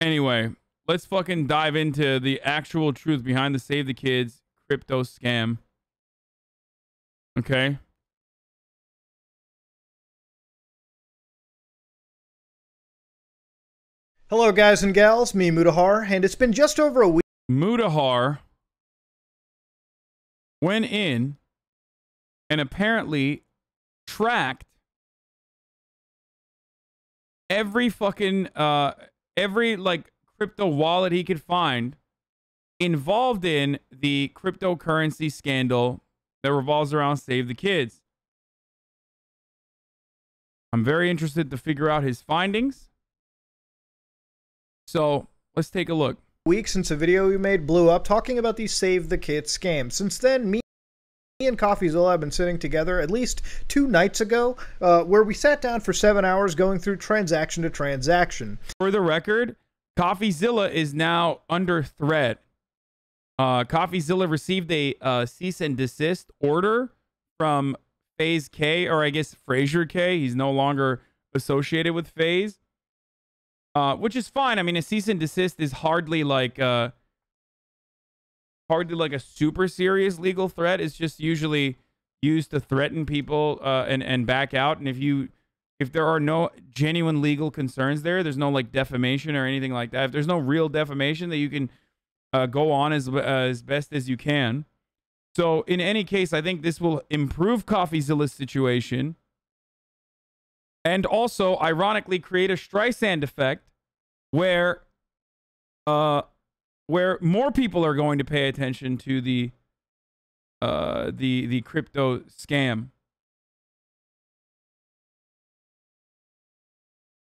Anyway, let's fucking dive into the actual truth behind the Save the Kids crypto scam. Okay. Hello, guys and gals, me Mutahar, and it's been just over a week. Mutahar went in and apparently tracked every fucking uh every like crypto wallet he could find involved in the cryptocurrency scandal that revolves around Save the Kids. I'm very interested to figure out his findings. So let's take a look. Week since a video we made blew up talking about the Save the Kids scam. Since then, me me and CoffeeZilla have been sitting together at least two nights ago, uh, where we sat down for seven hours going through transaction to transaction. For the record, CoffeeZilla is now under threat. Uh, CoffeeZilla received a uh, cease and desist order from FaZe K, or I guess Frazier K. He's no longer associated with FaZe, uh, which is fine. I mean, a cease and desist is hardly like uh, hardly like a super serious legal threat. It's just usually used to threaten people uh, and and back out. And if you if there are no genuine legal concerns there, there's no like defamation or anything like that. If there's no real defamation that you can uh, go on as uh, as best as you can. So in any case, I think this will improve CoffeeZilla's situation, and also ironically create a Streisand effect, where uh where more people are going to pay attention to the uh the the crypto scam.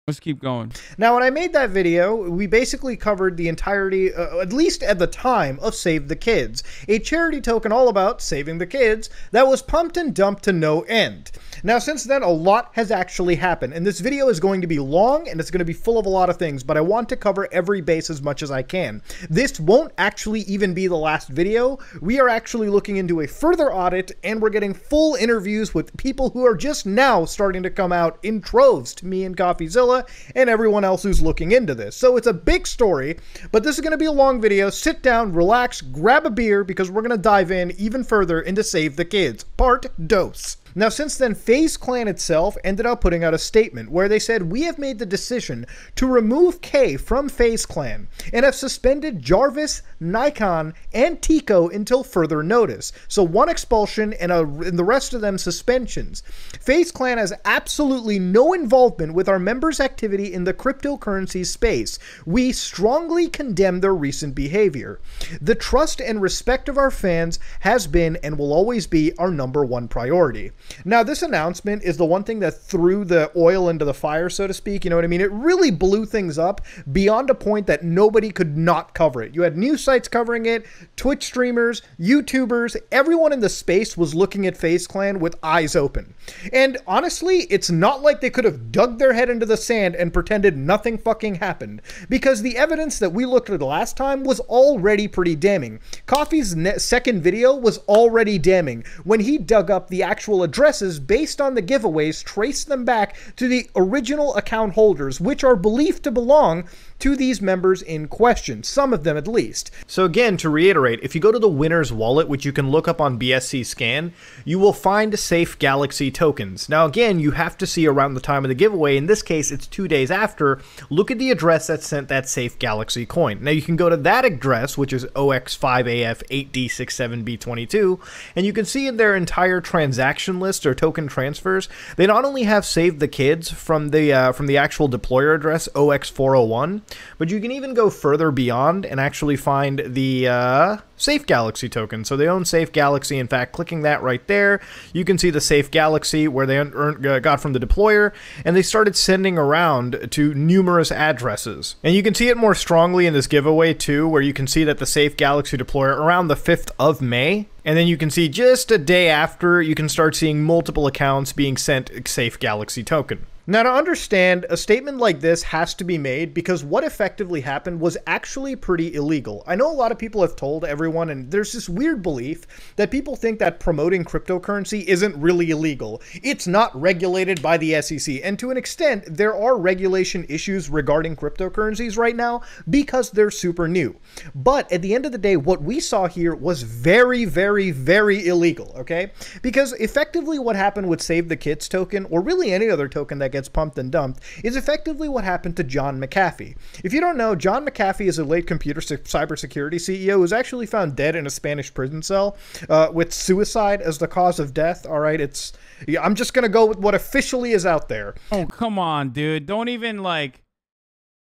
Let's keep going. Now, when I made that video, we basically covered the entirety, uh, at least at the time, of Save the Kids, a charity token all about saving the kids that was pumped and dumped to no end. Now, since then, a lot has actually happened, and this video is going to be long and it's going to be full of a lot of things, but I want to cover every base as much as I can. This won't actually even be the last video. We are actually looking into a further audit, and we're getting full interviews with people who are just now starting to come out in troves to me and CoffeeZilla and everyone else who's looking into this. So it's a big story, but this is going to be a long video. Sit down, relax, grab a beer, because we're going to dive in even further into Save the Kids, part dose. Now, since then, FaZe Clan itself ended up putting out a statement where they said, We have made the decision to remove K from FaZe Clan and have suspended Jarvis, Nikan, and Teeqo until further notice. So, one expulsion and, a, and the rest of them suspensions. FaZe Clan has absolutely no involvement with our members' activity in the cryptocurrency space. We strongly condemn their recent behavior. The trust and respect of our fans has been and will always be our number one priority. Now, this announcement is the one thing that threw the oil into the fire, so to speak. You know what I mean? It really blew things up beyond a point that nobody could not cover it. You had news sites covering it, Twitch streamers, YouTubers, everyone in the space was looking at FaZe Clan with eyes open. And honestly, it's not like they could have dug their head into the sand and pretended nothing fucking happened, because the evidence that we looked at last time was already pretty damning. Coffee's second video was already damning when he dug up the actual addresses based on the giveaways, trace them back to the original account holders, which are believed to belong to these members in question, some of them at least. So again, to reiterate, if you go to the winner's wallet, which you can look up on BSC Scan, you will find Safe Galaxy tokens. Now again, you have to see around the time of the giveaway. In this case, it's two days after. Look at the address that sent that Safe Galaxy coin. Now you can go to that address, which is OX5AF8D67B22, and you can see in their entire transaction list or token transfers, they not only have saved the kids from the uh, from the actual deployer address OX401, but you can even go further beyond and actually find the uh, Safe Galaxy token. So they own Safe Galaxy. In fact, clicking that right there, you can see the Safe Galaxy where they earned, uh, got from the deployer, and they started sending around to numerous addresses. And you can see it more strongly in this giveaway too, where you can see that the Safe Galaxy deployer around the 5th of May and then you can see just a day after, you can start seeing multiple accounts being sent Safe Galaxy token. Now, to understand, a statement like this has to be made because what effectively happened was actually pretty illegal. I know a lot of people have told everyone, and there's this weird belief that people think that promoting cryptocurrency isn't really illegal. It's not regulated by the SEC, and to an extent, there are regulation issues regarding cryptocurrencies right now because they're super new. But at the end of the day, what we saw here was very, very, very illegal, okay? Because effectively, what happened with Save the Kids token, or really any other token that gets gets pumped and dumped is effectively what happened to John McAfee. If you don't know, John McAfee is a late computer cybersecurity CEO who was actually found dead in a Spanish prison cell uh, with suicide as the cause of death. All right, it's I'm just gonna go with what officially is out there. Oh come on, dude! Don't even like,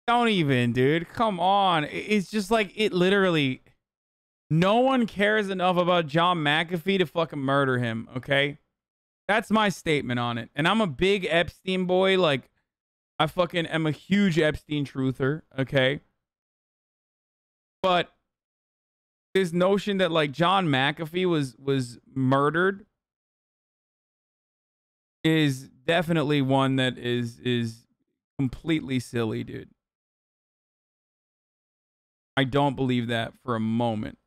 don't even, dude. Come on! It's just like it literally. No one cares enough about John McAfee to fucking murder him. Okay. That's my statement on it. And I'm a big Epstein boy. Like, I fucking am a huge Epstein truther. Okay. But this notion that like John McAfee was was murdered is definitely one that is is completely silly, dude. I don't believe that for a moment.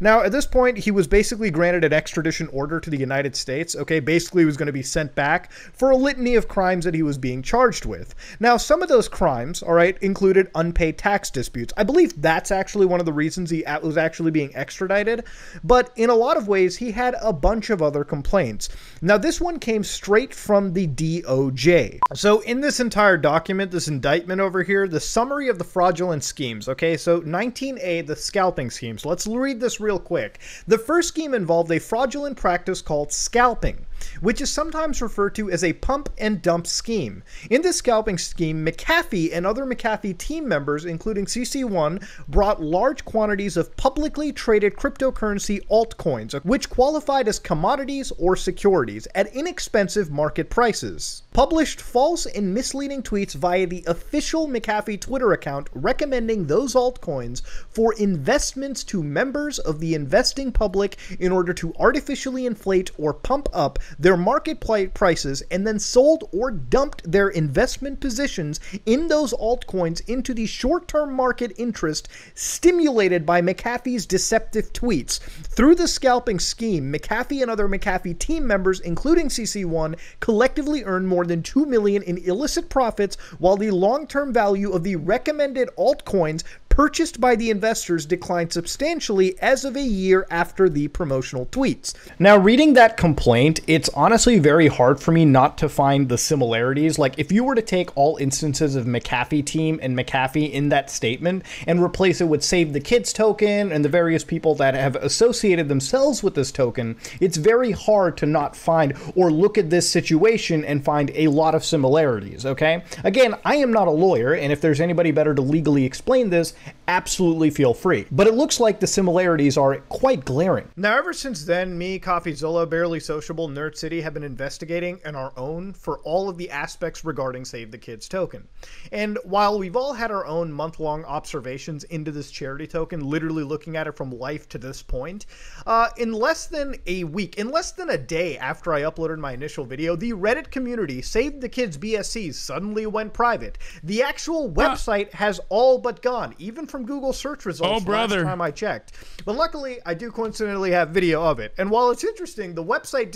Now, at this point, he was basically granted an extradition order to the United States. Okay, basically, he was going to be sent back for a litany of crimes that he was being charged with. Now, some of those crimes, all right, included unpaid tax disputes. I believe that's actually one of the reasons he was actually being extradited. But in a lot of ways, he had a bunch of other complaints. Now, this one came straight from the DOJ. So, in this entire document, this indictment over here, the summary of the fraudulent schemes. Okay, so 19A, the scalping schemes. Let's read this real quick. The first scheme involved a fraudulent practice called scalping which is sometimes referred to as a pump and dump scheme. In this scalping scheme, McAfee and other McAfee team members, including CC1, brought large quantities of publicly traded cryptocurrency altcoins, which qualified as commodities or securities, at inexpensive market prices. Published false and misleading tweets via the official McAfee Twitter account recommending those altcoins for investments to members of the investing public in order to artificially inflate or pump up their market prices and then sold or dumped their investment positions in those altcoins into the short term market interest stimulated by McAfee's deceptive tweets. Through the scalping scheme, McAfee and other McAfee team members, including CC1, collectively earned more than 2 million in illicit profits while the long-term value of the recommended altcoins purchased by the investors declined substantially as of a year after the promotional tweets. Now, reading that complaint, it's honestly very hard for me not to find the similarities. Like, if you were to take all instances of McAfee team and McAfee in that statement and replace it with Save the Kids token and the various people that have associated themselves with this token, it's very hard to not find or look at this situation and find a lot of similarities, okay? Again, I am not a lawyer, and if there's anybody better to legally explain this, absolutely feel free. But it looks like the similarities are quite glaring. Now, ever since then, me, CoffeeZilla, Barely Sociable, Nerd City have been investigating and our own for all of the aspects regarding Save the Kids token. And while we've all had our own month long observations into this charity token, literally looking at it from life to this point, uh, in less than a week, in less than a day after I uploaded my initial video, the Reddit community, Save the Kids BSCs, suddenly went private. The actual website has all but gone, even from Google search results oh, brother. last time I checked. But luckily, I do coincidentally have video of it. And while it's interesting, the website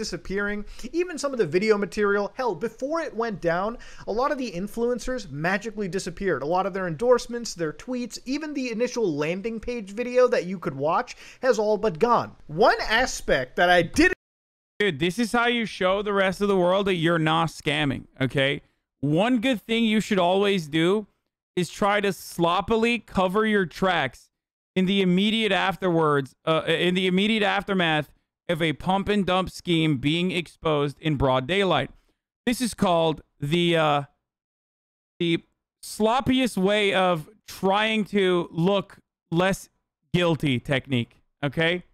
even some of the video material, hell, before it went down, a lot of the influencers magically disappeared. A lot of their endorsements, their tweets, even the initial landing page video that you could watch has all but gone. One aspect that I did Dude, this is how you show the rest of the world that you're not scamming, okay? One good thing you should always do is try to sloppily cover your tracks in the immediate afterwards, uh, in the immediate aftermath of a pump and dump scheme being exposed in broad daylight. This is called the uh, the sloppiest way of trying to look less guilty technique. Okay.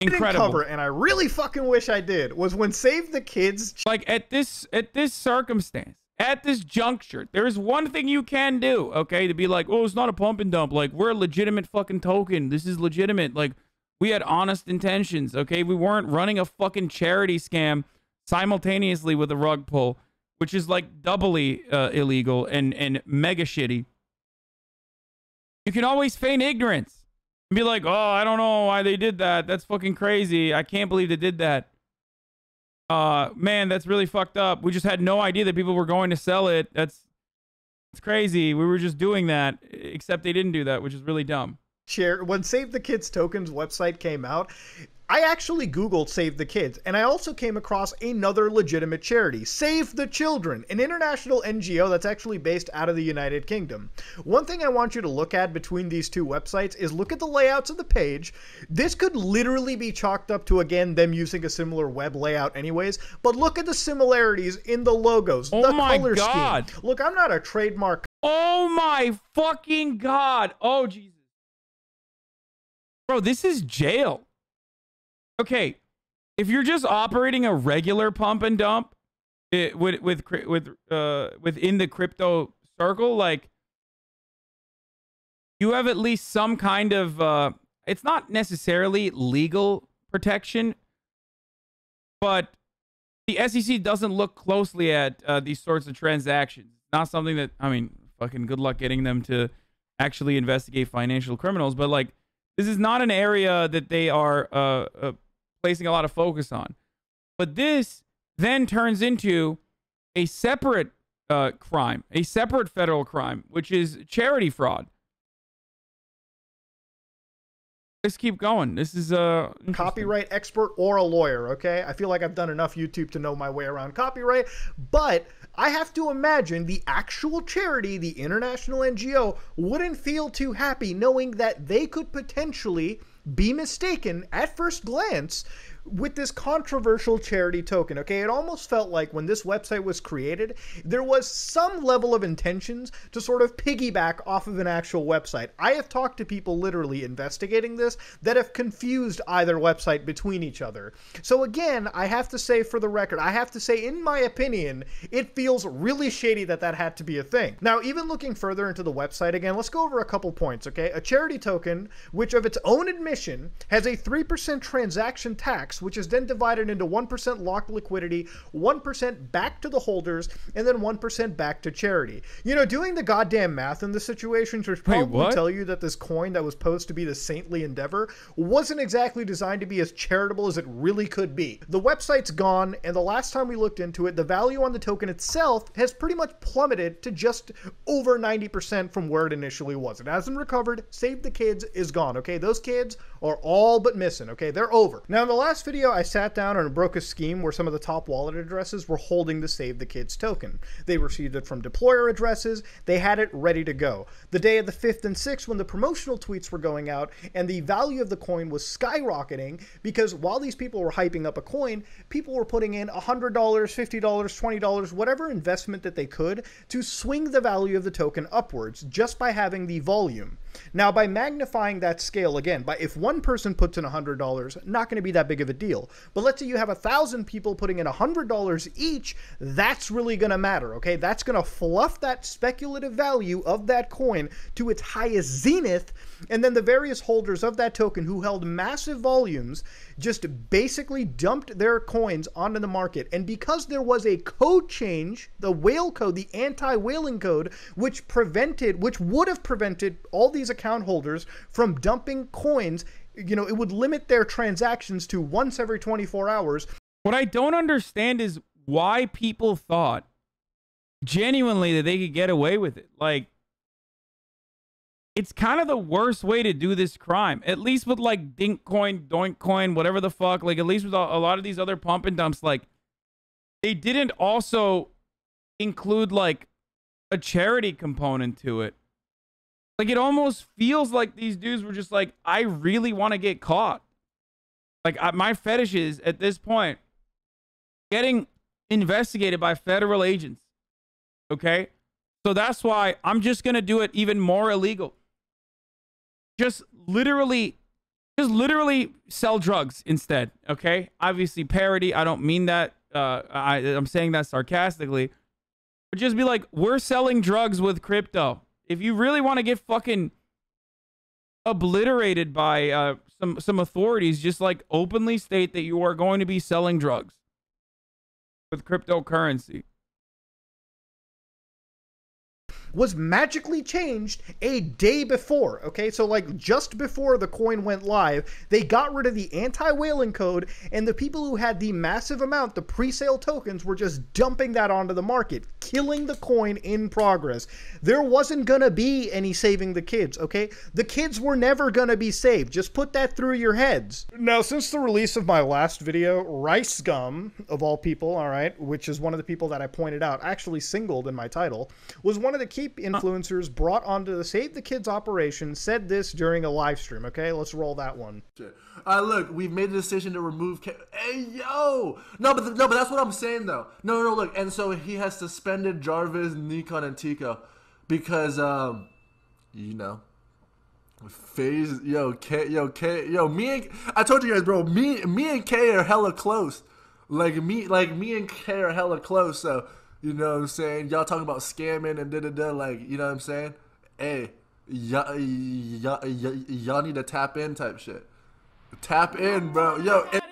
Incredible. Cover, and I really fucking wish I did. Was when Save the Kids. Like at this at this circumstance, at this juncture, there is one thing you can do, okay, to be like, oh, it's not a pump and dump. Like, we're a legitimate fucking token. This is legitimate. Like, we had honest intentions, okay? We weren't running a fucking charity scam simultaneously with a rug pull. which is like doubly uh, illegal and and mega shitty. You can always feign ignorance and be like, "Oh, I don't know why they did that. That's fucking crazy. I can't believe they did that." Uh, man, that's really fucked up. We just had no idea that people were going to sell it. That's it's crazy. We were just doing that, except they didn't do that, which is really dumb. Share when Save the Kids tokens website came out, I actually Googled Save the Kids, and I also came across another legitimate charity, Save the Children, an international NGO that's actually based out of the United Kingdom. One thing I want you to look at between these two websites is look at the layouts of the page. This could literally be chalked up to, again, them using a similar web layout anyways, but look at the similarities in the logos, oh the my color God. scheme. Look, I'm not a trademark Oh my fucking god. Oh Jesus. Bro, this is jail. Okay, if you're just operating a regular pump and dump it, with with with uh within the crypto circle, like you have at least some kind of uh it's not necessarily legal protection, but the SEC doesn't look closely at uh, these sorts of transactions. Not something that I mean, fucking good luck getting them to actually investigate financial criminals, but like this is not an area that they are uh, uh placing a lot of focus on. But this then turns into a separate uh, crime, a separate federal crime, which is charity fraud. Let's keep going. This is a uh, copyright expert or a lawyer, okay? I feel like I've done enough YouTube to know my way around copyright, but I have to imagine the actual charity, the international NGO, wouldn't feel too happy knowing that they could potentially be mistaken at first glance with this controversial charity token. Okay, it almost felt like when this website was created, there was some level of intentions to sort of piggyback off of an actual website. I have talked to people literally investigating this that have confused either website between each other. So again, I have to say for the record, I have to say in my opinion, it feels really shady that that had to be a thing. Now, even looking further into the website again, let's go over a couple points, okay? A charity token, which of its own admission has a 3% transaction tax which is then divided into 1% locked liquidity, 1% back to the holders, and then 1% back to charity. You know, doing the goddamn math in this situation should probably Wait, tell you that this coin that was supposed to be the saintly endeavor wasn't exactly designed to be as charitable as it really could be. The website's gone, and the last time we looked into it, the value on the token itself has pretty much plummeted to just over 90% from where it initially was. It hasn't recovered. Save the Kids is gone, okay? Those kids are all but missing, okay? They're over. Now, in the last video, I sat down and broke a scheme where some of the top wallet addresses were holding the Save the Kids token. They received it from deployer addresses, they had it ready to go. The day of the 5th and 6th, when the promotional tweets were going out and the value of the coin was skyrocketing, because while these people were hyping up a coin, people were putting in $100, $50, $20, whatever investment that they could to swing the value of the token upwards just by having the volume. Now, by magnifying that scale again, by if one person puts in $100, not going to be that big of a deal. But let's say you have a thousand people putting in $100 each, that's really going to matter, okay? That's going to fluff that speculative value of that coin to its highest zenith, and then the various holders of that token who held massive volumes just basically dumped their coins onto the market. And because there was a code change, the whale code, the anti-whaling code, which prevented, which would have prevented all these account holders from dumping coins you know, it would limit their transactions to once every 24 hours. What I don't understand is why people thought genuinely that they could get away with it. Like, it's kind of the worst way to do this crime. At least with like Dink Coin, Doink Coin, whatever the fuck. Like, at least with a lot of these other pump and dumps, like, they didn't also include like a charity component to it. Like it almost feels like these dudes were just like, I really want to get caught. Like I, my fetish is at this point getting investigated by federal agents. Okay. So that's why I'm just going to do it even more illegal. Just literally, just literally sell drugs instead. Okay. Obviously, parody. I don't mean that. Uh, I, I'm saying that sarcastically. But just be like, we're selling drugs with crypto if you really want to get fucking obliterated by uh, some some authorities, just like openly state that you are going to be selling drugs with cryptocurrency. Was magically changed a day before. Okay, so like just before the coin went live, they got rid of the anti whaling code, and the people who had the massive amount, the pre sale tokens, were just dumping that onto the market, killing the coin in progress. There wasn't gonna be any saving the kids, okay? The kids were never gonna be saved. Just put that through your heads. Now, since the release of my last video, Rice Gum, of all people, all right, which is one of the people that I pointed out, actually singled in my title, was one of the key influencers brought onto the Save the Kids operation, said this during a live stream, okay? Let's roll that one. Uh, look, we've made a decision to remove. Ca- hey, yo! No, but no, but that's what I'm saying though. No, no, look, and so he has suspended Jarvis, Nikan, and Teeqo because, um, you know, FaZe. Yo, K, yo, K, yo, me and I told you guys, bro. Me, me and K are hella close. Like me, like me and K are hella close. So you know what I'm saying. Y'all talking about scamming and da da da. Like you know what I'm saying. Hey, y'all, y'all, y'all need to tap in type shit. Tap in, bro. Yo, if,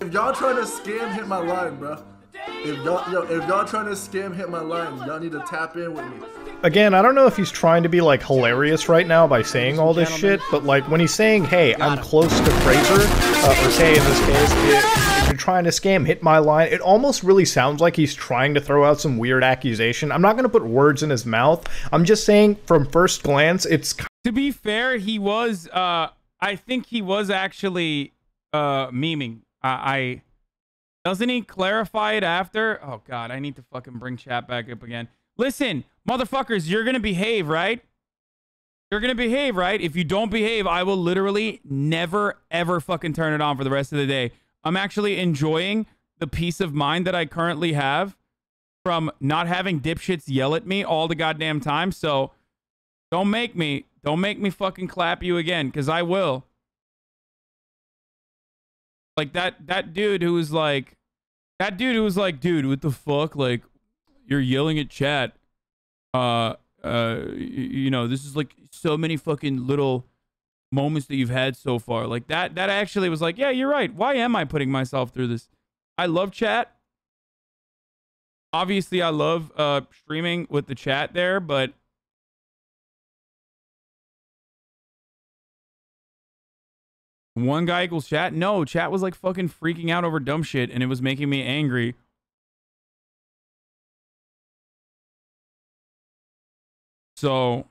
if y'all trying to scam, hit my line, bro. If y'all, yo, if y'all trying to scam, hit my line. Y'all need to tap in with me. Again, I don't know if he's trying to be like hilarious right now by saying all this shit, but like when he's saying, "Hey, I'm close to Frazier," uh, or say in this case, if you're trying to scam, hit my line. It almost really sounds like he's trying to throw out some weird accusation. I'm not going to put words in his mouth. I'm just saying, from first glance, it's To be fair, he was. Uh, I think he was actually uh memeing. I, I doesn't he clarify it after? Oh God, I need to fucking bring chat back up again. Listen, motherfuckers, you're gonna behave, right? You're gonna behave, right? If you don't behave, I will literally never ever fucking turn it on for the rest of the day. I'm actually enjoying the peace of mind that I currently have from not having dipshits yell at me all the goddamn time. So don't make me, don't make me fucking clap you again, because I will. Like that that dude who was like that dude who was like, dude, what the fuck? Like, you're yelling at chat. Uh uh you know, this is like so many fucking little moments that you've had so far. Like that that actually was like, yeah, you're right. Why am I putting myself through this? I love chat. Obviously, I love uh streaming with the chat there, but one guy equals chat. No, chat was like fucking freaking out over dumb shit, and it was making me angry. So,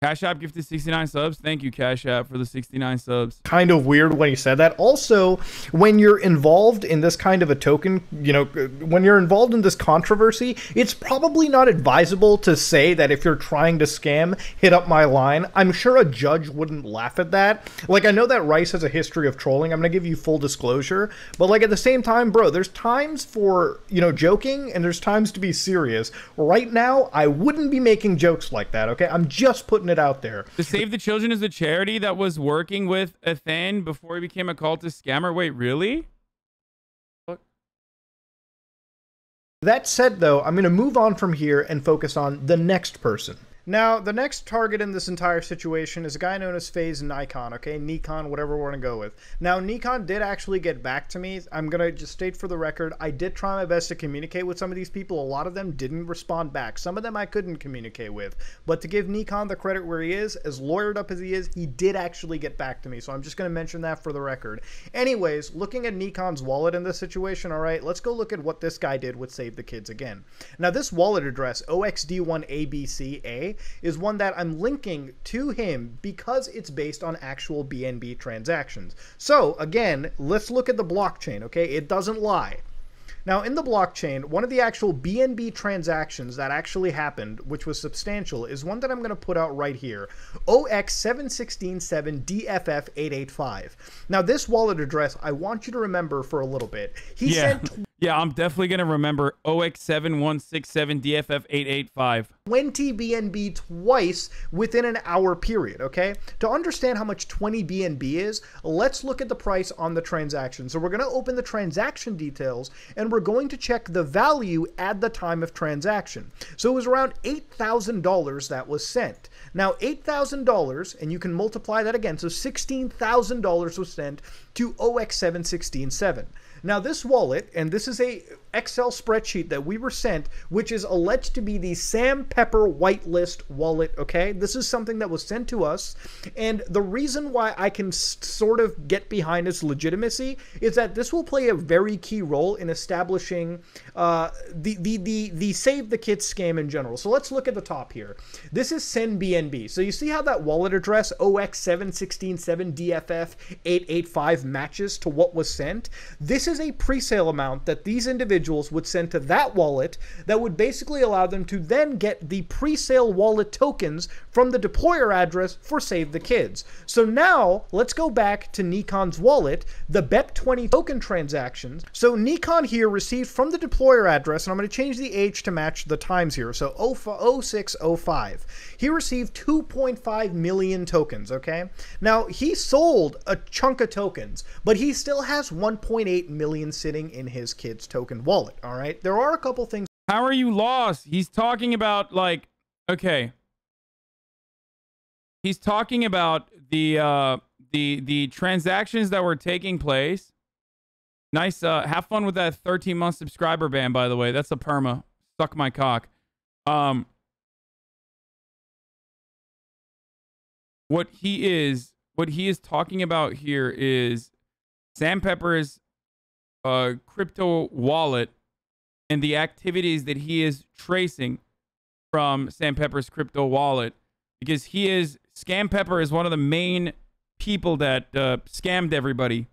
Cash App gifted 69 subs. Thank you, Cash App, for the 69 subs. kind of weird when he said that. Also, when you're involved in this kind of a token, you know, when you're involved in this controversy, it's probably not advisable to say that if you're trying to scam, hit up my line. I'm sure a judge wouldn't laugh at that. Like, I know that Rice has a history of trolling. I'm going to give you full disclosure. But, like, at the same time, bro, there's times for, you know, joking and there's times to be serious. Right now, I wouldn't be making jokes like that, okay? I'm just putting it out there. The Save the Children is a charity that was working with Ethan before he became a cultist scammer. Wait, really? That said, though, I'm going to move on from here and focus on the next person. Now, the next target in this entire situation is a guy known as FaZe Nikan, okay? Nikan, whatever we're going to go with. Now, Nikan did actually get back to me. I'm going to just state for the record, I did try my best to communicate with some of these people. A lot of them didn't respond back. Some of them I couldn't communicate with. But to give Nikan the credit where he is, as lawyered up as he is, he did actually get back to me. So I'm just going to mention that for the record. Anyways, looking at Nikan's wallet in this situation, all right, let's go look at what this guy did with Save the Kids again. Now, this wallet address, OXD1ABCA, is one that I'm linking to him because it's based on actual BNB transactions. So, again, let's look at the blockchain, okay? It doesn't lie. Now, in the blockchain, one of the actual BNB transactions that actually happened, which was substantial, is one that I'm going to put out right here OX7167DFF885. Now, this wallet address, I want you to remember for a little bit. He Yeah. sent Yeah, I'm definitely going to remember OX7167DFF885. 20 BNB twice within an hour period, okay? To understand how much 20 BNB is, let's look at the price on the transaction. So we're going to open the transaction details and we're going to check the value at the time of transaction. So it was around $8,000 that was sent. Now, $8,000, and you can multiply that again, so $16,000 was sent to OX7167. Now, this wallet, and this is a Excel spreadsheet that we were sent, which is alleged to be the Sam Pepper whitelist wallet. Okay, this is something that was sent to us, and the reason why I can sort of get behind its legitimacy is that this will play a very key role in establishing uh, the, the the the save the kids scam in general. So let's look at the top here. This is SendBNB. So you see how that wallet address OX7167DFF885 matches to what was sent? This is a pre-sale amount that these individuals would send to that wallet that would basically allow them to then get the pre-sale wallet tokens from the deployer address for Save the Kids. So now let's go back to Nikan's wallet, the BEP20 token transactions. So Nikan here received from the deployer address, and I'm going to change the age to match the times here. So 0605. He received 2.5 million tokens, okay? Now, he sold a chunk of tokens, but he still has 1.8 million sitting in his kid's token wallet, all right? There are a couple things How are you lost? He's talking about like okay. He's talking about the uh the the transactions that were taking place. Nice uh have fun with that 13 month subscriber ban by the way. That's a perma. Suck my cock. Um what he is what he is talking about here is Sam Pepper's uh crypto wallet and the activities that he is tracing from Sam Pepper's crypto wallet because he is Scam Pepper is one of the main people that uh, scammed everybody.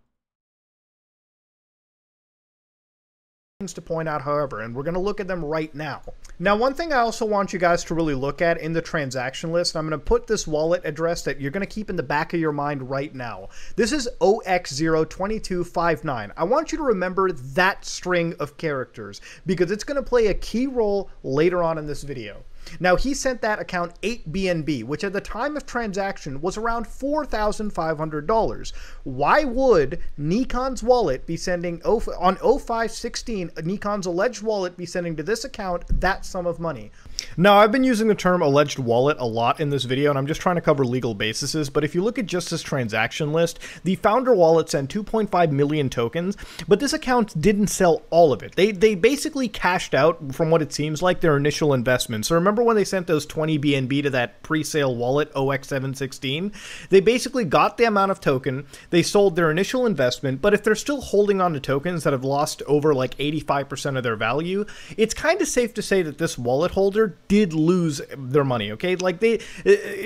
To point out, however, and we're going to look at them right now. Now, one thing I also want you guys to really look at in the transaction list, I'm going to put this wallet address that you're going to keep in the back of your mind right now. This is OX02259. I want you to remember that string of characters because it's going to play a key role later on in this video. Now, he sent that account 8 BNB, which at the time of transaction was around $4,500. Why would Nikan's wallet be sending, oh, on 0516, Nikan's alleged wallet be sending to this account that sum of money? Now, I've been using the term alleged wallet a lot in this video, and I'm just trying to cover legal bases, but if you look at just this transaction list, the founder wallet sent 2.5 million tokens, but this account didn't sell all of it. They, they basically cashed out, from what it seems like, their initial investment. So remember when they sent those 20 BNB to that pre-sale wallet, OX716? They basically got the amount of token, they sold their initial investment, but if they're still holding on to tokens that have lost over like 85% of their value, it's kind of safe to say that this wallet holder did lose their money. Okay, like they,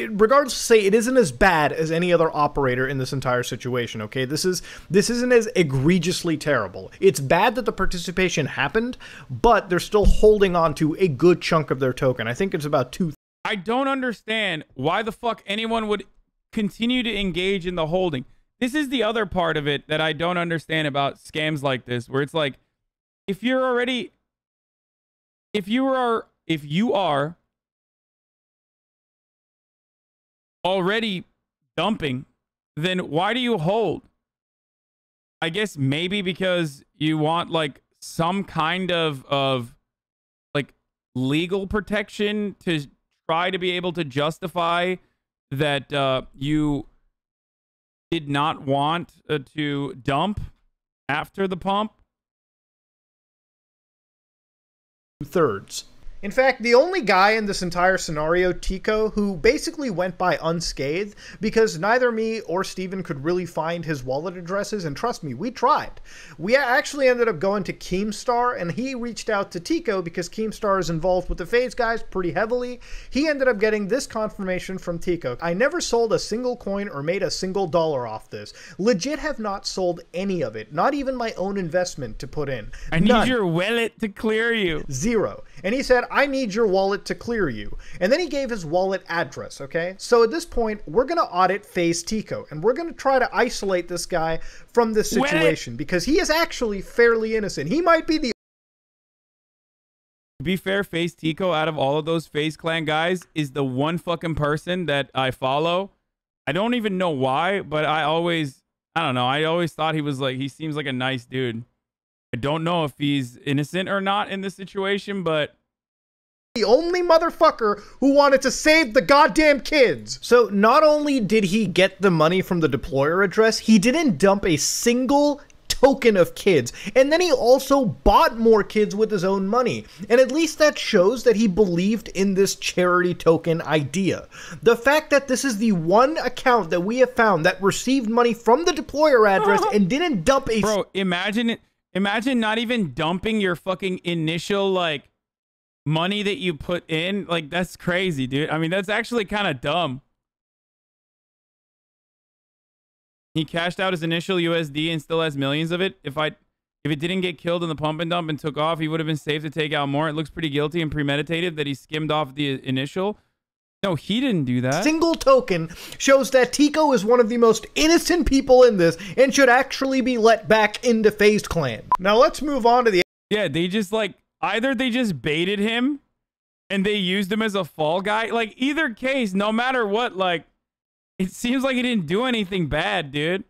regardless, to say it isn't as bad as any other operator in this entire situation. Okay, this is this isn't as egregiously terrible. It's bad that the participation happened, but they're still holding on to a good chunk of their token. I think it's about two. I don't understand why the fuck anyone would continue to engage in the holding. This is the other part of it that I don't understand about scams like this, where it's like, if you're already, if you are if you are already dumping, then why do you hold? I guess maybe because you want like some kind of of like legal protection to try to be able to justify that uh, you did not want uh, to dump after the pump. Two thirds. In fact, the only guy in this entire scenario, Teeqo, who basically went by unscathed because neither me or Steven could really find his wallet addresses, and trust me, we tried. We actually ended up going to Keemstar, and he reached out to Teeqo because Keemstar is involved with the FaZe guys pretty heavily. He ended up getting this confirmation from Teeqo. I never sold a single coin or made a single dollar off this. Legit have not sold any of it, not even my own investment to put in. I None. need your wallet to clear you. Zero. And he said, I need your wallet to clear you. And then he gave his wallet address, okay? So at this point, we're going to audit FaZe Teeqo, and we're going to try to isolate this guy from this situation because he is actually fairly innocent. He might be the To be fair, FaZe Teeqo, out of all of those FaZe Clan guys, is the one fucking person that I follow. I don't even know why, but I always, I don't know. I always thought he was like, he seems like a nice dude. I don't know if he's innocent or not in this situation, but the only motherfucker who wanted to save the goddamn kids. So not only did he get the money from the deployer address, he didn't dump a single token of kids. And then he also bought more kids with his own money. And at least that shows that he believed in this charity token idea. The fact that this is the one account that we have found that received money from the deployer address and didn't dump a Bro, imagine it. Imagine not even dumping your fucking initial like money that you put in. Like that's crazy, dude. I mean, that's actually kind of dumb. He cashed out his initial USD and still has millions of it. If I if it didn't get killed in the pump and dump and took off, he would have been safe to take out more. It looks pretty guilty and premeditated that he skimmed off the initial. No, he didn't do that. single token shows that Teeqo is one of the most innocent people in this and should actually be let back into Phased Clan. Now let's move on to the Yeah, they just like either they just baited him and they used him as a fall guy. Like either case, no matter what, like it seems like he didn't do anything bad, dude.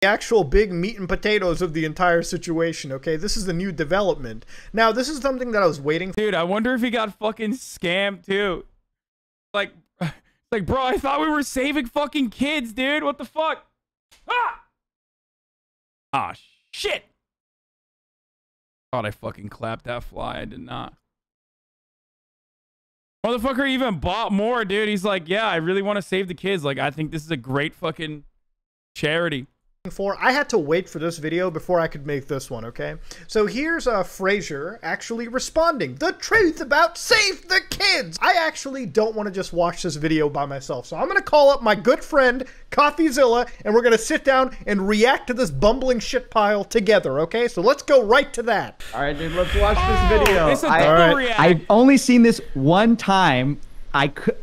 The actual big meat and potatoes of the entire situation, okay? This is the new development. Now, this is something that I was waiting Dude, I wonder if he got fucking scammed too. Like like bro, I thought we were saving fucking kids, dude. What the fuck? Ah! Ah shit. Thought I fucking clapped that fly. I did not. Motherfucker even bought more, dude. He's like, yeah, I really want to save the kids. Like, I think this is a great fucking charity. For. I had to wait for this video before I could make this one, okay? So here's uh, Frazier actually responding. The truth about Save the Kids! I actually don't want to just watch this video by myself, so I'm going to call up my good friend, CoffeeZilla, and we're going to sit down and react to this bumbling shit pile together, okay? So let's go right to that. All right, dude, let's watch Oh, this video. It's a I, all right. I've only seen this one time. I could.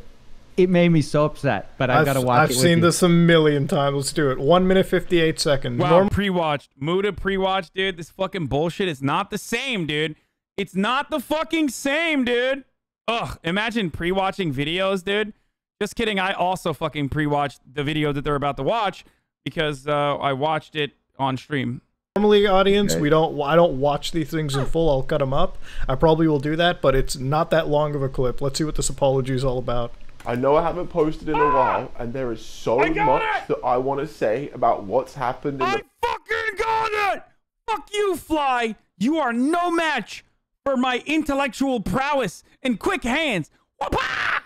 It made me so upset, but I've, got to watch I've it with seen you. this a million times. Let's do it. One minute, 58 seconds. Wow, Norm- pre-watched. Muta pre-watched, dude. This fucking bullshit is not the same, dude. It's not the fucking same, dude. Ugh, imagine pre-watching videos, dude. Just kidding. I also fucking pre-watched the video that they're about to watch because uh, I watched it on stream. Normally, audience, Okay. we don't. I don't watch these things in full. I'll cut them up. I probably will do that, but it's not that long of a clip. Let's see what this apology is all about. I know I haven't posted in a ah! while, and there is so much it! that I want to say about what's happened in I the fucking got it! Fuck you, Fly! You are no match for my intellectual prowess and quick hands. Wah-pah!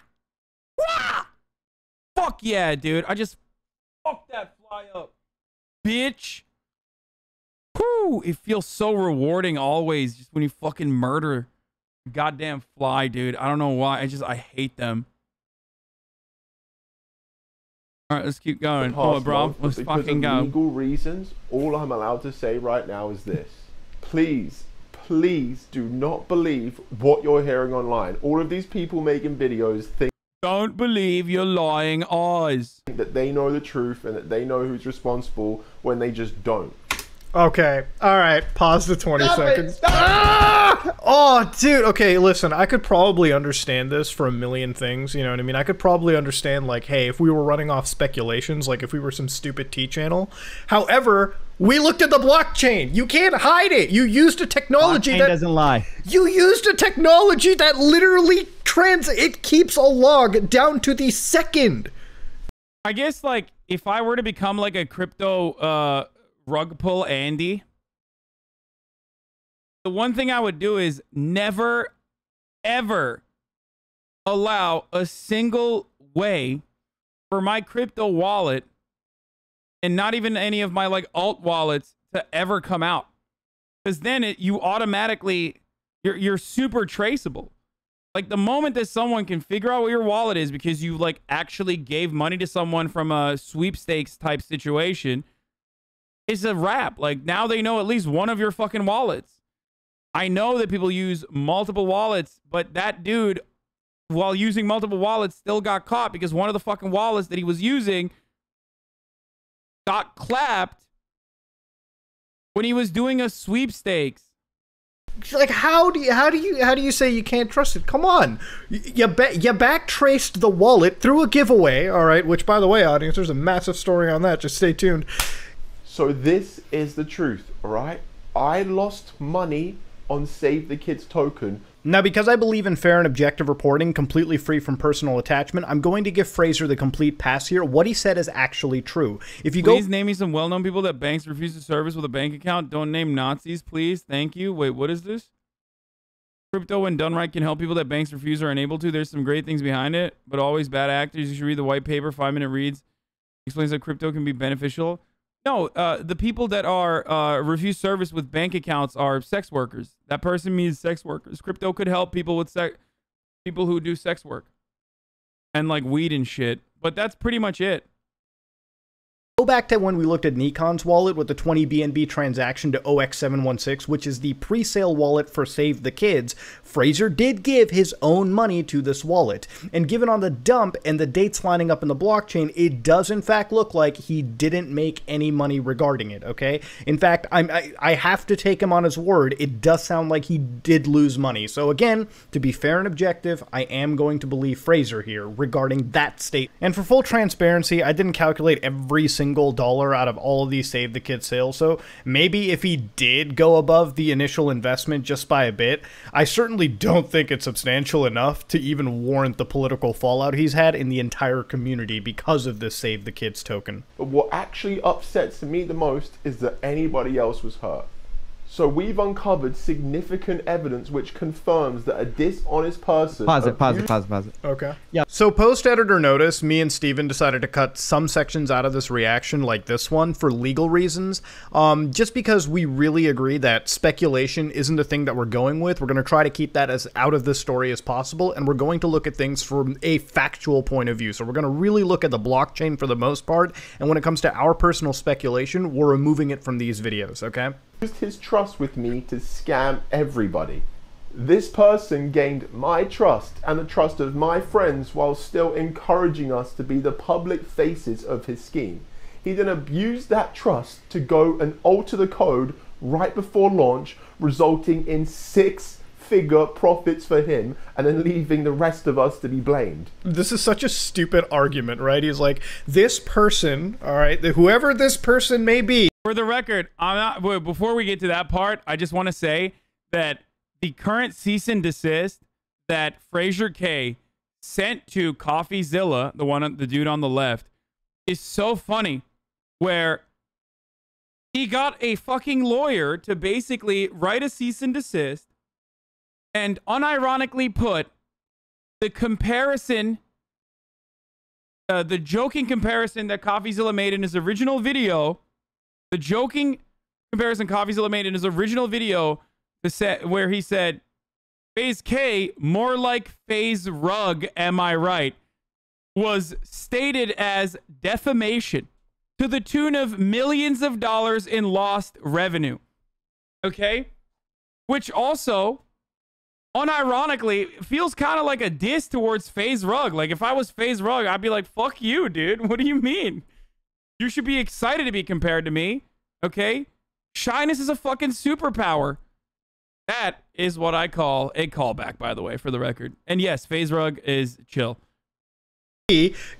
Wah! Fuck yeah, dude. I just fucked that fly up. Bitch. Whew, it feels so rewarding always just when you fucking murder goddamn fly, dude. I don't know why. I just, I hate them. All right, let's keep going. Oh, bro, month, let's fucking go. legal reasons, all I'm allowed to say right now is this: please, please do not believe what you're hearing online. All of these people making videos think Don't believe your lying eyes. that they know the truth and that they know who's responsible when they just don't. Okay. All right. Pause the 20 seconds. Ah! Oh, dude. Okay, listen. I could probably understand this for a million things. You know what I mean? I could probably understand, like, hey, if we were running off speculations, like if we were some stupid T channel. However, we looked at the blockchain. You can't hide it. You used a technology Blockchain that doesn't lie. you used a technology that literally trans. It keeps a log down to the second. I guess like if I were to become like a crypto uh rug pull Andy, the one thing I would do is never ever allow a single way for my crypto wallet and not even any of my like alt wallets to ever come out. Cuz then it you automatically you're you're super traceable. Like the moment that someone can figure out what your wallet is because you like actually gave money to someone from a sweepstakes type situation, it's a wrap. Like now they know at least one of your fucking wallets. I know that people use multiple wallets, but that dude, while using multiple wallets, still got caught because one of the fucking wallets that he was using got clapped when he was doing a sweepstakes. like how do you how do you how do you say you can't trust it come on you you, ba- you backtraced the wallet through a giveaway all right which by the way audience there's a massive story on that just stay tuned So this is the truth, all right? I lost money on Save the Kids token. Now, because I believe in fair and objective reporting, completely free from personal attachment, I'm going to give Frazier the complete pass here. What he said is actually true. If you Please go, name me some well-known people that banks refuse to service with a bank account. Don't name Nazis, please. Thank you. Wait, what is this? Crypto, when done right, can help people that banks refuse or unable to. There's some great things behind it, but always bad actors. You should read the white paper. Five minute reads explains that crypto can be beneficial. No, uh, the people that are uh, refuse service with bank accounts are sex workers. That person means sex workers. Crypto could help people with sex, people who do sex work, and like weed and shit. But that's pretty much it. Go back to when we looked at Nikan's wallet with the 20 BNB transaction to OX716, which is the pre-sale wallet for Save the Kids. Frazier did give his own money to this wallet. And given on the dump and the dates lining up in the blockchain, it does in fact look like he didn't make any money regarding it, okay? In fact, I'm, I, I have to take him on his word. It does sound like he did lose money. So again, to be fair and objective, I am going to believe Frazier here regarding that state. And for full transparency, I didn't calculate every single dollar out of all of these Save the Kids sales. So maybe if he did go above the initial investment just by a bit, I certainly don't think it's substantial enough to even warrant the political fallout he's had in the entire community because of this Save the Kids token. But what actually upsets me the most is that anybody else was hurt. So we've uncovered significant evidence which confirms that a dishonest person. Pause it, pause it, pause it, pause it. Okay. Yeah. So post editor notice, me and Steven decided to cut some sections out of this reaction, like this one, for legal reasons. Um, just because we really agree that speculation isn't the thing that we're going with. We're going to try to keep that as out of this story as possible, and we're going to look at things from a factual point of view. So we're going to really look at the blockchain for the most part, and when it comes to our personal speculation, we're removing it from these videos. Okay. Used his trust with me to scam everybody. This person gained my trust and the trust of my friends while still encouraging us to be the public faces of his scheme. He then abused that trust to go and alter the code right before launch, resulting in six figure profits for him and then leaving the rest of us to be blamed. this is such a stupid argument, right? He's like, this person, all right, whoever this person may be, For the record, I'm not. wait, Before we get to that part, I just want to say that the current cease and desist that Frazier K sent to CoffeeZilla, the one, the dude on the left, is so funny. Where he got a fucking lawyer to basically write a cease and desist, and unironically put the comparison uh, the joking comparison that CoffeeZilla made in his original video, the joking comparison CoffeeZilla made in his original video, to set, where he said, "FaZe K more like FaZe Rug." Am I right? Was stated as defamation to the tune of millions of dollars in lost revenue. Okay, which also unironically feels kind of like a diss towards FaZe Rug. Like if I was FaZe Rug, I'd be like, "Fuck you, dude. What do you mean? You should be excited to be compared to me." Okay? Shyness is a fucking superpower. That is what I call a callback, by the way, for the record. And yes, FaZe Rug is chill.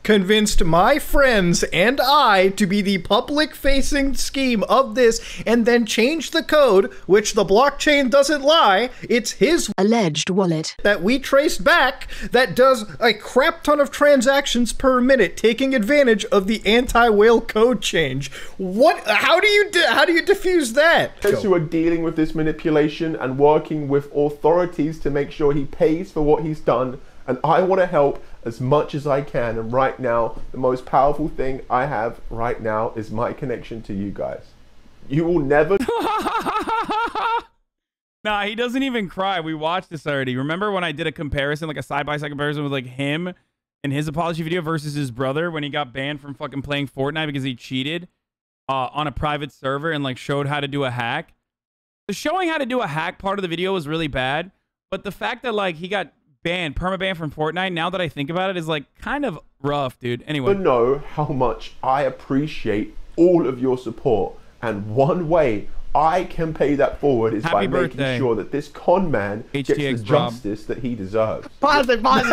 Convinced my friends and I to be the public facing scheme of this and then changed the code, which the blockchain doesn't lie. It's his Alleged wallet. that we traced back that does a crap ton of transactions per minute, taking advantage of the anti whale code change. What? How do you de- how do you diffuse that? Those who are dealing with this manipulation and working with authorities to make sure he pays for what he's done. And I want to help as much as I can. And right now, the most powerful thing I have right now is my connection to you guys. You will never Nah, he doesn't even cry. We watched this already. Remember when I did a comparison, like a side by side comparison with like him and his apology video versus his brother when he got banned from fucking playing Fortnite because he cheated uh, on a private server and like showed how to do a hack. The showing how to do a hack part of the video was really bad, but the fact that like he got banned, perma ban from Fortnite, now that I think about it, is like kind of rough, dude. Anyway, know how much I appreciate all of your support. And one way I can pay that forward is Happy by birthday. making sure that this con man gets the Rob. justice that he deserves. Pause it, pause it.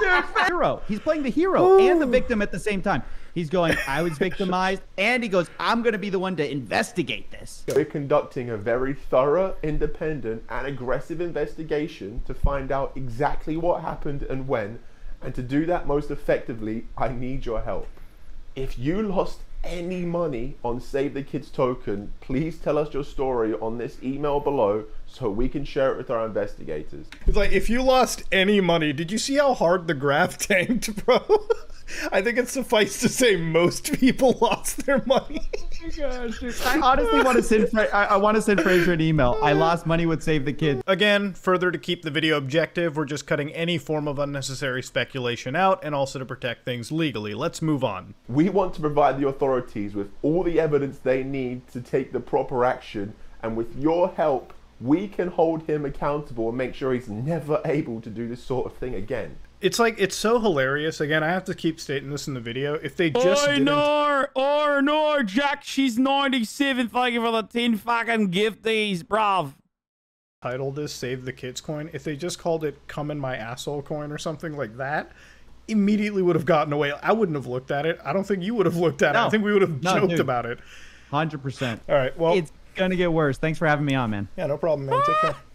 Dude, hero. He's playing the hero and the victim at the same time. He's going, I was victimized, and he goes, I'm gonna be the one to investigate this. We're conducting a very thorough, independent, and aggressive investigation to find out exactly what happened and when. And to do that most effectively, I need your help. If you lost any money on Save the Kids token, please tell us your story on this email below so we can share it with our investigators. It's like if you lost any money, did you see how hard the graph tanked, bro? I think it's suffice to say most people lost their money. Oh I honestly want to send Fra- I, I want to send Frazier an email. I lost money with Save the Kids. Again, further to keep the video objective, we're just cutting any form of unnecessary speculation out and also to protect things legally. Let's move on. We want to provide the authorities with all the evidence they need to take the proper action, and with your help, we can hold him accountable and make sure he's never able to do this sort of thing again. It's like it's so hilarious. Again, I have to keep stating this in the video. If they just Oi, didn't, Nor, or Nor, Jack, she's 97. Thank you for the 10 fucking gifties, bruv. title this "Save the Kids" coin, if they just called it "Come in my asshole" coin or something like that, immediately would have gotten away. I wouldn't have looked at it. I don't think you would have looked at it. I think we would have No, joked dude. about it. Hundred percent. All right. Well, It's gonna get worse. Thanks for having me on, man. yeah, no problem, man. Take care.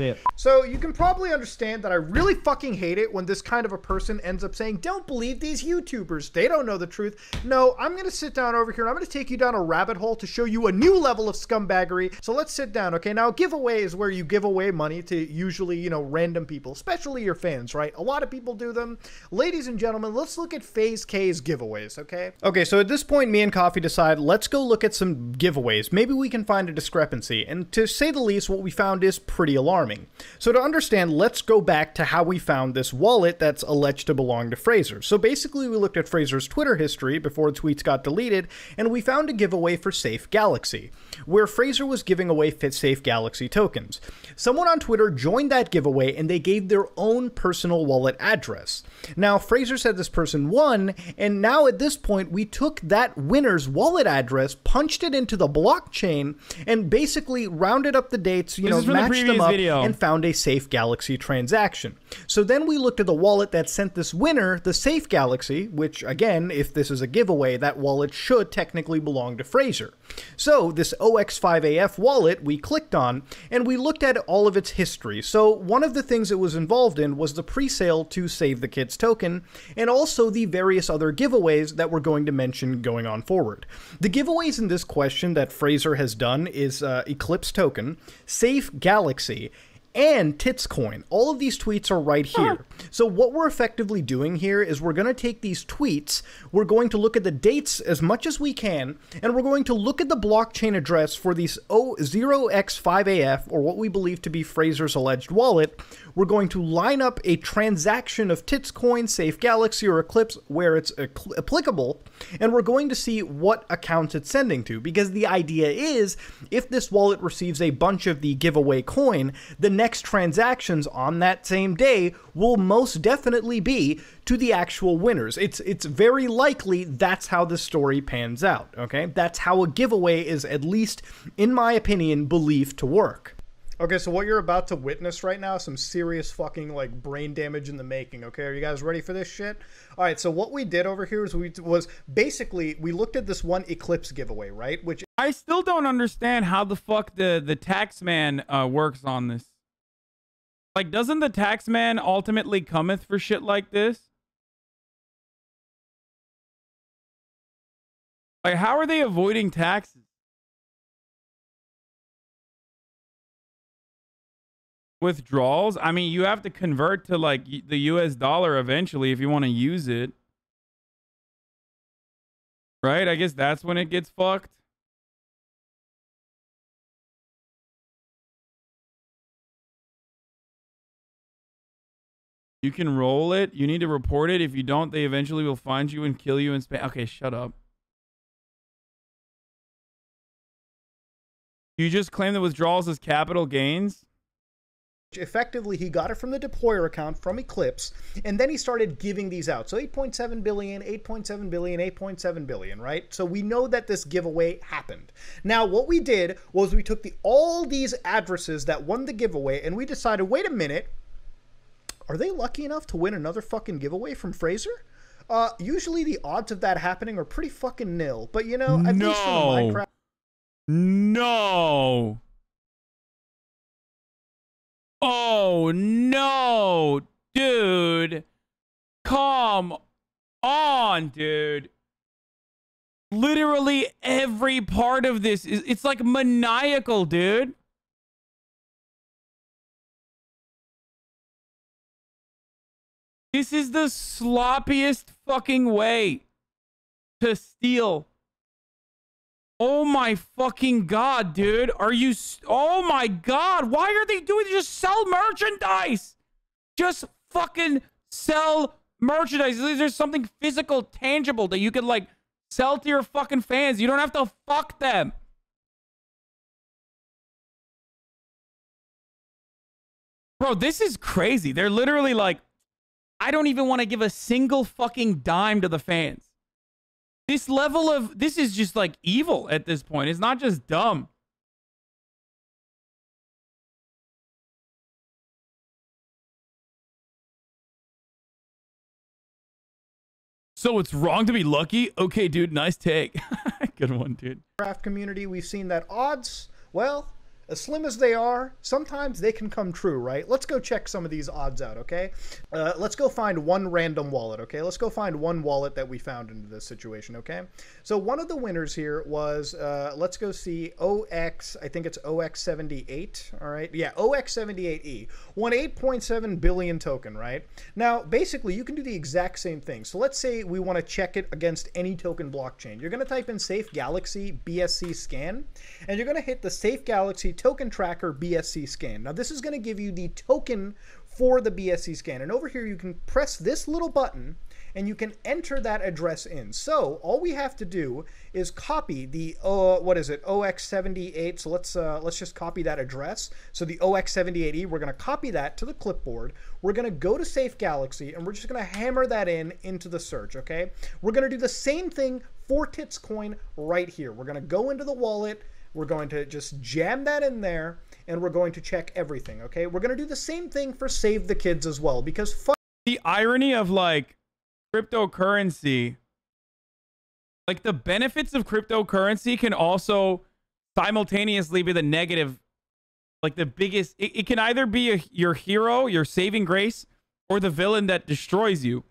See it. So you can probably understand that I really fucking hate it when this kind of a person ends up saying, "Don't believe these YouTubers. They don't know the truth." No, I'm gonna sit down over here and I'm gonna take you down a rabbit hole to show you a new level of scumbaggery. So let's sit down, okay? Now, giveaway is where you give away money to usually, you know, random people, especially your fans, right? A lot of people do them. Ladies and gentlemen, let's look at FaZe K's giveaways, okay? Okay, so at this point, me and Coffee decide let's go look at some giveaways. Maybe we can find a discrepancy. And to say the least, what we found is pretty alarming. So to understand, let's go back to how we found this wallet that's alleged to belong to Frazier. So basically, we looked at Frazier's Twitter history before the tweets got deleted, and we found a giveaway for Safe Galaxy, where Frazier was giving away Fit Safe Galaxy tokens. Someone on Twitter joined that giveaway and they gave their own personal wallet address. Now, Frazier said this person won, and now at this point, we took that winner's wallet address, punched it into the blockchain, and basically rounded up the dates, you This know, from the matched them up, video. and found a Safe Galaxy transaction. So then we looked at the wallet that sent this winner, the Safe Galaxy, which again, if this is a giveaway, that wallet should technically belong to Frazier. So this OX5AF wallet we clicked on and we looked at all of its history. So one of the things it was involved in was the pre-sale to Save the Kids token and also the various other giveaways that we're going to mention going on forward. The giveaways in this question that Frazier has done is uh, Eclipse token, Safe Galaxy, and Titscoin. All of these tweets are right here. So what we're effectively doing here is we're going to take these tweets, we're going to look at the dates as much as we can, and we're going to look at the blockchain address for these 0x5AF, or what we believe to be Frazier's alleged wallet. We're going to line up a transaction of Titscoin, Safe Galaxy, or Eclipse where it's applicable, and we're going to see what accounts it's sending to. Because the idea is, if this wallet receives a bunch of the giveaway coin, the next transactions on that same day will most definitely be to the actual winners. It's it's very likely that's how the story pans out, okay? That's how a giveaway is at least in my opinion believed to work. Okay, so what you're about to witness right now some serious fucking like brain damage in the making. Okay, are you guys ready for this shit? All right, so what we did over here is we was basically we looked at this one Eclipse giveaway, right? Which I still don't understand how the fuck the the tax man uh, works on this. Like, doesn't the tax man ultimately cometh for shit like this? Like, how are they avoiding taxes? Withdrawals? I mean, you have to convert to like the US dollar eventually if you want to use it. Right? I guess that's when it gets fucked. You can roll it. You need to report it. If you don't, they eventually will find you and kill you in Spain. Okay, shut up. You just claim the withdrawals as capital gains? Effectively he got it from the deployer account from Eclipse, and then he started giving these out. So 8.7 billion, 8.7 billion, 8.7 billion, right? So we know that this giveaway happened. Now, what we did was we took the all these addresses that won the giveaway, and we decided, wait a minute, are they lucky enough to win another fucking giveaway from Frazier? Uh, usually the odds of that happening are pretty fucking nil. But you know, at least in No. Minecraft, No. Oh no, dude. Come on, dude. Literally every part of this is it's like maniacal, dude. This is the sloppiest fucking way to steal. Oh my fucking god, dude. Are you Oh my god. Why are they doing just sell merchandise? Just fucking sell merchandise. There's something physical, tangible that you can like sell to your fucking fans. You don't have to fuck them. Bro, this is crazy. They're literally like I don't even want to give a single fucking dime to the fans. This level of this is just like evil at this point. It's not just dumb. So it's wrong to be lucky? Okay, dude, nice take. Good one, dude. Minecraft community, we've seen that odds, well, as slim as they are, sometimes they can come true, right? Let's go check some of these odds out, okay? Uh, let's go find one random wallet, okay? Let's go find one wallet that we found in this situation, okay? So one of the winners here was, uh, let's go see OX, I think it's OX78, all right? Yeah, OX78E. Won 8.7 billion token, right? Now, basically, you can do the exact same thing. So let's say we want to check it against any token blockchain. You're going to type in Safe Galaxy BSC scan, and you're going to hit the Safe Galaxy token tracker BSC scan. Now, this is going to give you the token for the BSC scan. And over here, you can press this little button and you can enter that address in. So all we have to do is copy the uh, what is it OX78. So let's uh, let's just copy that address. So the OX78E, we're going to copy that to the clipboard. We're going to go to Safe Galaxy and we're just going to hammer that in into the search. Okay, we're going to do the same thing for Tits Coin right here. We're going to go into the wallet. We're going to just jam that in there and we're going to check everything. Okay, we're going to do the same thing for Save the Kids as well because. Fuck The irony of like cryptocurrency, like the benefits of cryptocurrency can also simultaneously be the negative, like the biggest. It, it can either be a, your hero, your saving grace, or the villain that destroys you.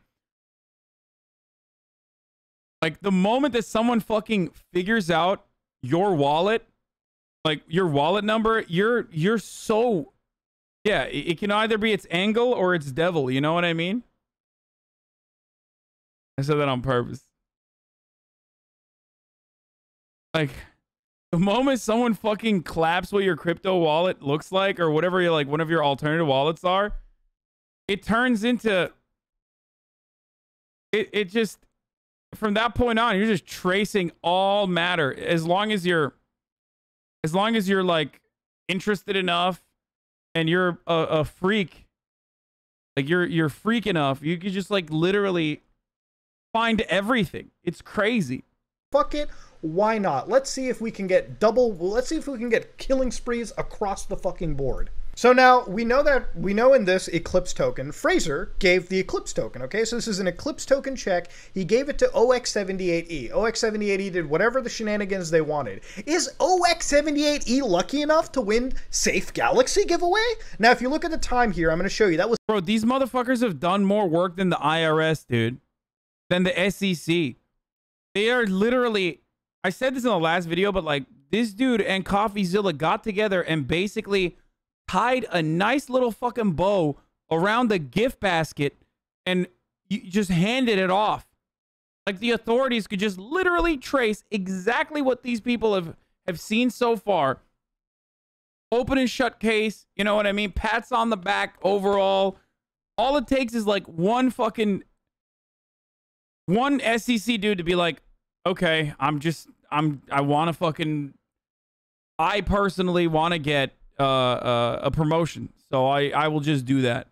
Like the moment that someone fucking figures out your wallet, like your wallet number, you're you're so yeah, it, can either be its angle or its devil, you know what I mean? I said that on purpose. Like the moment someone fucking claps what your crypto wallet looks like or whatever your like one of your alternative wallets are, it turns into it it just from that point on, you're just tracing all matter as long as you're as long as you're like interested enough and you're a, a freak like you're you're freak enough you could just like literally find everything. It's crazy. Fuck it. Why not? Let's see if we can get double let's see if we can get killing sprees across the fucking board so now we know that we know in this eclipse token frazier gave the eclipse token okay? So this is an eclipse token check. He gave it to ox78e ox78e did whatever the shenanigans they wanted. Is ox78e lucky enough to win safe galaxy giveaway? Now if you look at the time here i'm going to show you. That was bro these motherfuckers have done more work than the irs dude. Than the sec they are literally i said this in the last video but like this dude and coffeezilla got together and basically tied a nice little fucking bow around the gift basket and you just handed it off. Like the authorities could just literally trace exactly what these people have have seen so far. Open and shut case, you know what I mean? Pats on the back overall. All it takes is like one fucking one SEC dude to be like, "Okay, I'm just I'm I want to fucking I personally want to get uh, uh, a promotion, so I I will just do that."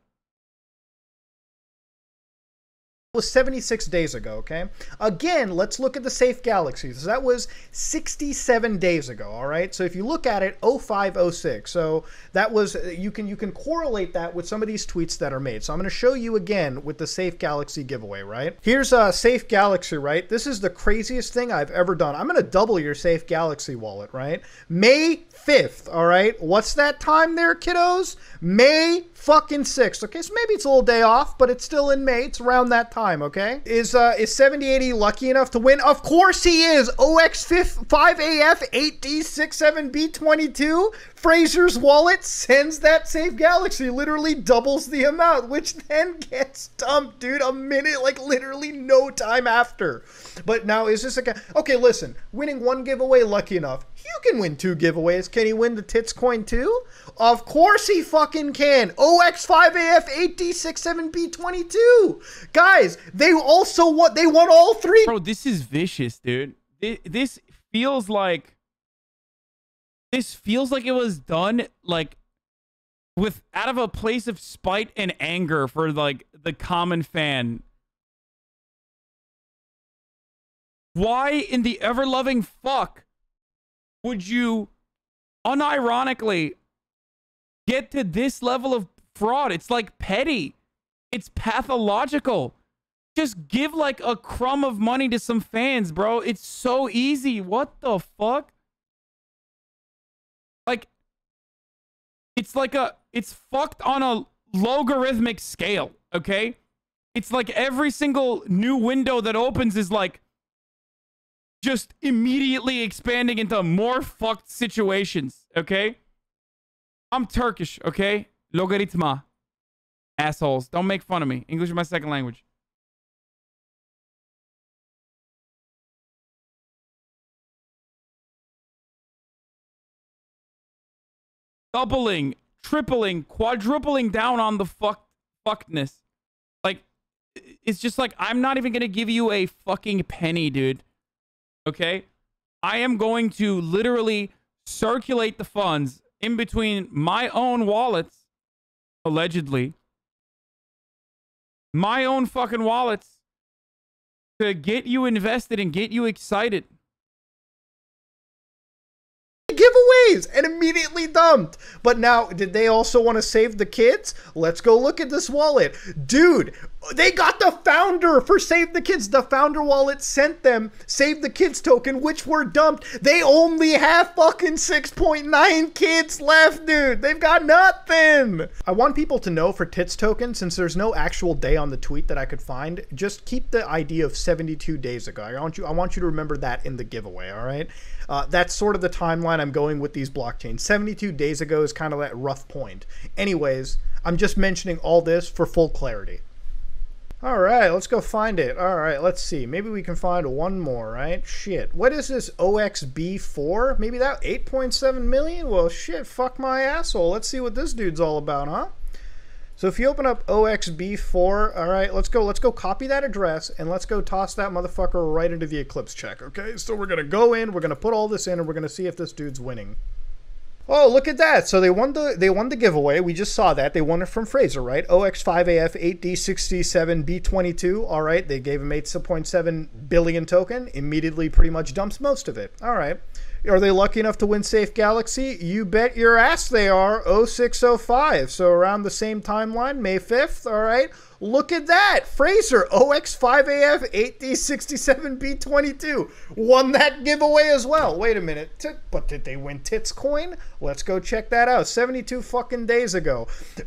Was 76 days ago, okay? Again, let's look at the Safe Galaxies. That was 67 days ago, all right? So if you look at it, 0506. So that was you can you can correlate that with some of these tweets that are made. So I'm going to show you again with the Safe Galaxy giveaway, right? Here's a Safe Galaxy, right? This is the craziest thing I've ever done. I'm going to double your Safe Galaxy wallet, right? May 5th, all right? What's that time there, kiddos? May fucking 6th. Okay, so maybe it's a little day off, but it's still in May. It's around that time, okay? Is uh is 7080 lucky enough to win? Of course he is. OX5AF 8D67B22 Frazier's wallet sends that safe galaxy literally doubles the amount, which then gets dumped, dude, a minute, like literally no time after. But now is this a okay? Listen, winning one giveaway, lucky enough. You can win two giveaways. Can he win the tits coin too? Of course he fucking can. OX5AF 8D67B22. Guys, they also want they won all three. Bro, this is vicious, dude. This feels like this feels like it was done like with out of a place of spite and anger for like the common fan. Why in the ever loving fuck would you unironically get to this level of fraud? It's like petty. It's pathological just give like a crumb of money to some fans, bro. It's so easy. What the fuck? Like, it's like a, it's fucked on a logarithmic scale, okay? It's like every single new window that opens is like just immediately expanding into more fucked situations, okay? I'm Turkish, okay? Logaritma. Assholes. Don't make fun of me. English is my second language. doubling, tripling, quadrupling down on the fuck fuckedness. Like it's just like I'm not even gonna give you a fucking penny, dude. Okay? I am going to literally circulate the funds in between my own wallets, allegedly. My own fucking wallets to get you invested and get you excited. And immediately dumped. But now, did they also want to save the kids? Let's go look at this wallet. Dude, they got the founder for Save the Kids. The founder wallet sent them Save the Kids token, which were dumped. They only have fucking 6.9 kids left, dude. They've got nothing. I want people to know for Tits token, since there's no actual day on the tweet that I could find, just keep the idea of 72 days ago. I want you, I want you to remember that in the giveaway, all right? Uh, that's sort of the timeline I'm going with these blockchains. 72 days ago is kind of that rough point. Anyways, I'm just mentioning all this for full clarity. All right, let's go find it. All right, let's see. Maybe we can find one more, right? Shit. What is this OXB4? Maybe that 8.7 million? Well, shit, fuck my asshole. Let's see what this dude's all about, huh? So if you open up OXB4, all right, let's go. Let's go copy that address and let's go toss that motherfucker right into the Eclipse check, okay? So we're to go in, we're to put all this in and we're to see if this dude's winning. Oh, look at that! So they won the they won the giveaway. We just saw that they won it from Frazier, right? OX5AF 8D67B22. All right, they gave him 8.7 billion token. Immediately, pretty much dumps most of it. All right. Are they lucky enough to win Safe Galaxy? You bet your ass they are. 0605. So around the same timeline, May 5th. All right. Look at that. Frazier, OX5AF 8D67B22 won that giveaway as well. Wait a minute. But did they win Tits Coin? Let's go check that out. 72 fucking days ago.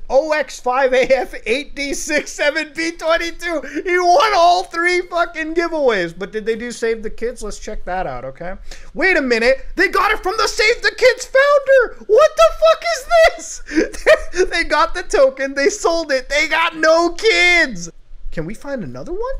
OX5AF 8D67B22. He won all three fucking giveaways. But did they do Save the Kids? Let's check that out, okay? Wait a minute. They got it from the Save the Kids founder. What the fuck is this? they got the token. They sold it. They got no kids kids! Can we find another one?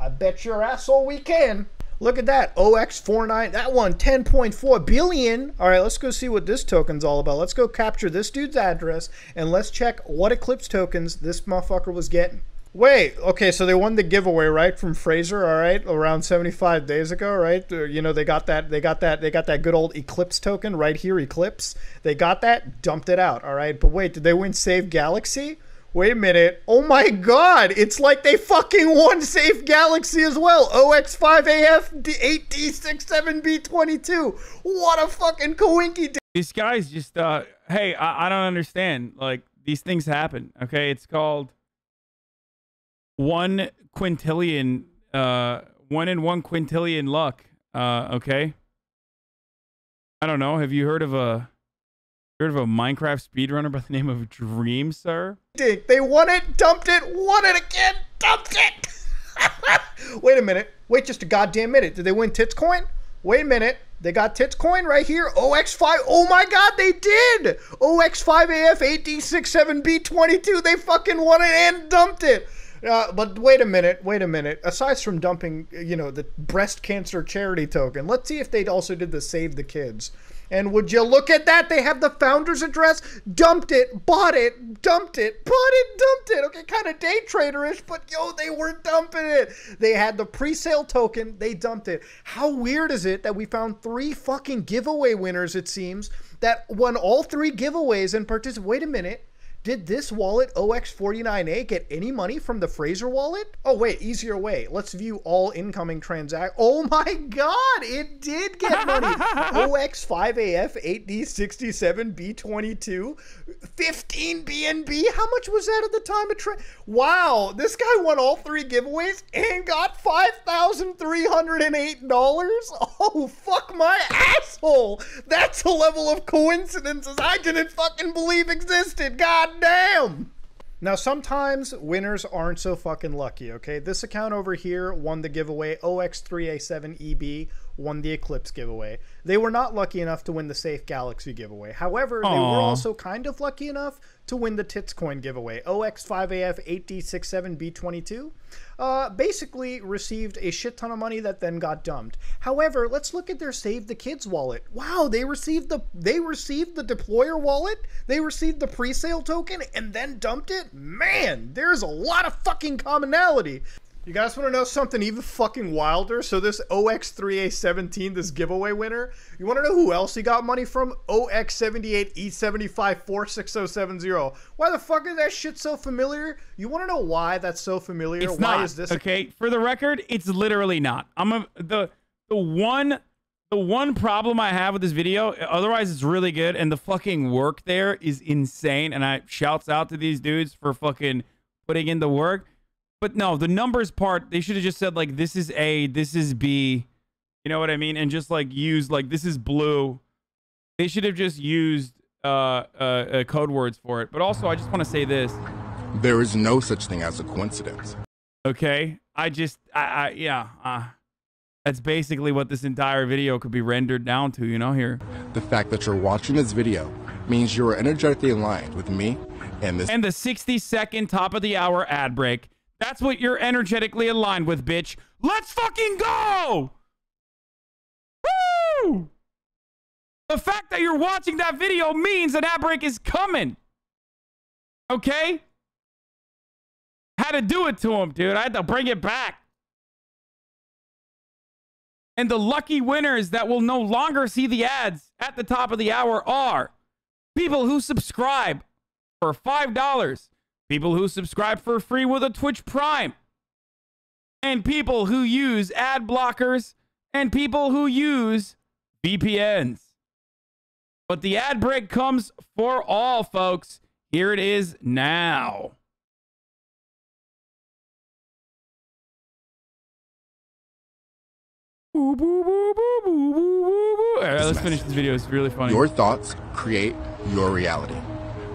I bet your asshole we can. Look at that. OX49. That one, 10.4 billion. All right, let's go see what this token's all about. Let's go capture this dude's address and let's check what Eclipse tokens this motherfucker was getting. Wait, okay, so they won the giveaway, right, from Frazier, all right, around 75 days ago, right? Uh, You know, they got that they got that they got that good old Eclipse token right here, Eclipse. They got that, dumped it out, all right? But wait, did they win Save Galaxy? Wait a minute. Oh my god. It's like they fucking won Safe Galaxy as well. OX5AF 8D67B22. What a fucking coinky These guys just, uh, hey, I, I don't understand. Like, these things happen, okay? It's called one quintillion, uh, one in one quintillion luck, uh, okay? I don't know. Have you heard of a heard of a Minecraft speedrunner by the name of Dream, sir? They won it, dumped it, won it again, dumped it. Wait a minute. Wait just a goddamn minute. Did they win Tits Coin? Wait a minute. They got Tits Coin right here. OX5. Oh my god, they did. OX5AF 8D67B22. They fucking won it and dumped it. Uh, but wait a minute, wait a minute. Aside from dumping, you know, the breast cancer charity token, let's see if they also did the Save the Kids. And would you look at that? They have the founder's address. Dumped it, bought it, dumped it, bought it, dumped it. Okay, kind of day traderish, but yo, they were dumping it. They had the pre-sale token. They dumped it. How weird is it that we found three fucking giveaway winners? It seems that won all three giveaways and participated. Wait a minute. Did this wallet OX49A get any money from the Frazier wallet? Oh wait, easier way. Let's view all incoming transact. Oh my god, it did get money. OX5AF 8D67B22 15 BNB. How much was that at the time of trade? Wow, this guy won all three giveaways and got $5,308. Oh, fuck my asshole. That's a level of coincidences I didn't fucking believe existed. God damn. Now, sometimes winners aren't so fucking lucky, okay? This account over here won the giveaway. OX3A7EB won the Eclipse giveaway. They were not lucky enough to win the Safe Galaxy giveaway. However, they were also kind of lucky enough to win the Tits Coin giveaway. OX5AF 8D67B22 uh, basically received a shit ton of money that then got dumped. However, let's look at their Save the Kids wallet. Wow, they received the they received the deployer wallet, they received the pre-sale token, and then dumped it. Man, there's a lot of fucking commonality. You guys want to know something even fucking wilder? So this OX3A17, this giveaway winner, you want to know who else he got money from? OX78E754670. Why the fuck is that shit so familiar? You want to know why that's so familiar? It's why not. is this okay? For the record, it's literally not. I'm a the the one the one problem I have with this video. Otherwise, it's really good, and the fucking work there is insane. And I shouts out to these dudes for fucking putting in the work. But no, the numbers part, they should have just said like this is A, this is B. You know what I mean? And just like use like this is blue. They should have just used uh, uh, uh code words for it. But also, I just want to say this. There is no such thing as a coincidence. Okay. I just, I, I yeah. Uh, that's basically what this entire video could be rendered down to, you know, here. The fact that you're watching this video means you are energetically aligned with me and this And the 60 second top of the hour ad break. That's what you're energetically aligned with, bitch. Let's fucking go! Woo! The fact that you're watching that video means an ad break is coming. Okay? Had to do it to him, dude. I had to bring it back. And the lucky winners that will no longer see the ads at the top of the hour are people who subscribe for $5, people who subscribe for free with a Twitch Prime, and people who use ad blockers, and people who use VPNs. But the ad break comes for all, folks. Here it is now. Boo, let's finish this video. It's really funny. your thoughts create your reality.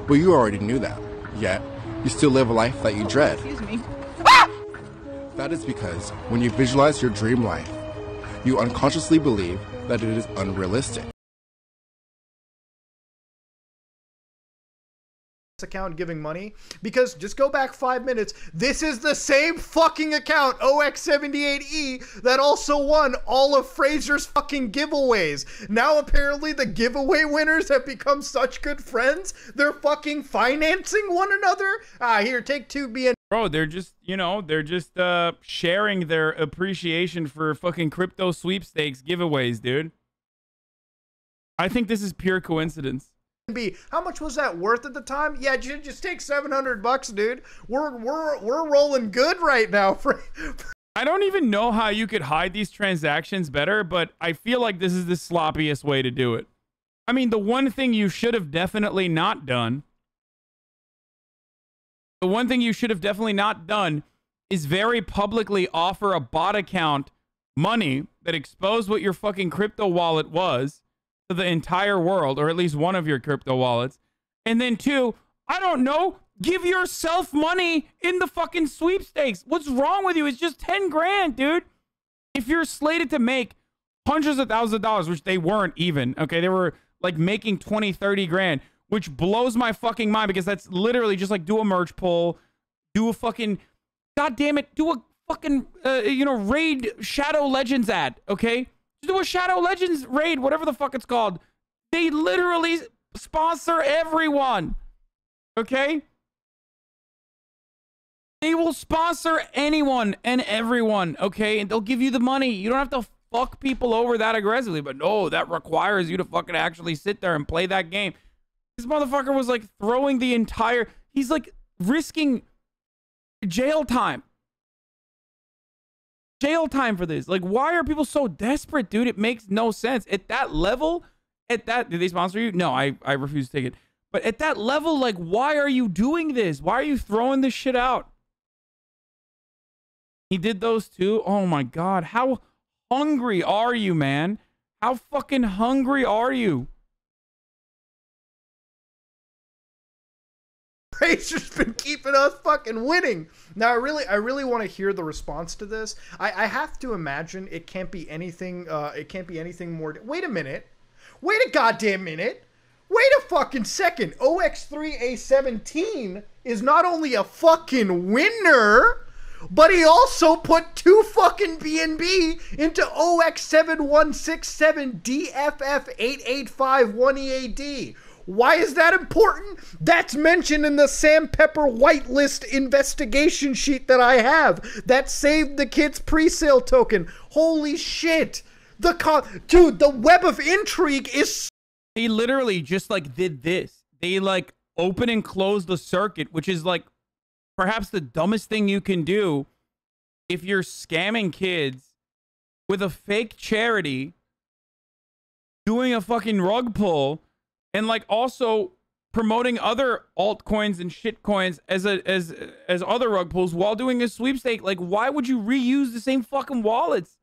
But you already knew that. Yet, you still live a life that you dread. Excuse me. Ah! That is because when you visualize your dream life, you unconsciously believe that it is unrealistic. Account giving money because just go back five minutes. This is the same fucking account, OX78E, that also won all of Frazier's fucking giveaways. Now apparently the giveaway winners have become such good friends. They're fucking financing one another. Ah, here, take two BN. Bro, they're just, you know, they're just uh sharing their appreciation for fucking crypto sweepstakes giveaways, dude. I think this is pure coincidence. B. How much was that worth at the time? Yeah, just, just take 700 bucks, dude. We're we're we're rolling good right now. For, I don't even know how you could hide these transactions better, but I feel like this is the sloppiest way to do it. I mean, the one thing you should have definitely not done, the one thing you should have definitely not done is very publicly offer a bot account money that exposed what your fucking crypto wallet was to the entire world, or at least one of your crypto wallets. And then two, I don't know, give yourself money in the fucking sweepstakes. What's wrong with you? It's just 10 grand, dude. If you're slated to make hundreds of thousands of dollars, which they weren't even, okay, they were like making 20, 30 grand, which blows my fucking mind because that's literally just like do a merch pull, do a fucking, god damn it, do a fucking, uh, you know, raid Shadow Legends ad, okay? Do a Shadow Legends raid, whatever the fuck it's called. They literally sponsor everyone. Okay? They will sponsor anyone and everyone, okay? And they'll give you the money. You don't have to fuck people over that aggressively. But no, that requires you to fucking actually sit there and play that game. This motherfucker was like throwing the entire. He's like risking jail time jail time for this. Like, why are people so desperate, dude? It makes no sense. At that level, at that, did they sponsor you? No, I, I refuse to take it. But at that level, like, why are you doing this? Why are you throwing this shit out? He did those too. Oh my God. How hungry are you, man? How fucking hungry are you? Razor's been keeping us fucking winning. Now I really, I really want to hear the response to this. I, I have to imagine it can't be anything. Uh, it can't be anything more. Wait a minute. Wait a goddamn minute. Wait a fucking second. OX3A17 is not only a fucking winner, but he also put two fucking BNB into OX7167DFF8851EAD why is that important? That's mentioned in the Sam Pepper whitelist investigation sheet that I have that saved the kids pre-sale token. Holy shit. The con dude, the web of intrigue is They literally just like did this. They like open and close the circuit, which is like perhaps the dumbest thing you can do if you're scamming kids with a fake charity doing a fucking rug pull and like also promoting other altcoins and shitcoins as a as as other rug pulls while doing a sweepstake. Like, why would you reuse the same fucking wallets?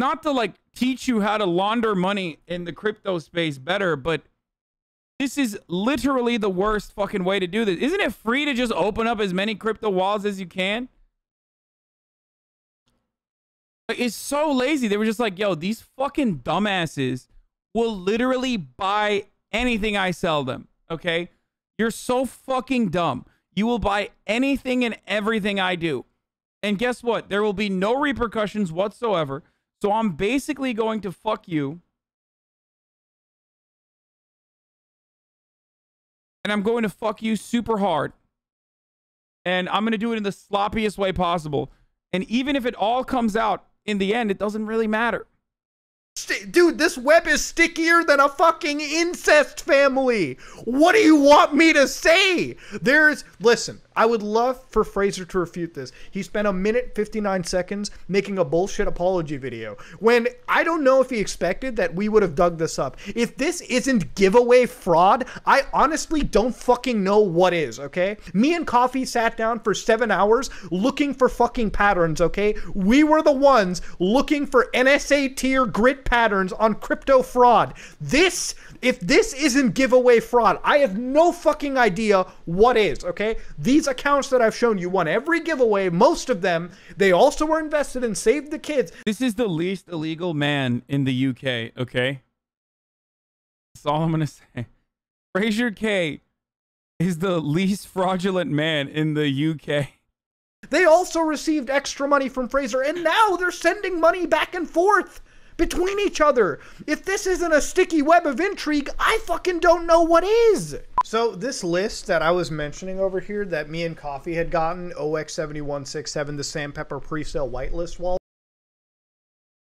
Not to like teach you how to launder money in the crypto space better, but this is literally the worst fucking way to do this. Isn't it free to just open up as many crypto wallets as you can? like, It's so lazy. They were just like, yo, these fucking dumbasses will literally buy anything I sell them. Okay. You're so fucking dumb. You will buy anything and everything I do. And guess what? There will be no repercussions whatsoever. So I'm basically going to fuck you. And I'm going to fuck you super hard. And I'm going to do it in the sloppiest way possible. And even if it all comes out in the end, it doesn't really matter. Dude, this web is stickier than a fucking incest family. What do you want me to say? There's, listen, I would love for Frazier to refute this. He spent a minute 59 seconds making a bullshit apology video when I don't know if he expected that we would have dug this up. If this isn't giveaway fraud, I honestly don't fucking know what is, okay? Me and Coffee sat down for seven hours looking for fucking patterns, okay? We were the ones looking for NSA tier grit patterns on crypto fraud. This if this isn't giveaway fraud, I have no fucking idea what is, okay? These accounts that I've shown you won every giveaway, most of them. They also were invested in Save the Kids. This is the least illegal man in the UK, okay? That's all I'm to say. Frazier K is the least fraudulent man in the UK. They also received extra money from Frazier, and now they're sending money back and forth between each other. If this isn't a sticky web of intrigue, I fucking don't know what is. So this list that I was mentioning over here that me and Coffee had gotten, OX7167, the Sam Pepper pre-sale whitelist wall,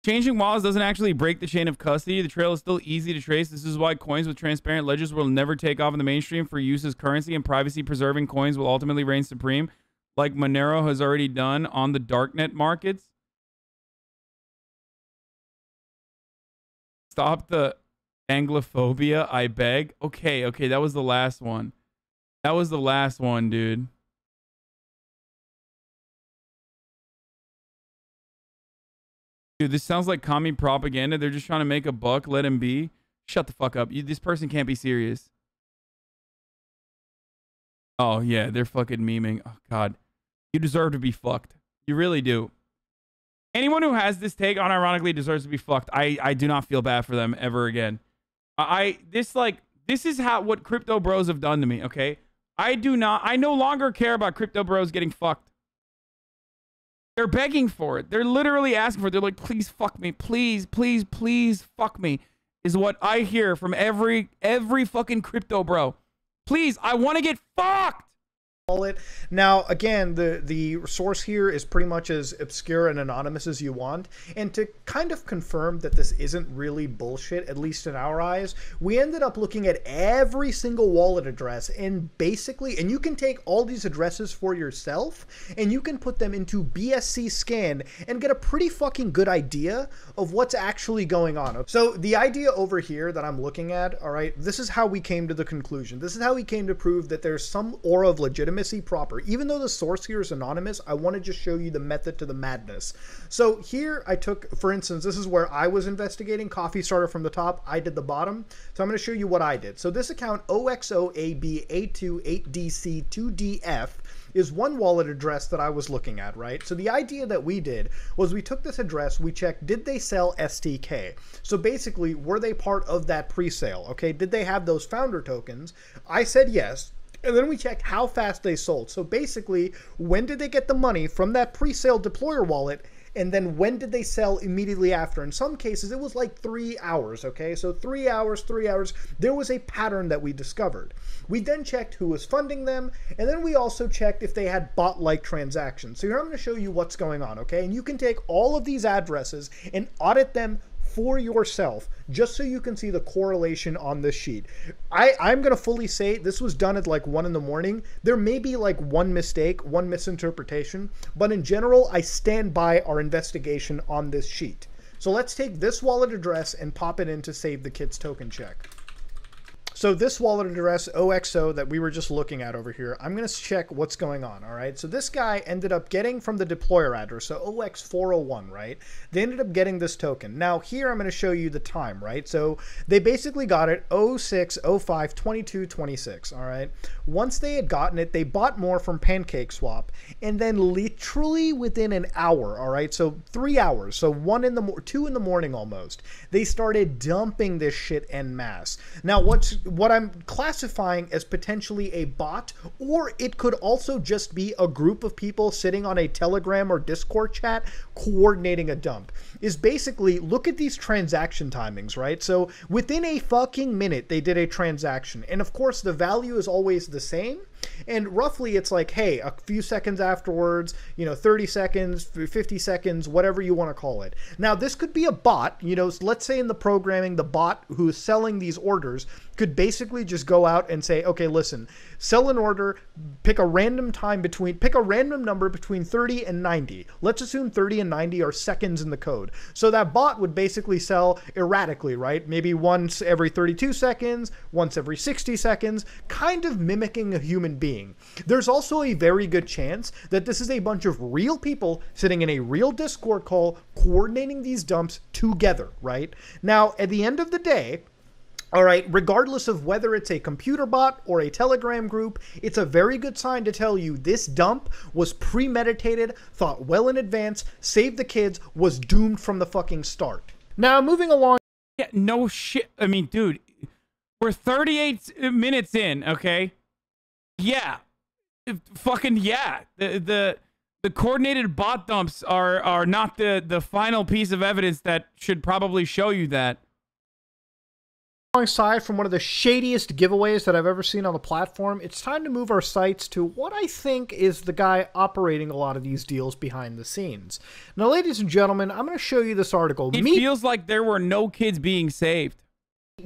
Changing wallets doesn't actually break the chain of custody. The trail is still easy to trace. This is why coins with transparent ledgers will never take off in the mainstream for use as currency, and privacy preserving coins will ultimately reign supreme, like Monero has already done on the darknet markets. Stop the Anglophobia, I beg. Okay, okay, that was the last one. That was the last one, dude. Dude, this sounds like commie propaganda. They're just trying to make a buck. Let him be. Shut the fuck up. You, this person can't be serious. Oh, yeah, they're fucking memeing. Oh, God. You deserve to be fucked. You really do. Anyone who has this take unironically deserves to be fucked. I, I do not feel bad for them ever again. I this like this is how what crypto bros have done to me, okay? I do not I no longer care about crypto bros getting fucked. They're begging for it. They're literally asking for it. They're like, please fuck me. Please, please, please fuck me. Is what I hear from every every fucking crypto bro. Please, I want to get fucked it. Now, again, the, the source here is pretty much as obscure and anonymous as you want. And to kind of confirm that this isn't really bullshit, at least in our eyes, we ended up looking at every single wallet address and basically, and you can take all these addresses for yourself and you can put them into BscScan and get a pretty fucking good idea of what's actually going on. So the idea over here that I'm looking at, all right, this is how we came to the conclusion. This is how we came to prove that there's some aura of legitimacy legitimacy proper. Even though the source here is anonymous, I want to just show you the method to the madness. So here I took, for instance, this is where I was investigating. Coffee started from the top. I did the bottom. So I'm going to show you what I did. So this account OXOAB828DC2DF is one wallet address that I was looking at, right? So the idea that we did was we took this address, we checked, did they sell STK? So basically, were they part of that pre-sale? Okay, did they have those founder tokens? I said yes. And then we check how fast they sold. So basically, when did they get the money from that pre sale deployer wallet? And then when did they sell immediately after? In some cases, it was like three hours, okay? So three hours, three hours. There was a pattern that we discovered. We then checked who was funding them, and then we also checked if they had bot like transactions. So here I'm going to show you what's going on, okay? And you can take all of these addresses and audit them for yourself just so you can see the correlation on this sheet. I, I'm going to fully say this was done at like 1 in the morning. There may be like one mistake, one misinterpretation, but in general, I stand by our investigation on this sheet. So let's take this wallet address and pop it in to save the kids token check. So this wallet address, OXO, that we were just looking at over here, I'm going to check what's going on, all right? So this guy ended up getting from the deployer address, so OX401, right? They ended up getting this token. Now here I'm going to show you the time, right? So they basically got it 06, 05, 22, 26, all right? Once they had gotten it, they bought more from PancakeSwap, and then literally within an hour, all right? So three hours, so one in the, two in the morning almost, they started dumping this shit en masse. Now what's what I'm classifying as potentially a bot, or it could also just be a group of people sitting on a Telegram or Discord chat coordinating a dump, is basically look at these transaction timings, right? So within a fucking minute, they did a transaction. And of course, the value is always the same. And roughly, it's like, hey, a few seconds afterwards, you know, 30 seconds, 50 seconds, whatever you want to call it. Now, this could be a bot, you know, let's say in the programming, the bot who is selling these orders could basically just go out and say, okay, listen, sell an order, pick a random time between, pick a random number between 30 and 90. Let's assume 30 and 90 are seconds in the code. So that bot would basically sell erratically, right? Maybe once every 32 seconds, once every 60 seconds, kind of mimicking a human being. There's also a very good chance that this is a bunch of real people sitting in a real Discord call coordinating these dumps together, right? Now, at the end of the day, all right, regardless of whether it's a computer bot or a Telegram group, it's a very good sign to tell you this dump was premeditated, thought well in advance, saved the kids, was doomed from the fucking start. Now, moving along. Yeah, no shit. I mean, dude, we're 38 minutes in, okay? Yeah. Fucking yeah. The the the coordinated bot dumps are are not the the final piece of evidence that should probably show you that Aside from one of the shadiest giveaways that I've ever seen on the platform, it's time to move our sights to what I think is the guy operating a lot of these deals behind the scenes. Now, ladies and gentlemen, I'm going to show you this article. It feels like there were no kids being saved.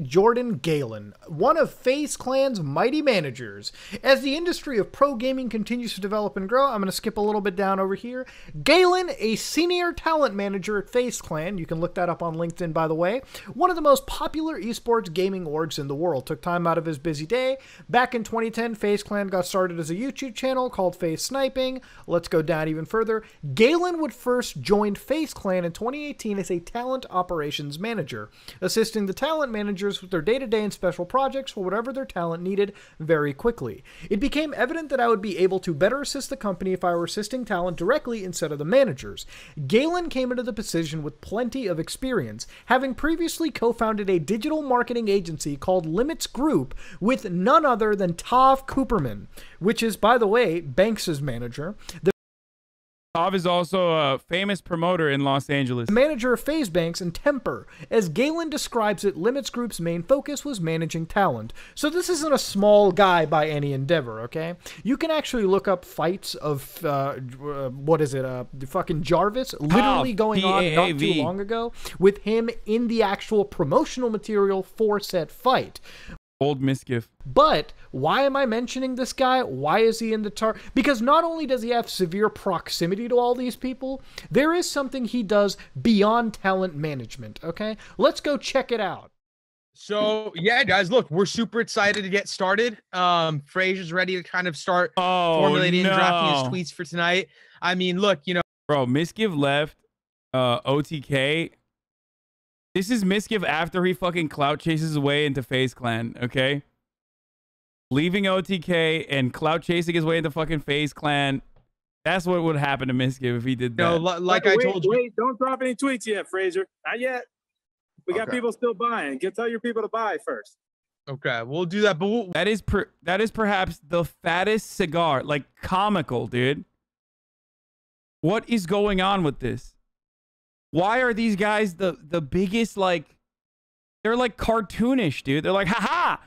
Jordan Galen, one of FaZe Clan's mighty managers. As the industry of pro gaming continues to develop and grow, I'm going to skip a little bit down over here. Galen, a senior talent manager at FaZe Clan, you can look that up on LinkedIn, by the way, one of the most popular esports gaming orgs in the world, took time out of his busy day. Back in 2010, FaZe Clan got started as a YouTube channel called FaZe Sniping. Let's go down even further. Galen would first join FaZe Clan in 2018 as a talent operations manager, assisting the talent manager with their day to day and special projects for whatever their talent needed very quickly. It became evident that I would be able to better assist the company if I were assisting talent directly instead of the managers. Galen came into the position with plenty of experience, having previously co founded a digital marketing agency called Limits Group with none other than Tav Cooperman, which is, by the way, Banks' manager. The Tav is also a famous promoter in Los Angeles. The manager of FaZe Banks and Temperrr. As Galen describes it, Limits Group's main focus was managing talent. So this isn't a small guy by any endeavor, okay? You can actually look up fights of, uh, uh, what is it, uh, the fucking Jarvis, literally Tav, going on not too long ago, with him in the actual promotional material for said fight. Old Mizkif. But why am I mentioning this guy? Why is he in the tar? Because not only does he have severe proximity to all these people, there is something he does beyond talent management. Okay, let's go check it out. So yeah, guys, look, we're super excited to get started. Um, Frazier's ready to kind of start Oh, formulating no. and drafting his tweets for tonight. I mean, look, you know, Bro, Mizkif left uh, OTK. This is Mizkif after he fucking clout chases his way into FaZe Clan, okay? Leaving OTK and clout chasing his way into fucking FaZe Clan. That's what would happen to Mizkif if he did that. No, like wait, I wait, told you, Wait, don't drop any tweets yet, Frazier. Not yet. We got Okay. people still buying. Get tell your people to buy first. okay, we'll do that. But we'll, That is per- that is perhaps the fattest cigar, like comical, dude. What is going on with this? Why are these guys the the biggest like they're like cartoonish, dude. They're like, haha,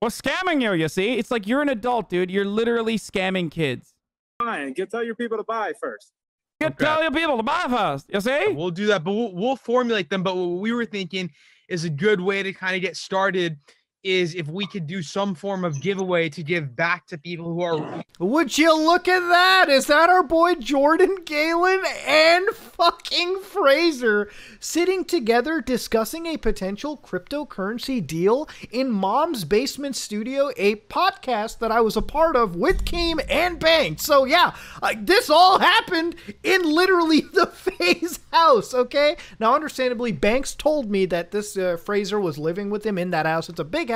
we're scamming you, you see? It's like you're an adult, dude. You're literally scamming kids. Buying. Get tell your people to buy first. Get Okay. tell your people to buy first, you see? we'll do that. But we'll, we'll formulate them. But what we were thinking is a good way to kind of get started is if we could do some form of giveaway to give back to people who are Would you look at that? Is that our boy Jordan Galen and fucking Frazier sitting together discussing a potential cryptocurrency deal in Mom's Basement Studio, a podcast that I was a part of with Keem and Banks. So yeah, this all happened in literally the FaZe house, okay? Now, understandably, Banks told me that this uh, Frazier was living with him in that house. It's a big house,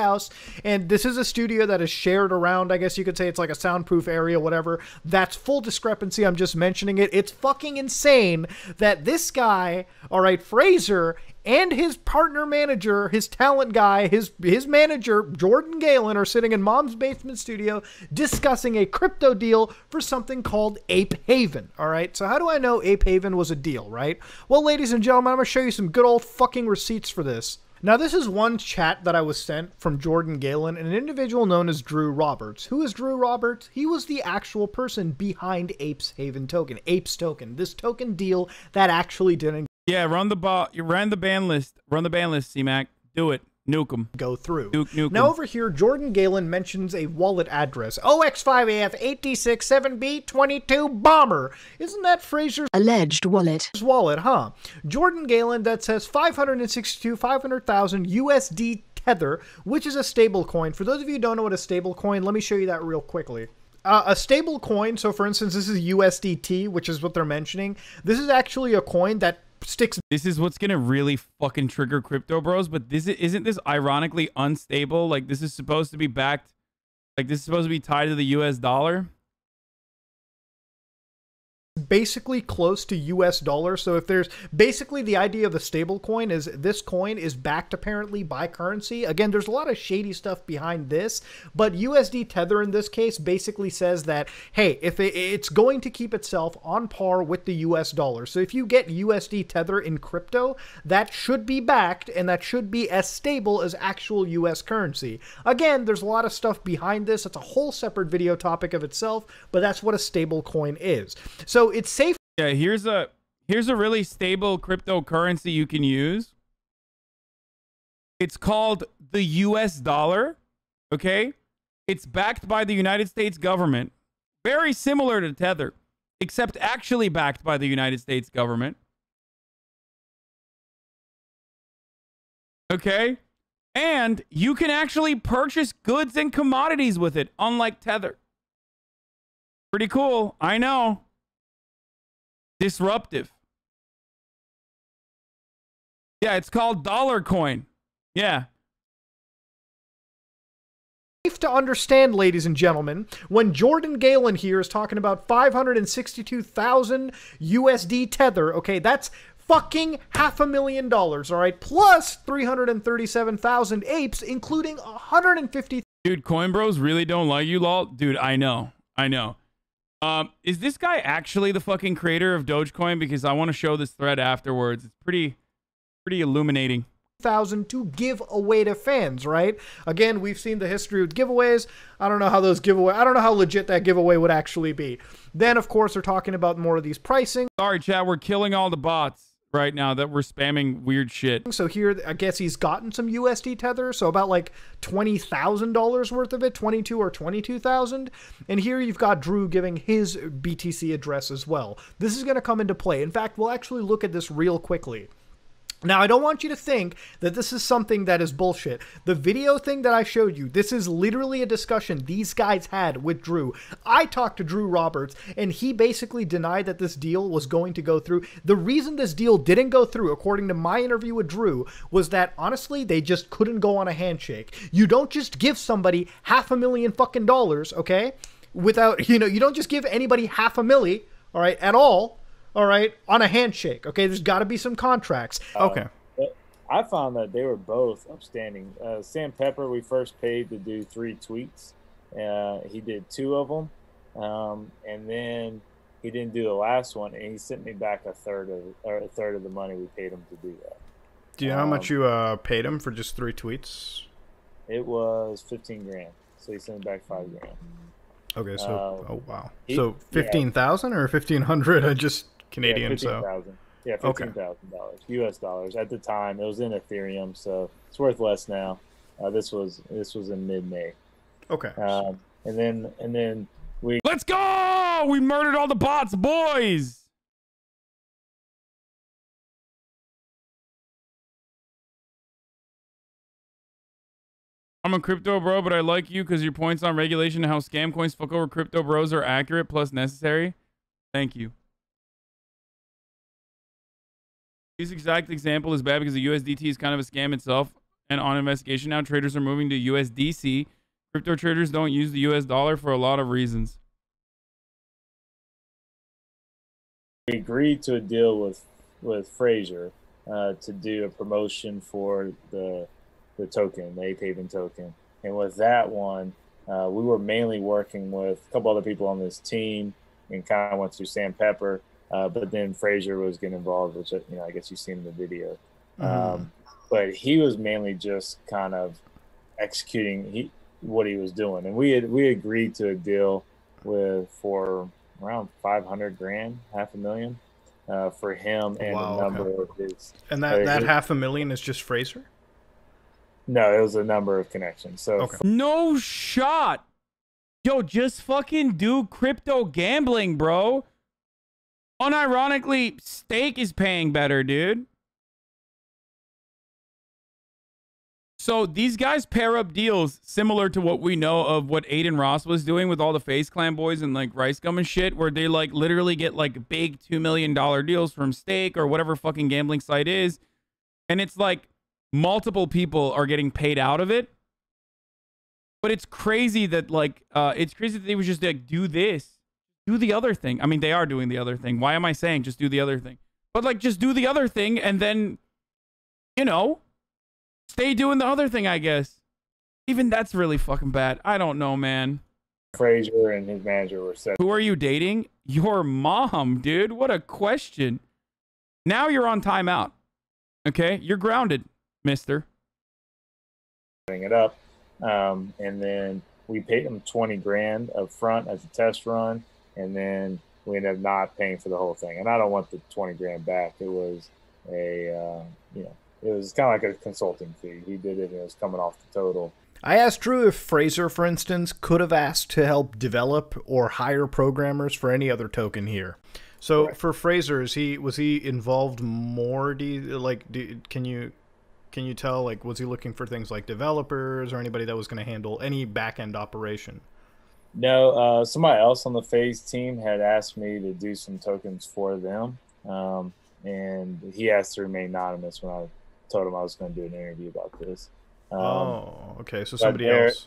and this is a studio that is shared around. I guess you could say it's like a soundproof area, whatever. That's full discrepancy. I'm just mentioning it. It's fucking insane that this guy, all right, Frazier, and his partner manager, his talent guy, his his manager, Jordan Galen, are sitting in mom's basement studio discussing a crypto deal for something called Ape Haven. All right. So how do I know Ape Haven was a deal, right? Well, ladies and gentlemen, I'm gonna show you some good old fucking receipts for this. Now, this is one chat that I was sent from Jordan Galen, an individual known as Drew Roberts. Who is Drew Roberts? He was the actual person behind Apes Haven token, Apes token, this token deal that actually didn't Yeah, run the ball. You ran the ban list. Run the ban list, C-Mac. Do it. Nuke them. go through. Nuke, nuke now 'em. over here, Jordan Galen mentions a wallet address: OX5AF8D67B22 Bomber. Isn't that Frazier's alleged wallet. wallet, huh? Jordan Galen that says 562 500,000 USD Tether, which is a stable coin. For those of you who don't know what a stable coin, let me show you that real quickly. Uh, a stable coin, so for instance, this is USDT, which is what they're mentioning. This is actually a coin that sticks This is what's gonna really fucking trigger crypto bros. But this is, isn't this ironically unstable? Like this is supposed to be backed. Like this is supposed to be tied to the U.S. dollar. Basically close to US dollar. So if there's basically the idea of a stable coin is this coin is backed apparently by currency. Again, there's a lot of shady stuff behind this, but USD Tether in this case basically says that hey, if it, it's going to keep itself on par with the US dollar. So if you get USD Tether in crypto, that should be backed and that should be as stable as actual US currency. Again, there's a lot of stuff behind this. It's a whole separate video topic of itself, but that's what a stable coin is. So it's safe Yeah, here's a here's a really stable cryptocurrency you can use. It's called the US dollar, okay? It's backed by the United States government. Very similar to Tether, except actually backed by the United States government. Okay? And you can actually purchase goods and commodities with it, unlike Tether. Pretty cool. I know. Disruptive. Yeah, it's called Dollar Coin. Yeah. to understand, ladies and gentlemen, when Jordan Galen here is talking about 562,000 USD tether, okay, that's fucking half a million dollars, all right, plus 337,000 apes, including 150. Dude, Coin Bros really don't like you, lol. Dude, I know. I know. Um, is this guy actually the fucking creator of Dogecoin? Because I want to show this thread afterwards. It's pretty, pretty illuminating. thousand to give away to fans, right? Again, we've seen the history with giveaways. I don't know how those giveaway I don't know how legit that giveaway would actually be. Then of course they're talking about more of these pricing. Sorry, Chad, we're killing all the bots right now that we're spamming weird shit. So here I guess he's gotten some USD tether, so about like twenty thousand dollars worth of it, twenty two or twenty two thousand. And here you've got Drew giving his BTC address as well. This is gonna come into play. In fact, we'll actually look at this real quickly. Now, I don't want you to think that this is something that is bullshit. The video thing that I showed you, this is literally a discussion these guys had with Drew. I talked to Drew Roberts, and he basically denied that this deal was going to go through. The reason this deal didn't go through, according to my interview with Drew, was that honestly, they just couldn't go on a handshake. You don't just give somebody half a million fucking dollars, okay? Without, you know, you don't just give anybody half a milli, all right, at all all right, on a handshake. Okay, there's got to be some contracts. Okay. But I found that they were both upstanding. Uh, Sam Pepper, we first paid to do three tweets. Uh, he did two of them, um, and then he didn't do the last one, and he sent me back a third of or a third of the money we paid him to do that. Do you know how much you uh, paid him for just three tweets? It was fifteen grand, so he sent me back five grand. Okay, so Uh, oh wow, he- so fifteen thousand or fifteen hundred? I just Canadian, yeah, so 15,000. Yeah, Okay. fifteen thousand dollars, U.S. dollars at the time. It was in Ethereum, so it's worth less now. Uh, this was this was in mid-May, okay. um, and then and then we Let's go! We murdered all the bots, boys! I'm a crypto bro, but I like you because your points on regulation and how scam coins fuck over crypto bros are accurate plus necessary. Thank you. This exact example is bad because the USDT is kind of a scam itself and on investigation now. Traders are moving to USDC. Crypto traders don't use the US dollar for a lot of reasons. we agreed to a deal with with Frazier uh, to do a promotion for the the token, the Ape Haven token, and with that one, uh, we were mainly working with a couple other people on this team, and kind of went through Sam Pepper, uh, but then Frazier was getting involved, which you know I guess you've seen in the video. Um, but he was mainly just kind of executing he, what he was doing, and we had we agreed to a deal with for around five hundred grand, half a million, uh, for him and Wow, a number okay. of his. And that uh, that his- half a million is just Frazier. No, it was a number of connections. So Okay. No shot. Yo, just fucking do crypto gambling, bro. Unironically, stake is paying better, dude. So these guys pair up deals similar to what we know of what Adin Ross was doing with all the FaZe Clan boys and like Rice Gum and shit, where they like literally get like big two million dollar deals from Stake or whatever fucking gambling site is, and it's like multiple people are getting paid out of it. But it's crazy that like uh it's crazy that they would just like do this. Do the other thing. I mean, they are doing the other thing. Why am I saying just do the other thing? But like, just do the other thing and then, you know, stay doing the other thing. I guess. Even that's really fucking bad. I don't know, man. Frazier and his manager were set. Who are you dating? Your mom, dude. What a question. Now you're on timeout. Okay, you're grounded, Mister. setting it up, um, and then we paid him twenty grand up front as a test run, and then we ended up not paying for the whole thing. And I don't want the twenty grand back. It was a uh, you know it was kind of like a consulting fee. He did it, and it was coming off the total. I asked Drew if Frazier, for instance, could have asked to help develop or hire programmers for any other token here. So for Frazier, is he was he involved more? Do you, like do, can you can you tell like was he looking for things like developers or anybody that was going to handle any back end operation? No, uh, somebody else on the FaZe team had asked me to do some tokens for them, um, and he asked to remain anonymous when I told him I was going to do an interview about this. Um, oh, okay. So somebody there- else.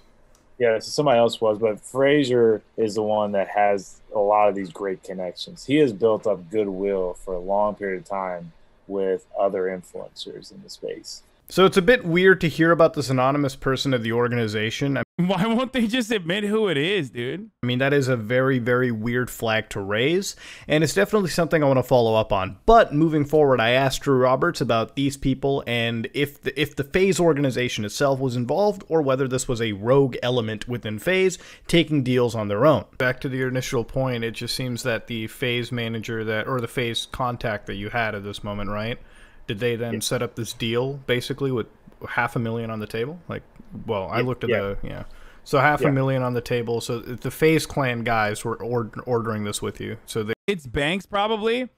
Yeah, so somebody else was, but Frazier is the one that has a lot of these great connections. He has built up goodwill for a long period of time with other influencers in the space. So it's a bit weird to hear about this anonymous person of the organization. I Why won't they just admit who it is, dude? I mean, that is a very, very weird flag to raise, and it's definitely something I want to follow up on. But moving forward, I asked Drew Roberts about these people and if the, if the FaZe organization itself was involved, or whether this was a rogue element within FaZe taking deals on their own. Back to the initial point, it just seems that the FaZe manager that, or the FaZe contact that you had at this moment, right? Did they then set up this deal basically with half a million on the table? Like, well, I Yeah, looked at yeah. the yeah. So half Yeah. a million on the table. So the FaZe Clan guys were or- ordering this with you. So they It's Banks, probably.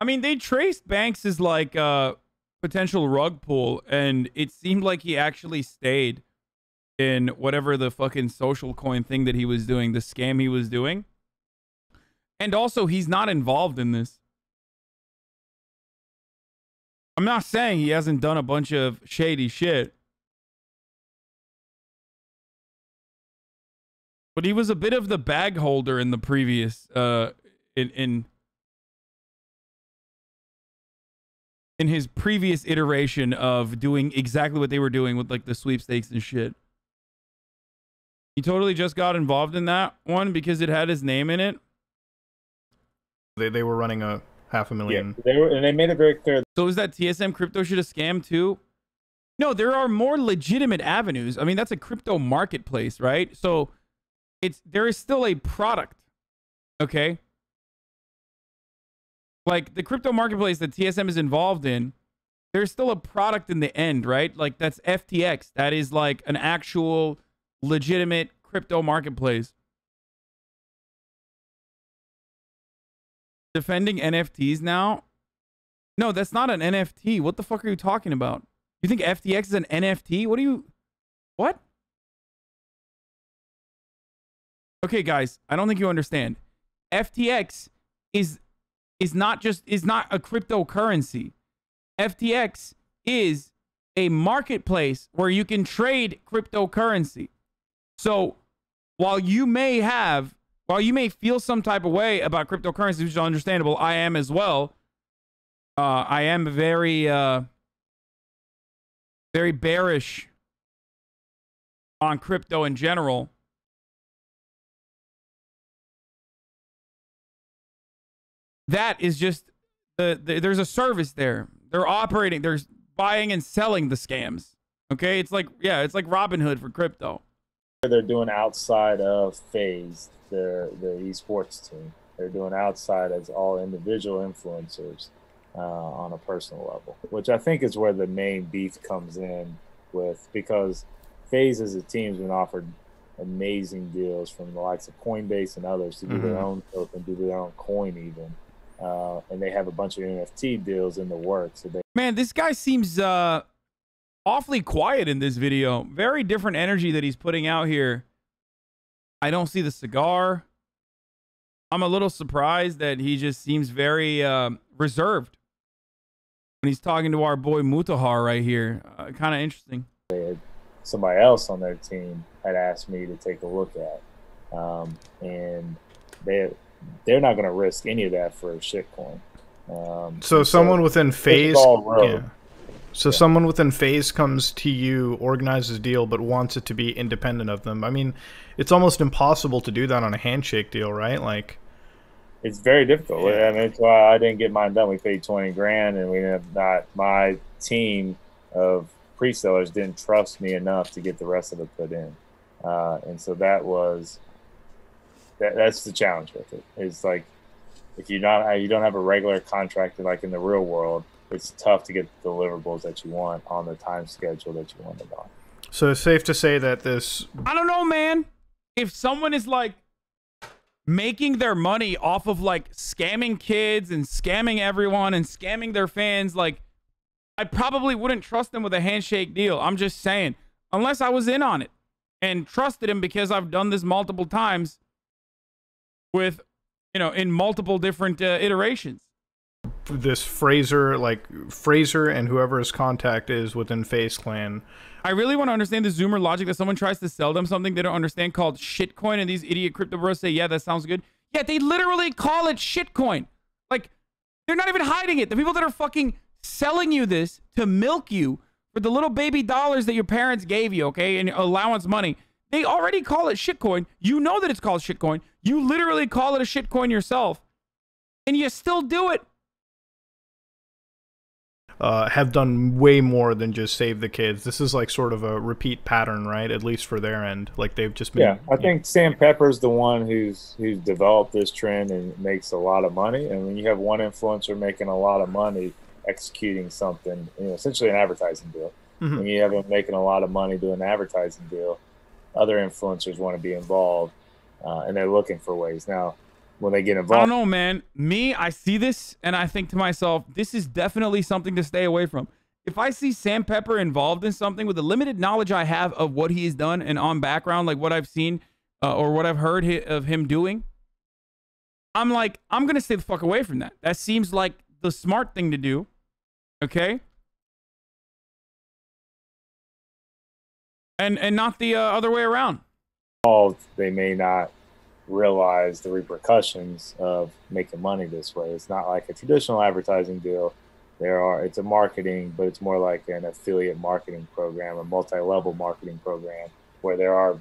I mean, they traced Banks as like a potential rug pull, and it seemed like he actually stayed in whatever the fucking social coin thing that he was doing, the scam he was doing. And also, he's not involved in this. I'm not saying he hasn't done a bunch of shady shit. But he was a bit of the bag holder in the previous uh in in in his previous iteration of doing exactly what they were doing with like the sweepstakes and shit. He totally just got involved in that one because it had his name in it. they, they were running a half a Yeah, million. they were, and they made it very clear. So is that TSM crypto should have scammed too? No, there are more legitimate avenues. I mean, that's a crypto marketplace, right? So it's there is still a product. Okay? Like the crypto marketplace that TSM is involved in, there's still a product in the end, right? Like that's FTX. That is like an actual legitimate crypto marketplace. Defending NFTs now? No, that's not an NFT. What the fuck are you talking about? You think FTX is an NFT? What do you What? Okay, guys, I don't think you understand. FTX is is not just is not a cryptocurrency. FTX is a marketplace where you can trade cryptocurrency. So, while you may have while you may feel some type of way about cryptocurrency, which is understandable, I am as well. Uh, I am very uh, very bearish on crypto in general. That is just the, the there's a service there. They're operating. There's buying and selling the scams. Okay, it's like yeah, it's like Robinhood for crypto. They're doing outside of FaZe their their esports team they're doing outside as all individual influencers uh, on a personal level which i think is where the main beef comes in with because FaZe as a team has been offered amazing deals from the likes of coinbase and others to do their Mhm. own token do their own coin even uh, and they have a bunch of nft deals in the works so they Man, this guy seems uh awfully quiet in this video. Very different energy that he's putting out here. I don't see the cigar. I'm a little surprised that he just seems very uh, reserved when he's talking to our boy Mutahar right here. Uh, kind of interesting. somebody else on their team had asked me to take a look at, um, and they they're not going to risk any of that for a shitcoin. Um, So and someone within it's FaZe, all road. yeah. So someone within FaZe comes to you, organizes a deal, but wants it to be independent of them. I mean, it's almost impossible to do that on a handshake deal, right? Like, it's very difficult. Yeah. I mean, it's why I didn't get mine done. We paid twenty grand, and we have not. My team of pre-sellers didn't trust me enough to get the rest of it put in, uh, and so that was that, that's the challenge with it. it. Is like if you not you don't have a regular contract like in the real world, it's tough to get the deliverables that you want on the time schedule that you want it on. so it's safe to say that this I don't know, man. If someone is like making their money off of like scamming kids and scamming everyone and scamming their fans, like I probably wouldn't trust them with a handshake deal. I'm just saying, unless I was in on it and trusted him because I've done this multiple times with, you know, in multiple different uh, iterations. This Frazier, like Frazier and whoever his contact is within FaZe Clan, I really want to understand the Zoomer logic that someone tries to sell them something they don't understand called shitcoin, and these idiot crypto bros say, "Yeah, that sounds good." Yeah, they literally call it shitcoin. Like they're not even hiding it. The people that are fucking selling you this to milk you for the little baby dollars that your parents gave you, okay, and allowance money, they already call it shitcoin. You know that it's called shitcoin. You literally call it a shitcoin yourself, and you still do it. Uh, have done way more than just save the kids. This is like sort of a repeat pattern, right? At least for their end, like they've just been. Yeah, I think Sam Pepper's the one who's who's developed this trend and makes a lot of money. And when you have one influencer making a lot of money executing something, you know, essentially an advertising deal, Mhm. when you have them making a lot of money doing an advertising deal, other influencers want to be involved, uh, and they're looking for ways. Now, when they get involved. I don't know, man. Me, I see this and I think to myself, this is definitely something to stay away from. If I see Sam Pepper involved in something with the limited knowledge I have of what he's done and on background, like what I've seen uh, or what I've heard of him doing, I'm like, I'm going to stay the fuck away from that. That seems like the smart thing to do. Okay? And and not the uh, other way around. involved, they may not realize the repercussions of making money this way. It's not like a traditional advertising deal. There are it's a marketing, but it's more like an affiliate marketing program, a multi-level marketing program where there are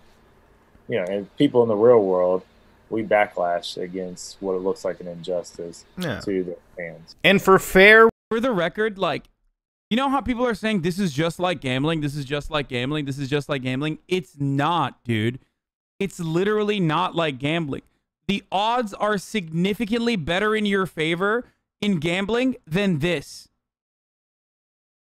you know, and people in the real world, we backlash against what it looks like an injustice Yeah. to the fans. And for fair, for the record, like, you know how people are saying this is just like gambling, this is just like gambling, this is just like gambling? It's not, dude. It's literally not like gambling. The odds are significantly better in your favor in gambling than this.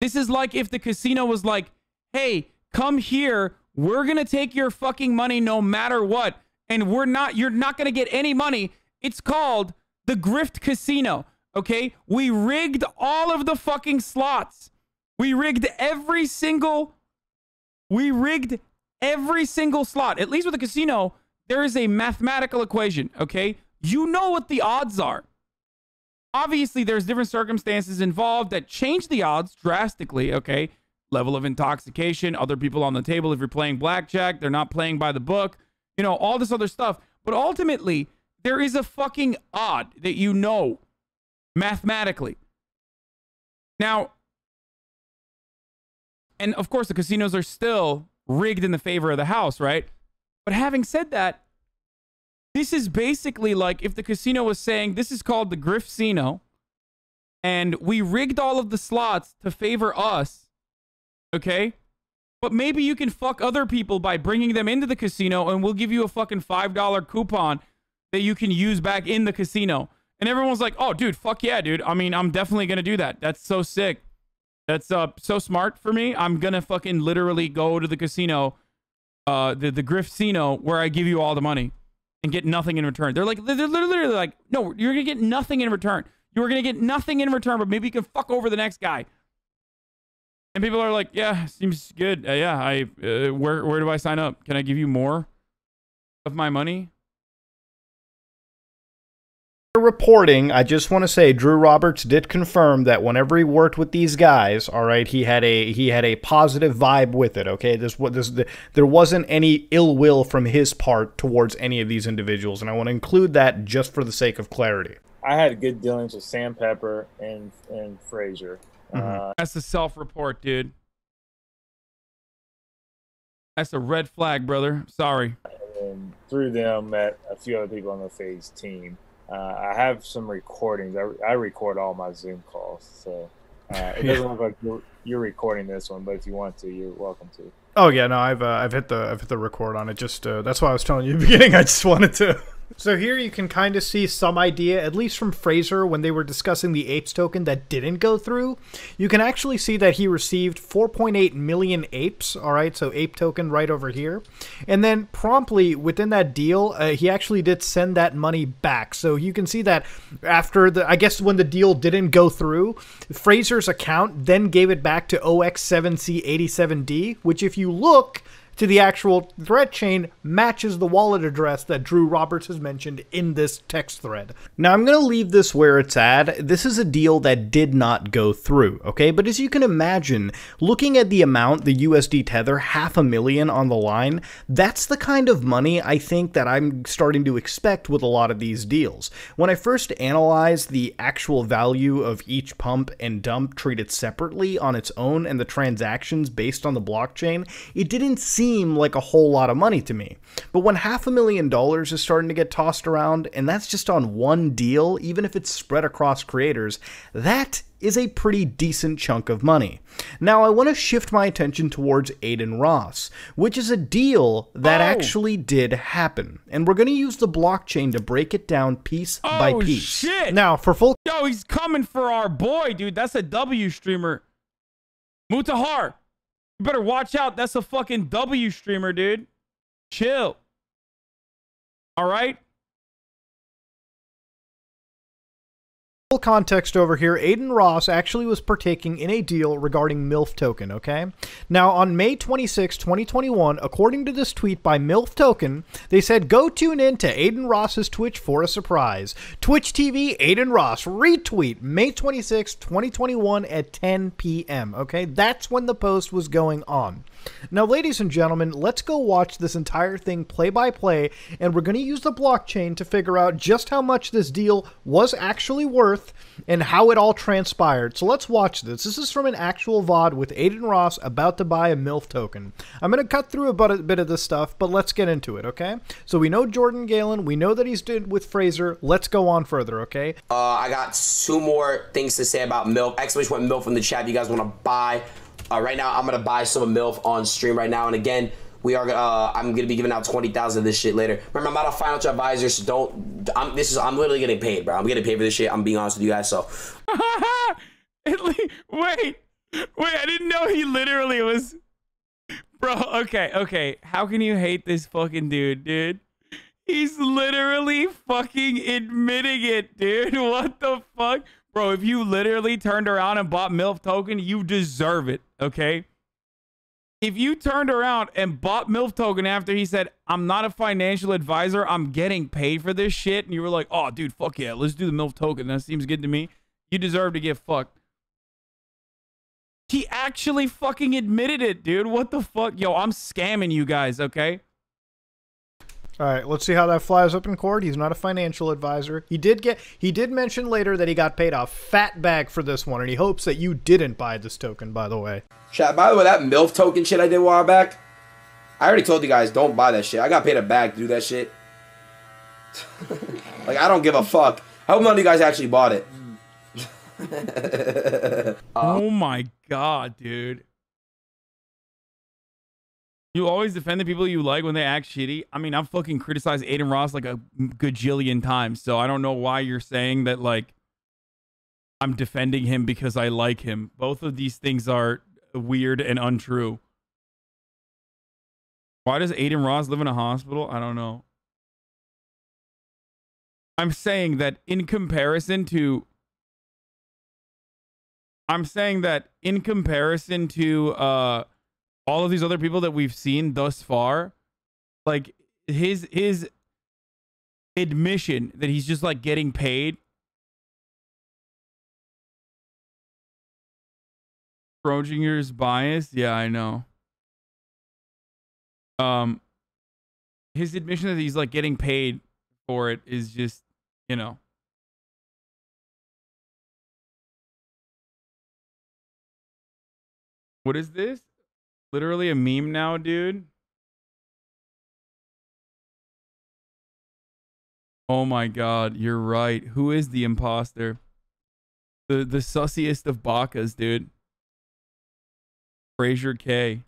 This is like if the casino was like, hey, come here, we're going to take your fucking money no matter what, and we're not, you're not going to get any money. It's called the Grift Casino, okay? We rigged all of the fucking slots. We rigged every single, we rigged every single slot. At least with a casino, there is a mathematical equation, okay? You know what the odds are. Obviously, there's different circumstances involved that change the odds drastically, okay? Level of intoxication, other people on the table. If you're playing blackjack, they're not playing by the book, you know, all this other stuff. But ultimately, there is a fucking odd that you know mathematically. Now, and of course, the casinos are still rigged in the favor of the house, right? But having said that, this is basically like if the casino was saying this is called the Griffsino, and we rigged all of the slots to favor us, okay? But maybe you can fuck other people by bringing them into the casino, and we'll give you a fucking five dollar coupon that you can use back in the casino. And everyone's like, "Oh, dude, fuck yeah, dude! I mean, I'm definitely gonna do that. That's so sick. That's uh so smart for me. I'm gonna fucking literally go to the casino, uh, the the Griffsino, where I give you all the money and get nothing in return. They're like, they're literally like, no, you're gonna get nothing in return. You're gonna get nothing in return, but maybe you can fuck over the next guy. And people are like, yeah, seems good. Uh, yeah, I uh, where where do I sign up? Can I give you more of my money? Reporting, I just want to say Drew Roberts did confirm that whenever he worked with these guys, all right, he had a he had a positive vibe with it. Okay, this what this there wasn't any ill will from his part towards any of these individuals, and I want to include that just for the sake of clarity. I had good dealings with Sam Pepper and and Frazier. Mm-hmm. Uh, That's the self-report, dude. That's a red flag, brother. Sorry. and through them met a few other people on the FaZe team. Uh, I have some recordings. I, I record all my Zoom calls, so uh, it doesn't look like you're, you're recording this one. But if you want to, you're welcome to. Oh yeah, no, I've uh, I've hit the I've hit the record on it. Just uh, that's why I was telling you at the beginning. I just wanted to. So here you can kind of see some idea, at least from Frazier, when they were discussing the apes token that didn't go through. You can actually see that he received 4.8 million apes. All right, so ape token right over here, and then promptly within that deal, uh, he actually did send that money back. So you can see that after the, I guess when the deal didn't go through, Frazier's account then gave it back to OX7C87D, which if you look to the actual threat chain matches the wallet address that Drew Roberts has mentioned in this text thread. Now, I'm going to leave this where it's at. This is a deal that did not go through, okay? But as you can imagine, looking at the amount, the USD Tether, half a million on the line, that's the kind of money I think that I'm starting to expect with a lot of these deals. When I first analyzed the actual value of each pump and dump treated separately on its own and the transactions based on the blockchain, it didn't seem like a whole lot of money to me. But when half a million dollars is starting to get tossed around, and that's just on one deal, even if it's spread across creators, that is a pretty decent chunk of money. Now, I want to shift my attention towards Adin Ross, which is a deal that Oh. actually did happen. And we're going to use the blockchain to break it down piece by Oh, piece. shit. Now, for full Yo, he's coming for our boy, dude. That's a W streamer. Mutahar. You better watch out. That's a fucking W streamer, dude. Chill. All right? Full context over here, Adin Ross actually was partaking in a deal regarding MILF Token, okay? Now, on May 26, 2021, according to this tweet by MILF Token, they said, Go tune in to Adin Ross's Twitch for a surprise. Twitch TV, Adin Ross, retweet May 26, 2021 at 10 p.m., okay? That's when the post was going on. Now, ladies and gentlemen, let's go watch this entire thing play by play, and we're going to use the blockchain to figure out just how much this deal was actually worth and how it all transpired. So let's watch this. This is from an actual VOD with Adin Ross about to buy a MILF token. I'm going to cut through a bit of this stuff, but let's get into it, okay? So we know Jordan Galen, we know that he's did with Frazier. Let's go on further, okay? Uh, I got two more things to say about MILF. Exclamation point MILF in the chat. If you guys want to buy, uh, right now I'm gonna buy some MILF on stream right now. And again, we are. Uh, I'm gonna be giving out twenty thousand of this shit later. Remember, I'm not a financial advisor, so don't. I'm. This is. I'm literally getting paid, bro. I'm getting paid for this shit. I'm being honest with you guys. So wait. Wait, I didn't know he literally was. Bro, okay, okay. How can you hate this fucking dude, dude? He's literally fucking admitting it, dude. What the fuck? Bro, if you literally turned around and bought MILF token, you deserve it, okay? If you turned around and bought MILF token after he said, I'm not a financial advisor, I'm getting paid for this shit, and you were like, oh, dude, fuck yeah, let's do the MILF token. That seems good to me. You deserve to get fucked. He actually fucking admitted it, dude. What the fuck? Yo, I'm scamming you guys, okay? All right, let's see how that flies up in court. He's not a financial advisor. He did get he did mention later that he got paid a fat bag for this one and he hopes that you didn't buy this token by the way. Chat, by the way, that MILF token shit I did a while back, I already told you guys don't buy that shit. I got paid a bag to do that shit. like, I don't give a fuck. I hope none of you guys actually bought it. oh my god, dude. You always defend the people you like when they act shitty. I mean, I've fucking criticized Adin Ross like a gajillion times, so I don't know why you're saying that like I'm defending him because I like him. Both of these things are weird and untrue. Why does Adin Ross live in a hospital? I don't know. I'm saying that in comparison to I'm saying that in comparison to uh all of these other people that we've seen thus far, like his his admission that he's just like getting paid. Schrodinger's bias. Yeah, I know. Um, his admission that he's like getting paid for it is just, you know. What is this? Literally a meme now, dude. Oh my god, you're right. Who is the imposter? The the sussiest of Bacas, dude. Frazier K.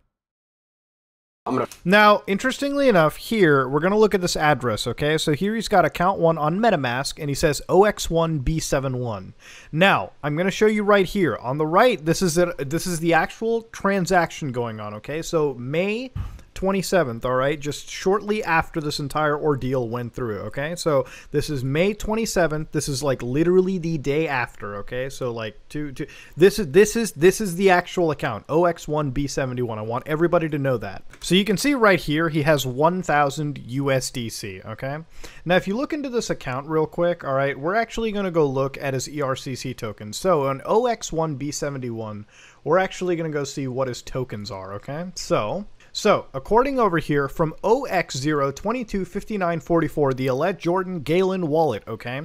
Now, interestingly enough, here we're going to look at this address, okay? So here he's got account 1 on MetaMask and he says OX1B71. Now, I'm going to show you right here. On the right, this is it this is the actual transaction going on, okay? So May 27th, all right? Just shortly after this entire ordeal went through, okay? So this is May 27th. This is like literally the day after, okay? So like two, two this is this is this is the actual account, OX1B71. I want everybody to know that. So you can see right here he has 1000 USDC, okay? Now if you look into this account real quick, all right? We're actually going to go look at his ERCC tokens. So on OX1B71, we're actually going to go see what his tokens are, okay? So, so, according over here from OX0225944, the Alette Jordan Galen wallet, okay?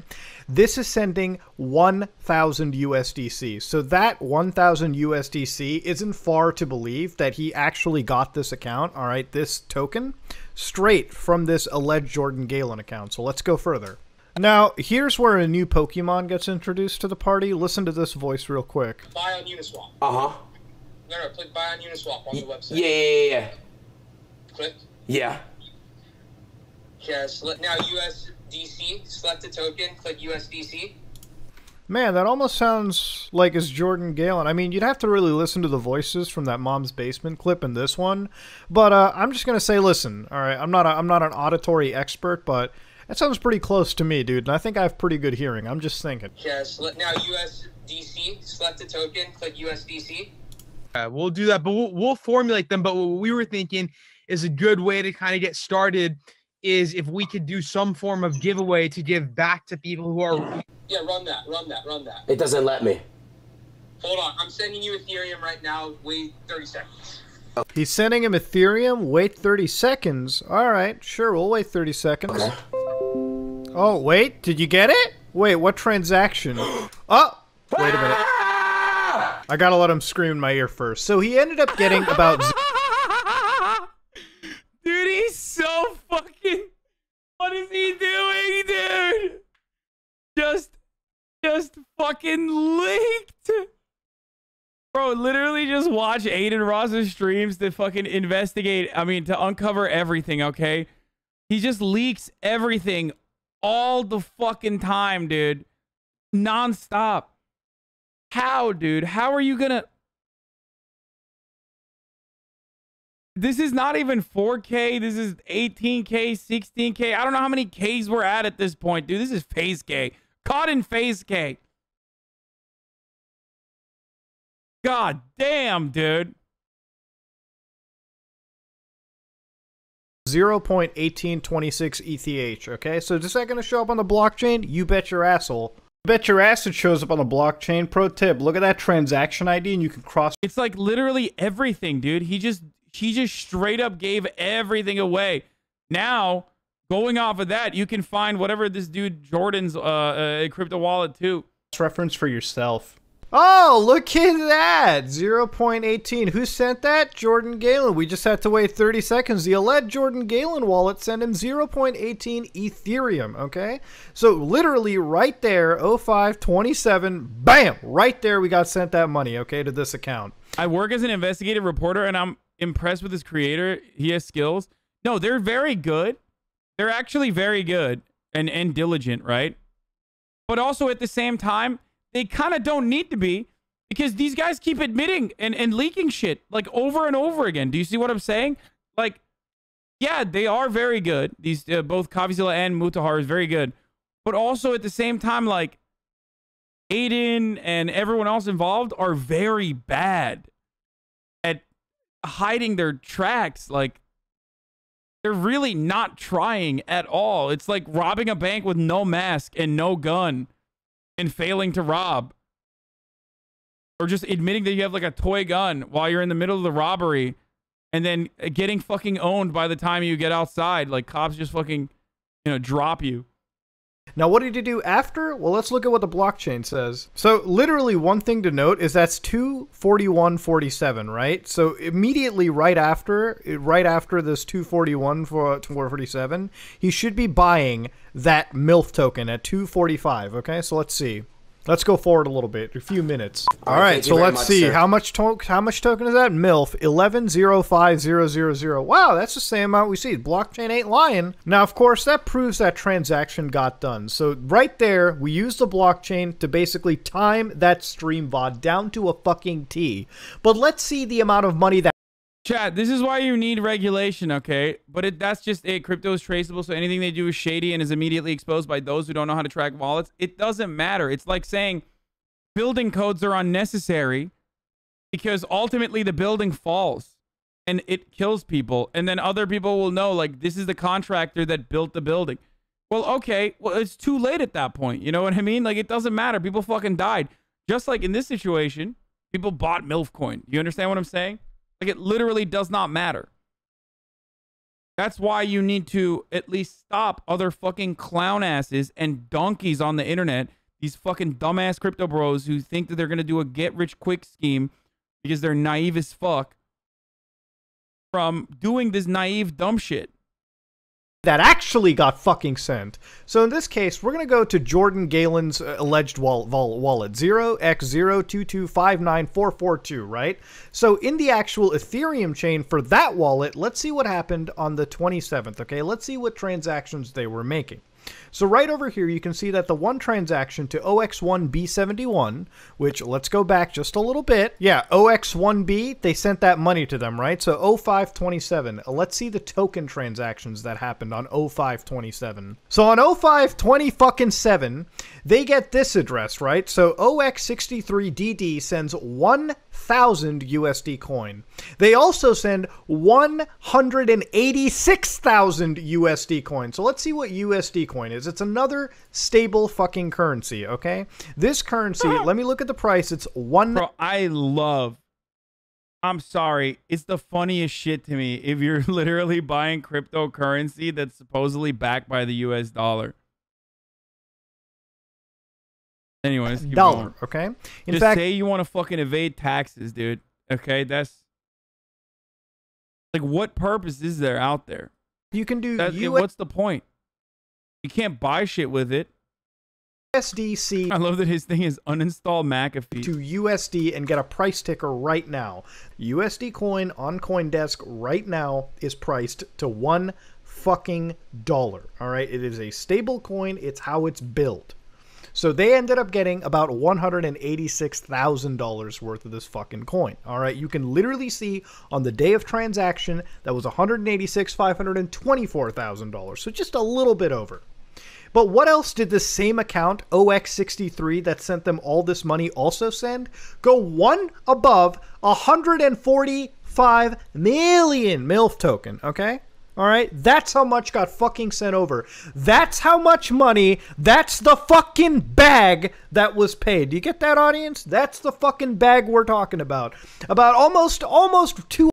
This is sending 1000 USDC. So that 1000 USDC isn't far to believe that he actually got this account, all right, this token straight from this alleged Jordan Galen account. So, let's go further. Now, here's where a new Pokemon gets introduced to the party. Listen to this voice real quick. Buy on Uniswap. Uh huh. No, no, click buy on Uniswap on the website. Yeah, yeah, yeah, Click. yeah. Yeah, select now USDC. Select a token. Click USDC. Man, that almost sounds like it's Jordan Galen. I mean, you'd have to really listen to the voices from that mom's basement clip in this one. But uh, I'm just gonna say, listen. All right, I'm not a, I'm not an auditory expert, but that sounds pretty close to me, dude. And I think I have pretty good hearing. I'm just thinking. Yeah, select now USDC. Select a token. Click USDC. Uh, we'll do that, but we'll, we'll formulate them. But what we were thinking is a good way to kind of get started is if we could do some form of giveaway to give back to people who are. Yeah, run that. Run that. Run that. It doesn't let me. Hold on. I'm sending you Ethereum right now. Wait 30 seconds. He's sending him Ethereum. Wait 30 seconds. All right, sure, we'll wait 30 seconds. Oh, wait, did you get it? Wait, what transaction? Oh, wait a minute. I gotta let him scream in my ear first. So he ended up getting about. Dude, he's so fucking. What is he doing, dude? Just, just fucking leaked. Bro, literally just watch Adin Ross's streams to fucking investigate. I mean, to uncover everything, okay? He just leaks everything all the fucking time, dude. Nonstop. How, dude? How are you gonna. This is not even 4K. This is 18K, 16K. I don't know how many Ks we're at at this point, dude. This is FaZe K. Caught in FaZe K. God damn, dude. 0.1826 ETH. Okay, so is that going to show up on the blockchain? You bet your asshole. Bet your ass it shows up on the blockchain. Pro tip: Look at that transaction ID, and you can cross. It's like literally everything, dude. He just he just straight up gave everything away. Now, going off of that, you can find whatever this dude Jordan's uh, uh crypto wallet too. reference for yourself. Oh, look at that! 0.18. Who sent that? Jordan Galen. We just had to wait 30 seconds. The Alette Jordan Galen wallet sent him 0.18 Ethereum, okay? So literally right there, 0527, bam! Right there we got sent that money, okay, to this account. I work as an investigative reporter and I'm impressed with his creator. He has skills. No, they're very good. They're actually very good and, and diligent, right? But also at the same time, they kind of don't need to be because these guys keep admitting and, and leaking shit like over and over again. Do you see what I'm saying? Like, yeah, they are very good. These uh, both Coffeezilla and Mutahar is very good. But also at the same time, like, Adin and everyone else involved are very bad at hiding their tracks. Like, they're really not trying at all. It's like robbing a bank with no mask and no gun and failing to rob. Or just admitting that you have like a toy gun while you're in the middle of the robbery and then getting fucking owned by the time you get outside. Like cops just fucking, you know, drop you. Now, what did he do after? Well, let's look at what the blockchain says. So, literally, one thing to note is that's 241.47, right? So, immediately right after, right after this 241 for 447, he should be buying that MILF token at 245. Okay, so let's see. Let's go forward a little bit, a few minutes. All, All right, right, so let's much, see sir. how much to- how much token is that? MILF eleven zero five zero zero zero. Wow, that's the same amount we see. Blockchain ain't lying. Now, of course, that proves that transaction got done. So right there, we use the blockchain to basically time that stream VOD down to a fucking T. But let's see the amount of money that Chad, this is why you need regulation, okay? But it, that's just it. Crypto is traceable, so anything they do is shady and is immediately exposed by those who don't know how to track wallets. It doesn't matter. It's like saying building codes are unnecessary because ultimately the building falls and it kills people. And then other people will know, like, this is the contractor that built the building. Well, okay. Well, it's too late at that point. You know what I mean? Like, it doesn't matter. People fucking died. Just like in this situation, people bought MILF coin. You understand what I'm saying? Like, it literally does not matter. That's why you need to at least stop other fucking clown asses and donkeys on the internet, these fucking dumbass crypto bros who think that they're going to do a get rich quick scheme because they're naive as fuck from doing this naive dumb shit. That actually got fucking sent. So in this case, we're gonna go to Jordan Galen's uh, alleged wall- wall- wallet four two. Right. So in the actual Ethereum chain for that wallet, let's see what happened on the twenty seventh. Okay, let's see what transactions they were making. So right over here, you can see that the one transaction to OX1B71, which let's go back just a little bit. Yeah, OX1B, they sent that money to them, right? So 0527. Uh, Let's see the token transactions that happened on 0527. So on 0520 fucking 7, they get this address, right? So OX63DD sends 1,000 USD coin. They also send 186,000 USD coin. So let's see what USD coin is. It's another stable fucking currency, okay? This currency, let me look at the price. It's one. Bro, I love. I'm sorry. It's the funniest shit to me if you're literally buying cryptocurrency that's supposedly backed by the US dollar. Anyways, Dollar, okay? In Just fact- say you want to fucking evade taxes, dude. Okay, that's like what purpose is there out there? You can do That, what's the point? You can't buy shit with it. USDC I love that his thing is uninstall McAfee. to USD and get a price ticker right now. USD coin on CoinDesk right now is priced to one fucking dollar. All right, it is a stable coin. It's how it's built. So they ended up getting about $186,000 worth of this fucking coin. All right, you can literally see on the day of transaction that was $186,524,000. So just a little bit over. But what else did this same account, OX63, that sent them all this money also send? Go one above 145 million MILF token, okay? All right, that's how much got fucking sent over. That's how much money. That's the fucking bag that was paid. Do you get that, audience? That's the fucking bag we're talking about. About almost, almost two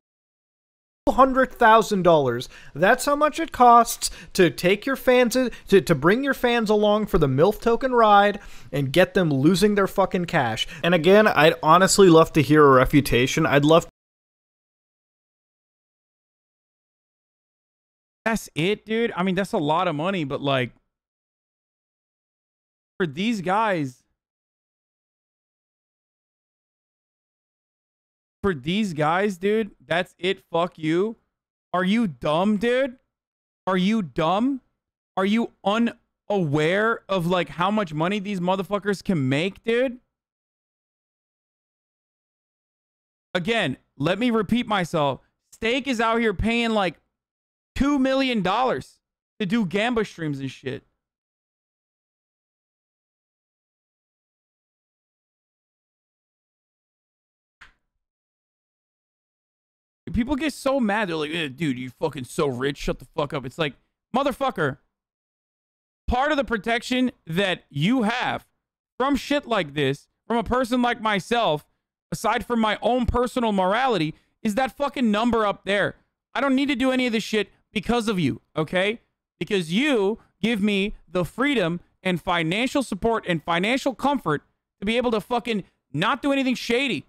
hundred thousand dollars. That's how much it costs to take your fans to, to bring your fans along for the MILF token ride and get them losing their fucking cash. And again, I'd honestly love to hear a refutation. I'd love That's it, dude. I mean, that's a lot of money, but like for these guys, for these guys, dude, that's it. Fuck you. Are you dumb, dude? Are you dumb? Are you unaware of like how much money these motherfuckers can make, dude? Again, let me repeat myself. Steak is out here paying like two million dollars to do Gamba streams and shit. People get so mad. They're like, eh, dude, you fucking so rich. Shut the fuck up. It's like, motherfucker, part of the protection that you have from shit like this, from a person like myself, aside from my own personal morality, is that fucking number up there. I don't need to do any of this shit because of you, okay? Because you give me the freedom and financial support and financial comfort to be able to fucking not do anything shady.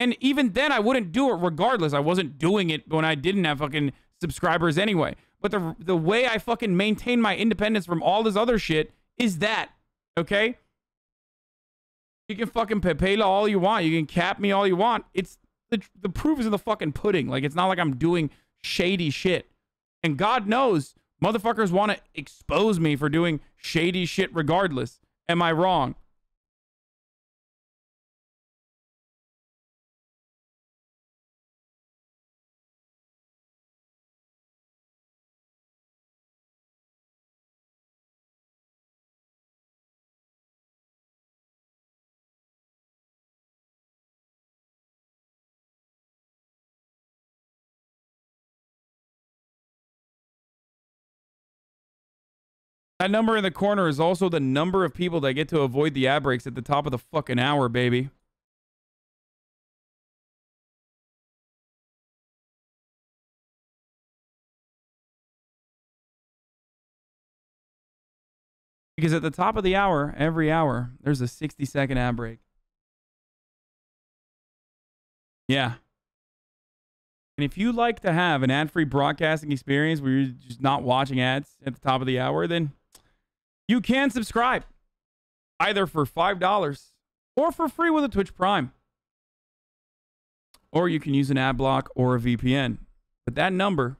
And even then, I wouldn't do it regardless. I wasn't doing it when I didn't have fucking subscribers anyway. But the the way I fucking maintain my independence from all this other shit is that, okay? You can fucking pay all you want. You can cap me all you want. It's the the proof is in the fucking pudding. Like it's not like I'm doing shady shit. And God knows motherfuckers want to expose me for doing shady shit regardless. Am I wrong? That number in the corner is also the number of people that get to avoid the ad breaks at the top of the fucking hour, baby. Because at the top of the hour, every hour, there's a 60 second ad break. Yeah. And if you like to have an ad free broadcasting experience where you're just not watching ads at the top of the hour, then you can subscribe either for $5 or for free with a Twitch Prime. Or you can use an ad block or a VPN. But that number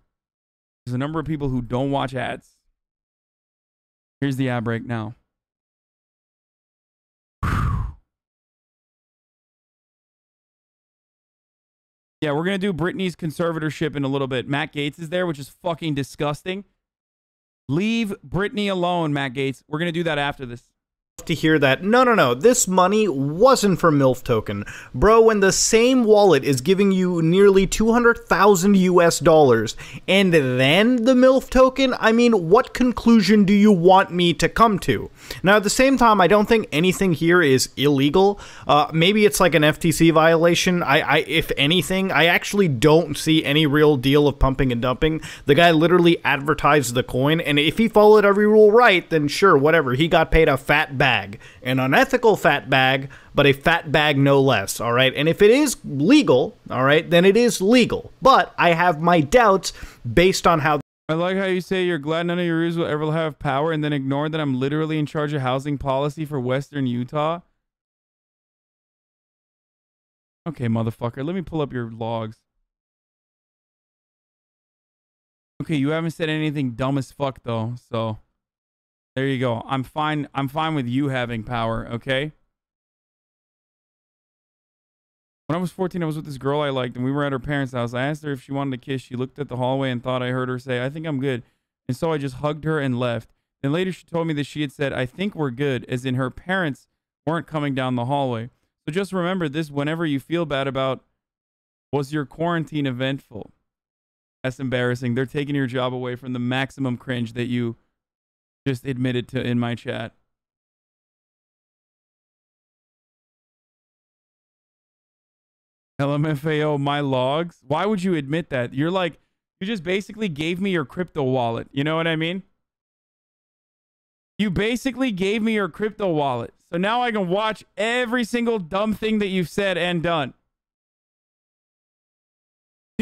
is the number of people who don't watch ads. Here's the ad break now. Yeah, we're going to do Britney's conservatorship in a little bit. Matt Gaetz is there, which is fucking disgusting. Leave Britney alone, Matt Gaetz. We're going to do that after this to hear that no no no this money wasn't for milf token. Bro when the same wallet is giving you nearly 200,000 US dollars and then the milf token I mean what conclusion do you want me to come to? Now at the same time I don't think anything here is illegal. Uh, maybe it's like an FTC violation. I, I if anything I actually don't see any real deal of pumping and dumping. The guy literally advertised the coin and if he followed every rule right then sure whatever. He got paid a fat bag bag, an unethical fat bag, but a fat bag no less, all right? And if it is legal, all right, then it is legal. But I have my doubts based on how I like how you say you're glad none of your reviews will ever have power and then ignore that I'm literally in charge of housing policy for Western Utah. Okay, motherfucker. Let me pull up your logs. Okay, you haven't said anything dumb as fuck though, so there you go. I'm fine. I'm fine with you having power, okay? When I was 14, I was with this girl I liked, and we were at her parents' house. I asked her if she wanted a kiss. She looked at the hallway and thought I heard her say, I think I'm good. And so I just hugged her and left. Then later she told me that she had said, I think we're good, as in her parents weren't coming down the hallway. So just remember this whenever you feel bad about was your quarantine eventful? That's embarrassing. They're taking your job away from the maximum cringe that you just admitted to in my chat. LMFAO, my logs. Why would you admit that? You're like, you just basically gave me your crypto wallet. You know what I mean? You basically gave me your crypto wallet. So now I can watch every single dumb thing that you've said and done.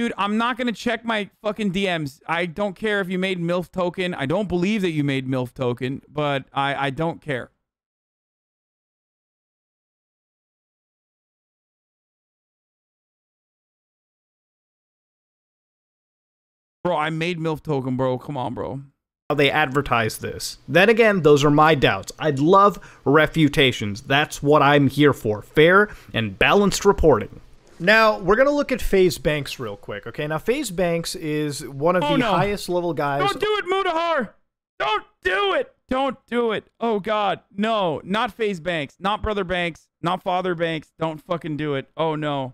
Dude, I'm not going to check my fucking DMs. I don't care if you made MILF token. I don't believe that you made MILF token, but I, I don't care. Bro, I made MILF token, bro. Come on, bro. How they advertise this. Then again, those are my doubts. I'd love refutations. That's what I'm here for. Fair and balanced reporting. Now we're gonna look at FaZe Banks real quick, okay? Now FaZe Banks is one of oh, the no. highest level guys. Don't do it, Mutahar! Don't do it! Don't do it! Oh God, no! Not FaZe Banks, not Brother Banks, not Father Banks. Don't fucking do it! Oh no!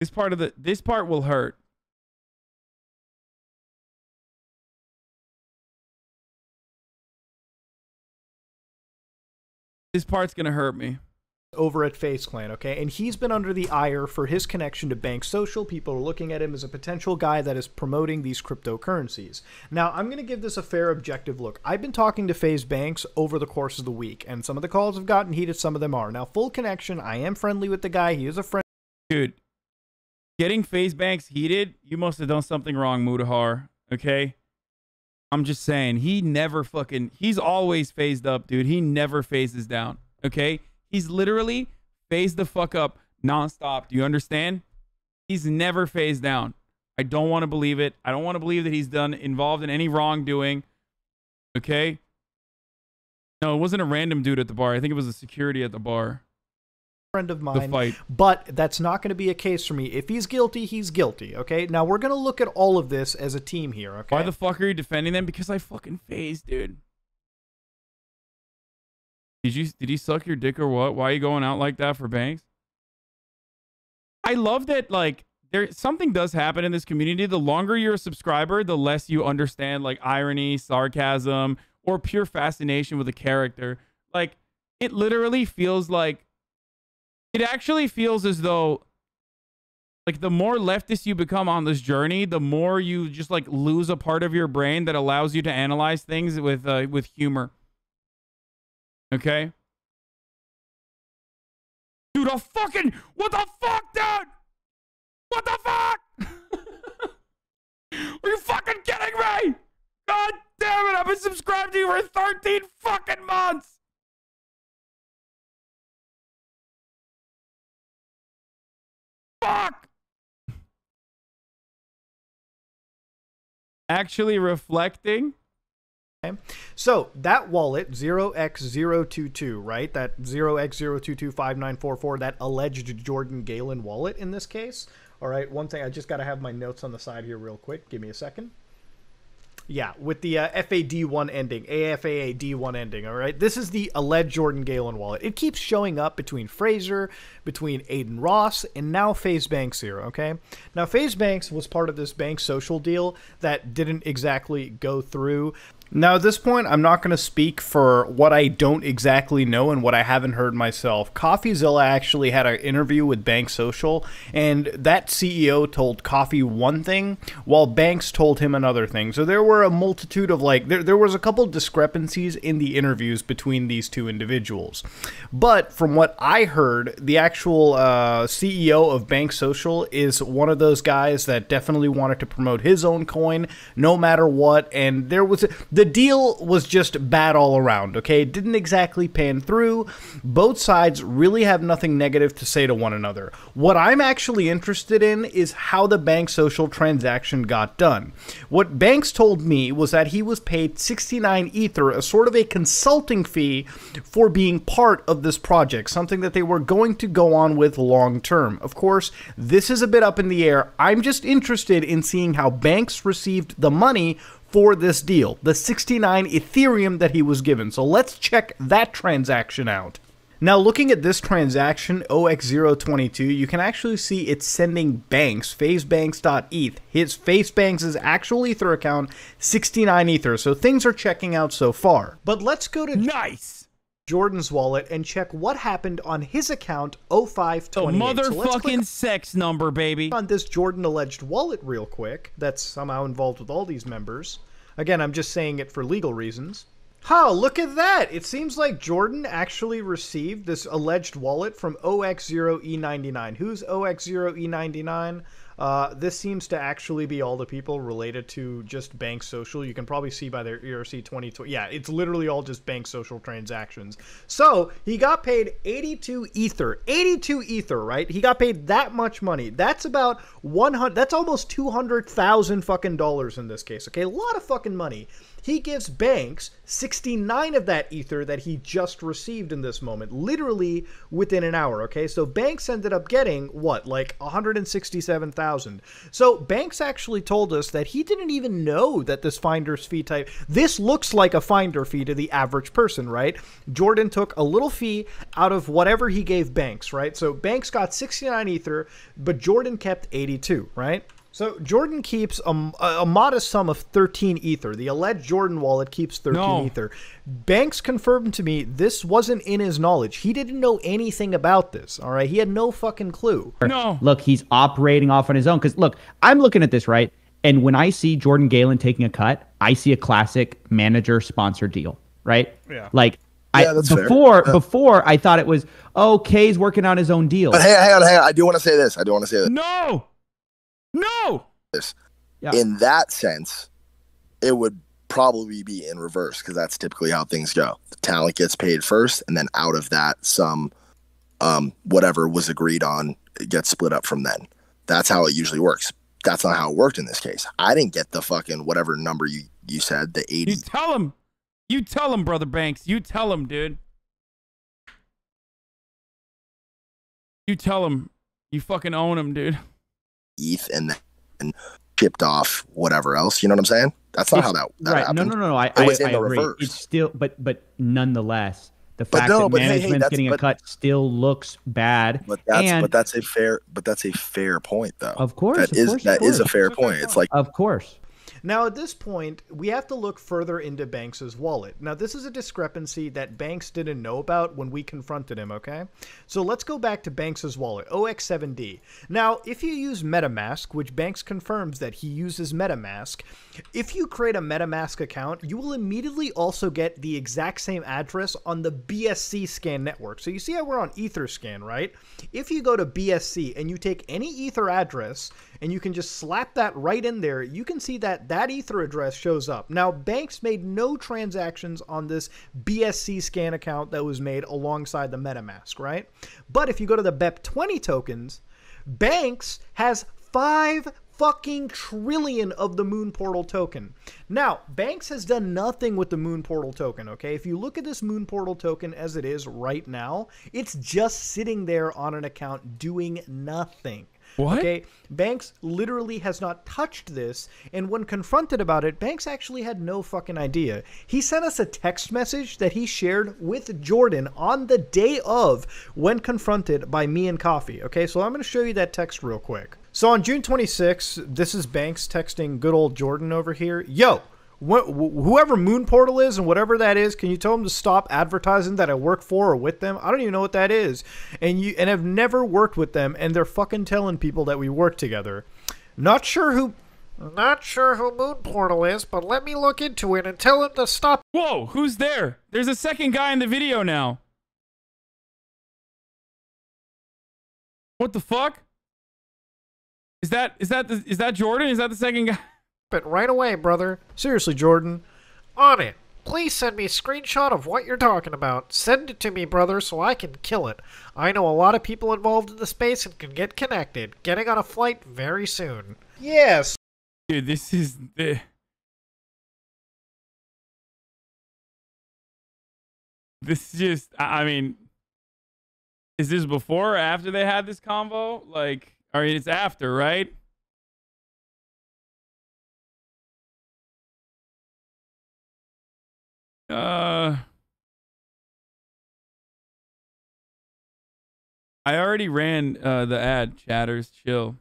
This part of the this part will hurt. This part's gonna hurt me over at FaZe Clan, okay? And he's been under the ire for his connection to Bank Social. People are looking at him as a potential guy that is promoting these cryptocurrencies. Now, I'm going to give this a fair objective look. I've been talking to FaZe Banks over the course of the week, and some of the calls have gotten heated, some of them are. Now, full connection, I am friendly with the guy. He is a friend. Dude, getting FaZe Banks heated, you must have done something wrong, Mutahar. Okay? I'm just saying, he never fucking he's always phased up, dude. He never phases down. Okay? He's literally phased the fuck up nonstop. Do you understand? He's never phased down. I don't want to believe it. I don't want to believe that he's done involved in any wrongdoing. Okay? No, it wasn't a random dude at the bar. I think it was a security at the bar. friend of mine. fight. But that's not going to be a case for me. If he's guilty, he's guilty. Okay. Now we're going to look at all of this as a team here. Okay. Why the fuck are you defending them? Because I fucking phased, dude. Did you did he suck your dick or what? Why are you going out like that for Banks? I love that like there something does happen in this community. The longer you're a subscriber, the less you understand like irony, sarcasm, or pure fascination with a character. Like it literally feels like it actually feels as though like the more leftist you become on this journey, the more you just like lose a part of your brain that allows you to analyze things with uh, with humor. Okay? Dude, a fucking what the fuck, dude? What the fuck? Are you fucking kidding me? God damn it, I've been subscribed to you for 13 fucking months. Fuck. Actually reflecting. Okay. So that wallet, 0x022, right? That 0x0225944, that alleged Jordan Galen wallet in this case. All right, one thing, I just got to have my notes on the side here real quick. Give me a second. Yeah, with the uh, FAD1 ending, AFAAD1 ending, all right? This is the alleged Jordan Galen wallet. It keeps showing up between Frazier, between Adin Ross, and now FaZe Banks here, okay? Now, FaZe Banks was part of this bank social deal that didn't exactly go through. Now, at this point, I'm not going to speak for what I don't exactly know and what I haven't heard myself. CoffeeZilla actually had an interview with Bank Social, and that CEO told Coffee one thing, while Banks told him another thing. So there were a multitude of like, there, there was a couple discrepancies in the interviews between these two individuals. But from what I heard, the actual uh, CEO of Bank Social is one of those guys that definitely wanted to promote his own coin no matter what. And there was the deal was just bad all around. Okay, it didn't exactly pan through. Both sides really have nothing negative to say to one another. What I'm actually interested in is how the Bank Social transaction got done. What Banks told me was that he was paid 69 Ether, a sort of a consulting fee for being part of this project, something that they were going to go on with long term. Of course, this is a bit up in the air. I'm just interested in seeing how Banks received the money for this deal, the 69 Ethereum that he was given. So let's check that transaction out. Now, looking at this transaction, OX022, you can actually see it's sending Banks, phasebanks.eth. His FaZe Banks' is actual Ether account, 69 Ether. So things are checking out so far. But let's go to nice Jordan's wallet and check what happened on his account, oh The 0528. So motherfucking click sex number, baby. on this Jordan alleged wallet real quick that's somehow involved with all these members. Again, I'm just saying it for legal reasons. How? Look at that! It seems like Jordan actually received this alleged wallet from OX0E99. Who's OX0E99? Uh, this seems to actually be all the people related to just Bank Social. You can probably see by their ERC 2020. Yeah, it's literally all just Bank Social transactions. So he got paid 82 Ether. 82 Ether, right? He got paid that much money. That's about 100. That's almost 200,000 fucking dollars in this case. Okay, a lot of fucking money. He gives Banks 69 of that ether that he just received in this moment, literally within an hour. Okay, so Banks ended up getting what, like 167,000. So Banks actually told us that he didn't even know that this finder's fee type. This looks like a finder fee to the average person, right? Jordan took a little fee out of whatever he gave Banks, right? So Banks got 69 ether, but Jordan kept 82, right? So Jordan keeps a, a modest sum of 13 ether. The alleged Jordan wallet keeps 13 No. ether. Banks confirmed to me this wasn't in his knowledge. He didn't know anything about this. All right, he had no fucking clue. No. Look, he's operating off on his own. Because look, I'm looking at this right, and when I see Jordan Galen taking a cut, I see a classic manager sponsor deal, right? Yeah. Like Yeah, I that's fair. before Yeah. before I thought it was oh Kay's working on his own deal. But hang, hang on, hang on. I do want to say this. I do want to say this. No. No. This. Yeah. In that sense, it would probably be in reverse because that's typically how things go. The talent gets paid first, and then out of that, some um, whatever was agreed on gets split up from then. That's how it usually works. That's not how it worked in this case. I didn't get the fucking whatever number you you said, the eighty. You tell him. You tell him, brother Banks. You tell him, dude. You tell him. You fucking own him, dude. ETH and then chipped off whatever else. You know what I'm saying? That's not It's- how that, that right. happened. No, no, no, no. I, It was I in the agree. reverse. It's still, but but nonetheless, the But fact no, that but hey, hey, management's that's- getting a cut still looks bad. But that's and but that's a fair but that's a fair point though. Of course, that of is course, that is a fair point. It's like of course. Now, at this point, we have to look further into Banks's wallet. Now, this is a discrepancy that Banks didn't know about when we confronted him, okay? So let's go back to Banks's wallet, OX7D. Now, if you use MetaMask, which Banks confirms that he uses MetaMask, if you create a MetaMask account, you will immediately also get the exact same address on the BscScan network. So you see how we're on Etherscan, right? If you go to BSC and you take any Ether address and you can just slap that right in there, you can see that that Ether address shows up. Now, Banks made no transactions on this BscScan account that was made alongside the MetaMask, right? But if you go to the BEP20 tokens, Banks has five fucking trillion of the Moon Portal token. Now, Banks has done nothing with the Moon Portal token, okay? If you look at this Moon Portal token as it is right now, it's just sitting there on an account doing nothing. What? Okay, Banks literally has not touched this, and when confronted about it, Banks actually had no fucking idea. He sent us a text message that he shared with Jordan on the day of when confronted by me and Coffee. Okay, so I'm going to show you that text real quick. So on June 26th, this is Banks texting good old Jordan over here. Yo, wh- wh- whoever Moon Portal is and whatever that is, can you tell them to stop advertising that I work for or with them? I don't even know what that is, and you and I've never worked with them, and they're fucking telling people that we work together. Not sure who. Not sure who Moon Portal is, but let me look into it and tell him to stop. Whoa, who's there? There's a second guy in the video now. What the fuck? Is that is that the, is that Jordan? Is that the second guy? It right away, brother. Seriously, Jordan. On it. Please send me a screenshot of what you're talking about. Send it to me, brother, so I can kill it. I know a lot of people involved in the space and can get connected. Getting on a flight very soon. Yes. Dude, this is the This is just I I mean is this before or after they had this convo? Like I mean it's after, right? Uh I already ran uh, the ad, chatters, chill.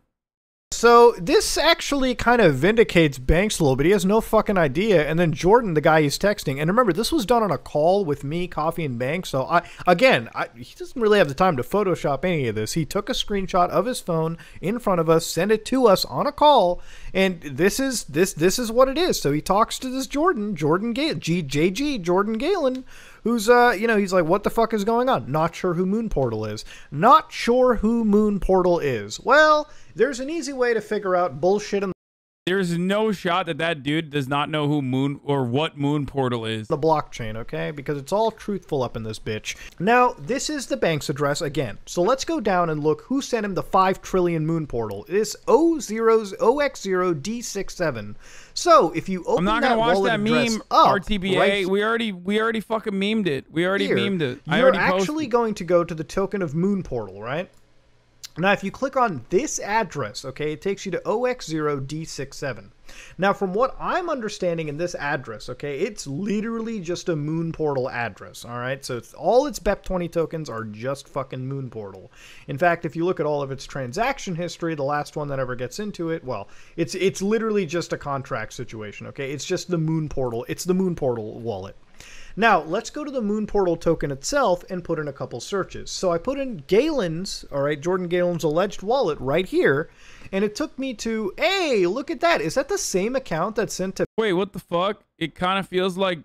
So this actually kind of vindicates Banks a little bit. He has no fucking idea. And then Jordan, the guy he's texting, and remember this was done on a call with me, Coffee, and Banks. So I again, I, he doesn't really have the time to Photoshop any of this. He took a screenshot of his phone in front of us, sent it to us on a call, and this is this this is what it is. So he talks to this Jordan, Jordan Galen, G, JG, Jordan Galen, who's uh you know he's like what the fuck is going on? Not sure who moon portal is. Not sure who moon portal is. Well there's an easy way to figure out bullshit in There's no shot that that dude does not know who Moon or what Moon Portal is. the blockchain okay because it's all truthful up in this bitch now this is the bank's address again so let's go down and look who sent him the 5 trillion moon portal it is O0 OX0D67 so if you open I'm not gonna watch that meme. up, RTBA. right we already we already fucking memed it. We already here, memed it. I You're posted. actually going to go to the token of Moon Portal, right? Now, if you click on this address, okay, it takes you to OX0D67. Now, from what I'm understanding in this address, okay, it's literally just a Moon Portal address, all right? So all its BEP20 tokens are just fucking Moon Portal. In fact, if you look at all of its transaction history, the last one that ever gets into it, well, it's it's literally just a contract situation, okay? It's just the Moon Portal. It's the Moon Portal wallet. Now, let's go to the Moon Portal token itself and put in a couple searches. So I put in Galen's, all right, Jordan Galen's alleged wallet right here, and it took me to, hey, look at that. Is that the same account that sent to Wait, what the fuck? It kind of feels like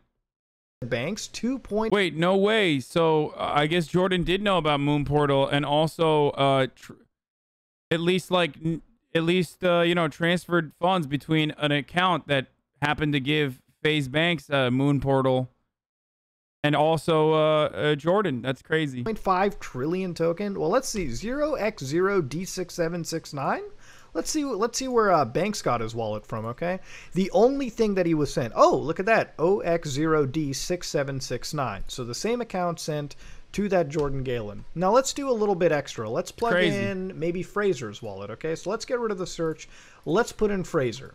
Banks 2. Point- Wait, no way. So uh, I guess Jordan did know about Moon Portal and also uh tr- at least like at least uh you know transferred funds between an account that happened to give FaZe Banks uh Moon Portal and also uh, uh Jordan. That's crazy. 0.5 trillion token. Well, let's see. 0x0d6769. Let's see. Let's see where uh, Banks got his wallet from. Okay, the only thing that he was sent. Oh, look at that. OX0D6769. So the same account sent to that Jordan Galen. Now let's do a little bit extra. Let's plug Crazy. in maybe Frazier's wallet. Okay, so let's get rid of the search. Let's put in Frazier.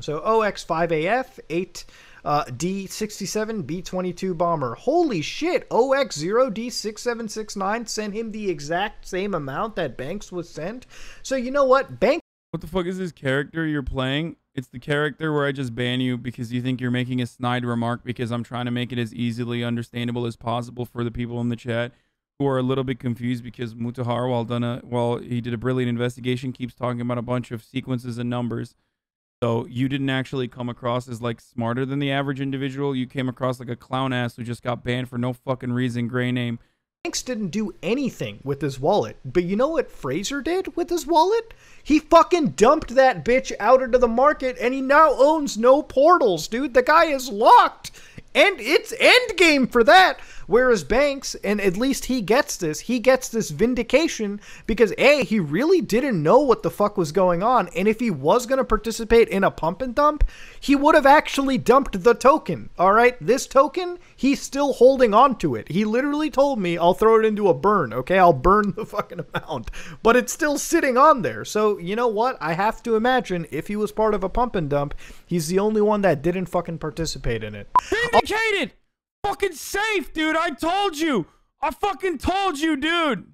So OX5AF 8 uh, D67 B22 bomber. Holy shit! OX0D6769 sent him the exact same amount that Banks was sent. So you know what? Banks What the fuck is this character you're playing? It's the character where I just ban you because you think you're making a snide remark because I'm trying to make it as easily understandable as possible for the people in the chat who are a little bit confused because Mutahar, while done a while he did a brilliant investigation, keeps talking about a bunch of sequences and numbers. So you didn't actually come across as like smarter than the average individual. You came across like a clown ass who just got banned for no fucking reason. Gray name. Banks didn't do anything with his wallet. But you know what Frazier did with his wallet? He fucking dumped that bitch out into the market and he now owns no portals, dude. The guy is locked. And it's end game for that. Whereas Banks, and at least he gets this, he gets this vindication because A, he really didn't know what the fuck was going on. And if he was going to participate in a pump and dump, he would have actually dumped the token. All right? This token, he's still holding on to it. He literally told me, I'll throw it into a burn, okay? I'll burn the fucking amount. But it's still sitting on there. So, you know what? I have to imagine if he was part of a pump and dump, he's the only one that didn't fucking participate in it. Vindicated! Fucking safe, dude. I told you. I fucking told you, dude.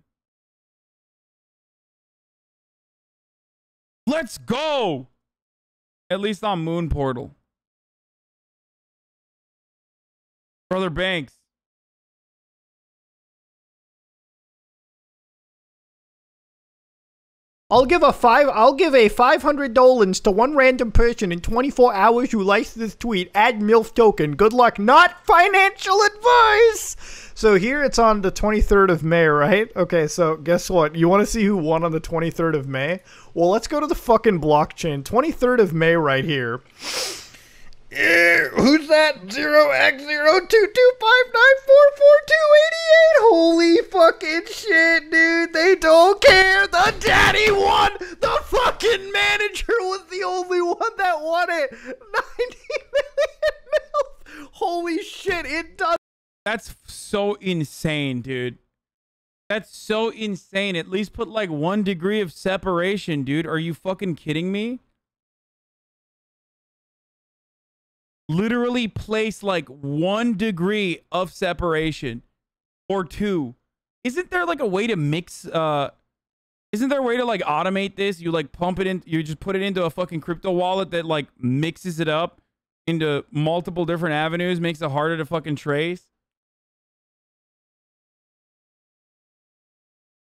Let's go. At least on Moon Portal. Brother Banks. I'll give a five. I'll give a five hundred dollars to one random person in twenty four hours who likes this tweet. Add milf token. Good luck. Not financial advice. So here it's on the twenty third of May, right? Okay. So guess what? You want to see who won on the twenty third of May? Well, let's go to the fucking blockchain. Twenty third of May, right here. Who's that? Zero X zero two two five nine four four two eighty eight. Holy fucking shit, dude! They don't care. The daddy won. The fucking manager was the only one that won it. Ninety million mil. Holy shit! It does. That's so insane, dude. That's so insane. At least put like one degree of separation, dude. Are you fucking kidding me? Literally place like one degree of separation or two. Isn't there like a way to mix uh isn't there a way to like automate this? You like pump it in you just put it into a fucking crypto wallet that like mixes it up into multiple different avenues, makes it harder to fucking trace.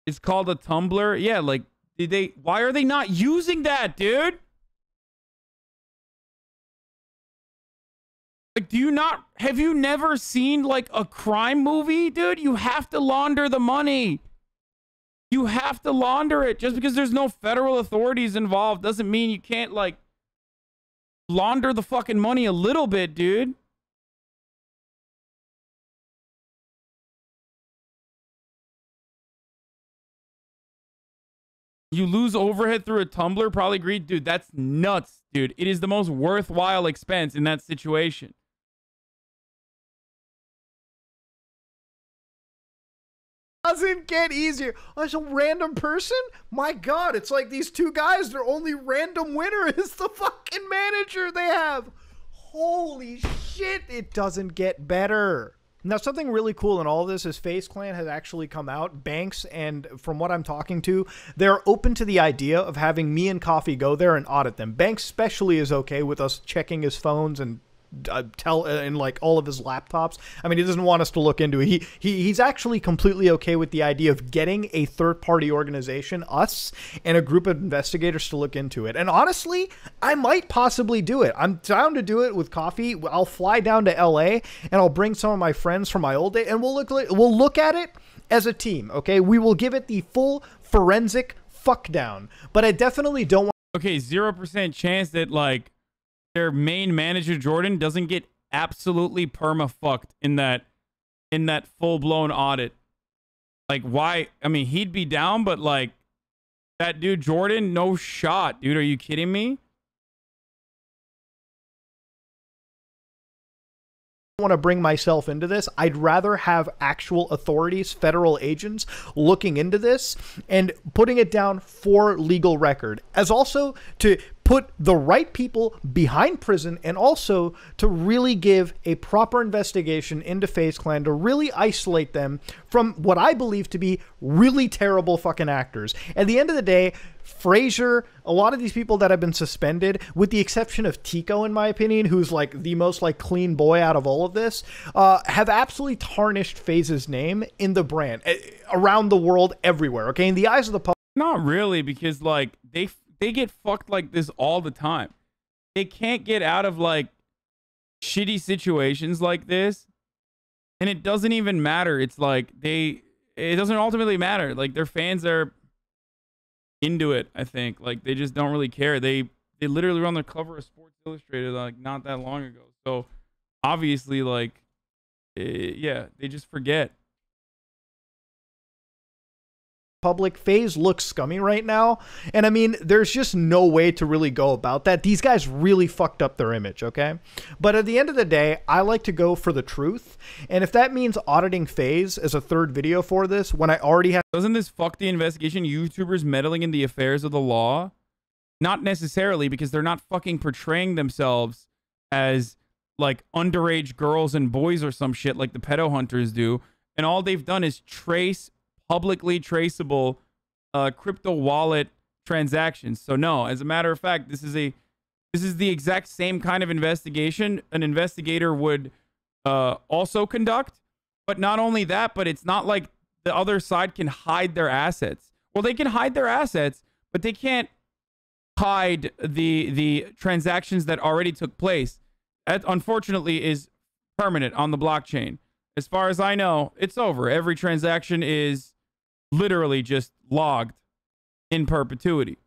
It's called a tumbler. Yeah, like did they why are they not using that, dude? Like do you not have you never seen like a crime movie, dude? You have to launder the money. You have to launder it. Just because there's no federal authorities involved doesn't mean you can't like launder the fucking money a little bit, dude. You lose overhead through a tumbler, probably agreed. Dude, that's nuts, dude. It is the most worthwhile expense in that situation. Doesn't get easier. As a random person, my God, it's like these two guys. Their only random winner is the fucking manager they have. Holy shit! It doesn't get better. Now, something really cool in all this is FaZe Clan has actually come out. Banks, and from what I'm talking to, they're open to the idea of having me and Coffee go there and audit them. Banks, especially, is okay with us checking his phones and uh, tell and like all of his laptops. I mean, he doesn't want us to look into it. He, he he's actually completely okay with the idea of getting a third party organization, us, and a group of investigators to look into it. And honestly, I might possibly do it. I'm down to do it with coffee. I'll fly down to LA and I'll bring some of my friends from my old day, and we'll look we'll look at it as a team. Okay, we will give it the full forensic fuck down. But I definitely don't want. Okay, zero percent chance that like their main manager Jordan doesn't get absolutely perma fucked in that in that full blown audit. Like why? I mean, he'd be down, but like that dude Jordan, no shot, dude. Are you kidding me? I want to bring myself into this. I'd rather have actual authorities, federal agents looking into this and putting it down for legal record, as also to put the right people behind prison and also to really give a proper investigation into FaZe Clan to really isolate them from what I believe to be really terrible fucking actors. At the end of the day, Frazier, a lot of these people that have been suspended, with the exception of Teeqo, in my opinion, who's like the most like clean boy out of all of this, uh, have absolutely tarnished FaZe's name in the brand eh, around the world, everywhere. Okay, in the eyes of the public. Not really, because like they they get fucked like this all the time. They can't get out of like shitty situations like this, and it doesn't even matter. It's like they it doesn't ultimately matter. Like their fans are into it. I think like they just don't really care. They they literally were on the cover of Sports Illustrated like not that long ago. So obviously like eh, yeah, they just forget. Public FaZe looks scummy right now. And i mean there's just no way to really go about that. These guys really fucked up their image okay? But at the end of the day i like to go for the truth. And if that means auditing FaZe as a third video for this when i already have doesn't this fuck the investigation youtubers meddling in the affairs of the law? Not necessarily because they're not fucking portraying themselves as like underage girls and boys or some shit like the pedo hunters do. And all they've done is trace publicly traceable uh, crypto wallet transactions. So no, as a matter of fact, this is a this is the exact same kind of investigation an investigator would uh, also conduct. But not only that, but it's not like the other side can hide their assets. Well, they can hide their assets, but they can't hide the the transactions that already took place. That unfortunately is permanent on the blockchain. As far as I know, it's over. Every transaction is literally just logged in perpetuity.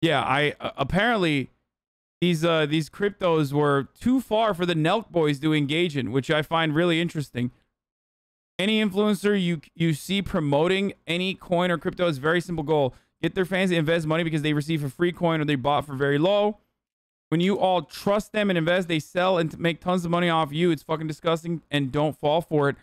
Yeah, I uh, apparently these uh these cryptos were too far for the Nelk boys to engage in, which I find really interesting. Any influencer you you see promoting any coin or crypto is very simple goal. Get their fans to invest money because they receive a free coin or they bought for very low when you all trust them and invest, they sell and make tons of money off you. It's fucking disgusting and don't fall for it.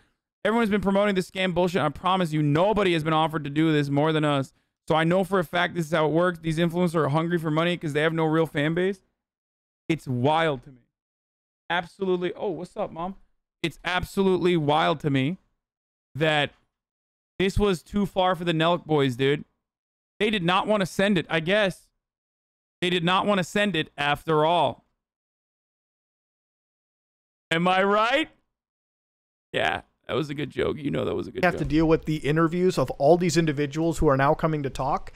Everyone's been promoting this scam bullshit. I promise you, nobody has been offered to do this more than us. So I know for a fact this is how it works. These influencers are hungry for money because they have no real fan base. It's wild to me. Absolutely. Oh, what's up, mom? It's absolutely wild to me that this was too far for the Nelk boys, dude. They did not want to send it, I guess. They did not want to send it after all. Am I right? Yeah, that was a good joke. You know that was a good you have joke. to deal with the interviews of all these individuals who are now coming to talk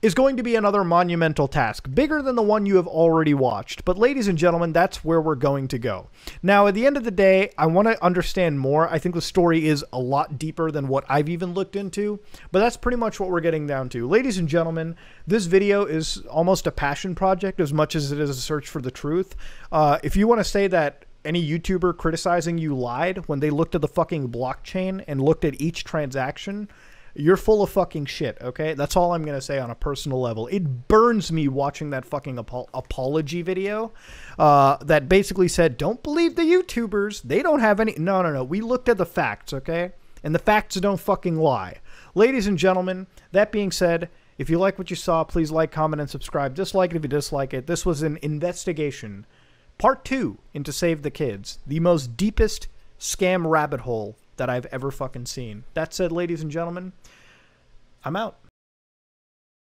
is going to be another monumental task, bigger than the one you have already watched. But, ladies and gentlemen, that's where we're going to go. Now, at the end of the day, I want to understand more. I think the story is a lot deeper than what I've even looked into, but that's pretty much what we're getting down to. Ladies and gentlemen, this video is almost a passion project as much as it is a search for the truth. Uh, if you want to say that any YouTuber criticizing you lied when they looked at the fucking blockchain and looked at each transaction, You're full of fucking shit, okay? That's all I'm to say on a personal level. It burns me watching that fucking apo- apology video uh, that basically said, don't believe the YouTubers. They don't have any. No, no, no. We looked at the facts, okay? And the facts don't fucking lie. Ladies and gentlemen, that being said, if you like what you saw, please like, comment, and subscribe. Dislike it if you dislike it. This was an investigation, part two, into Save the Kids, the most deepest scam rabbit hole that I've ever fucking seen. That said, ladies and gentlemen, I'm out.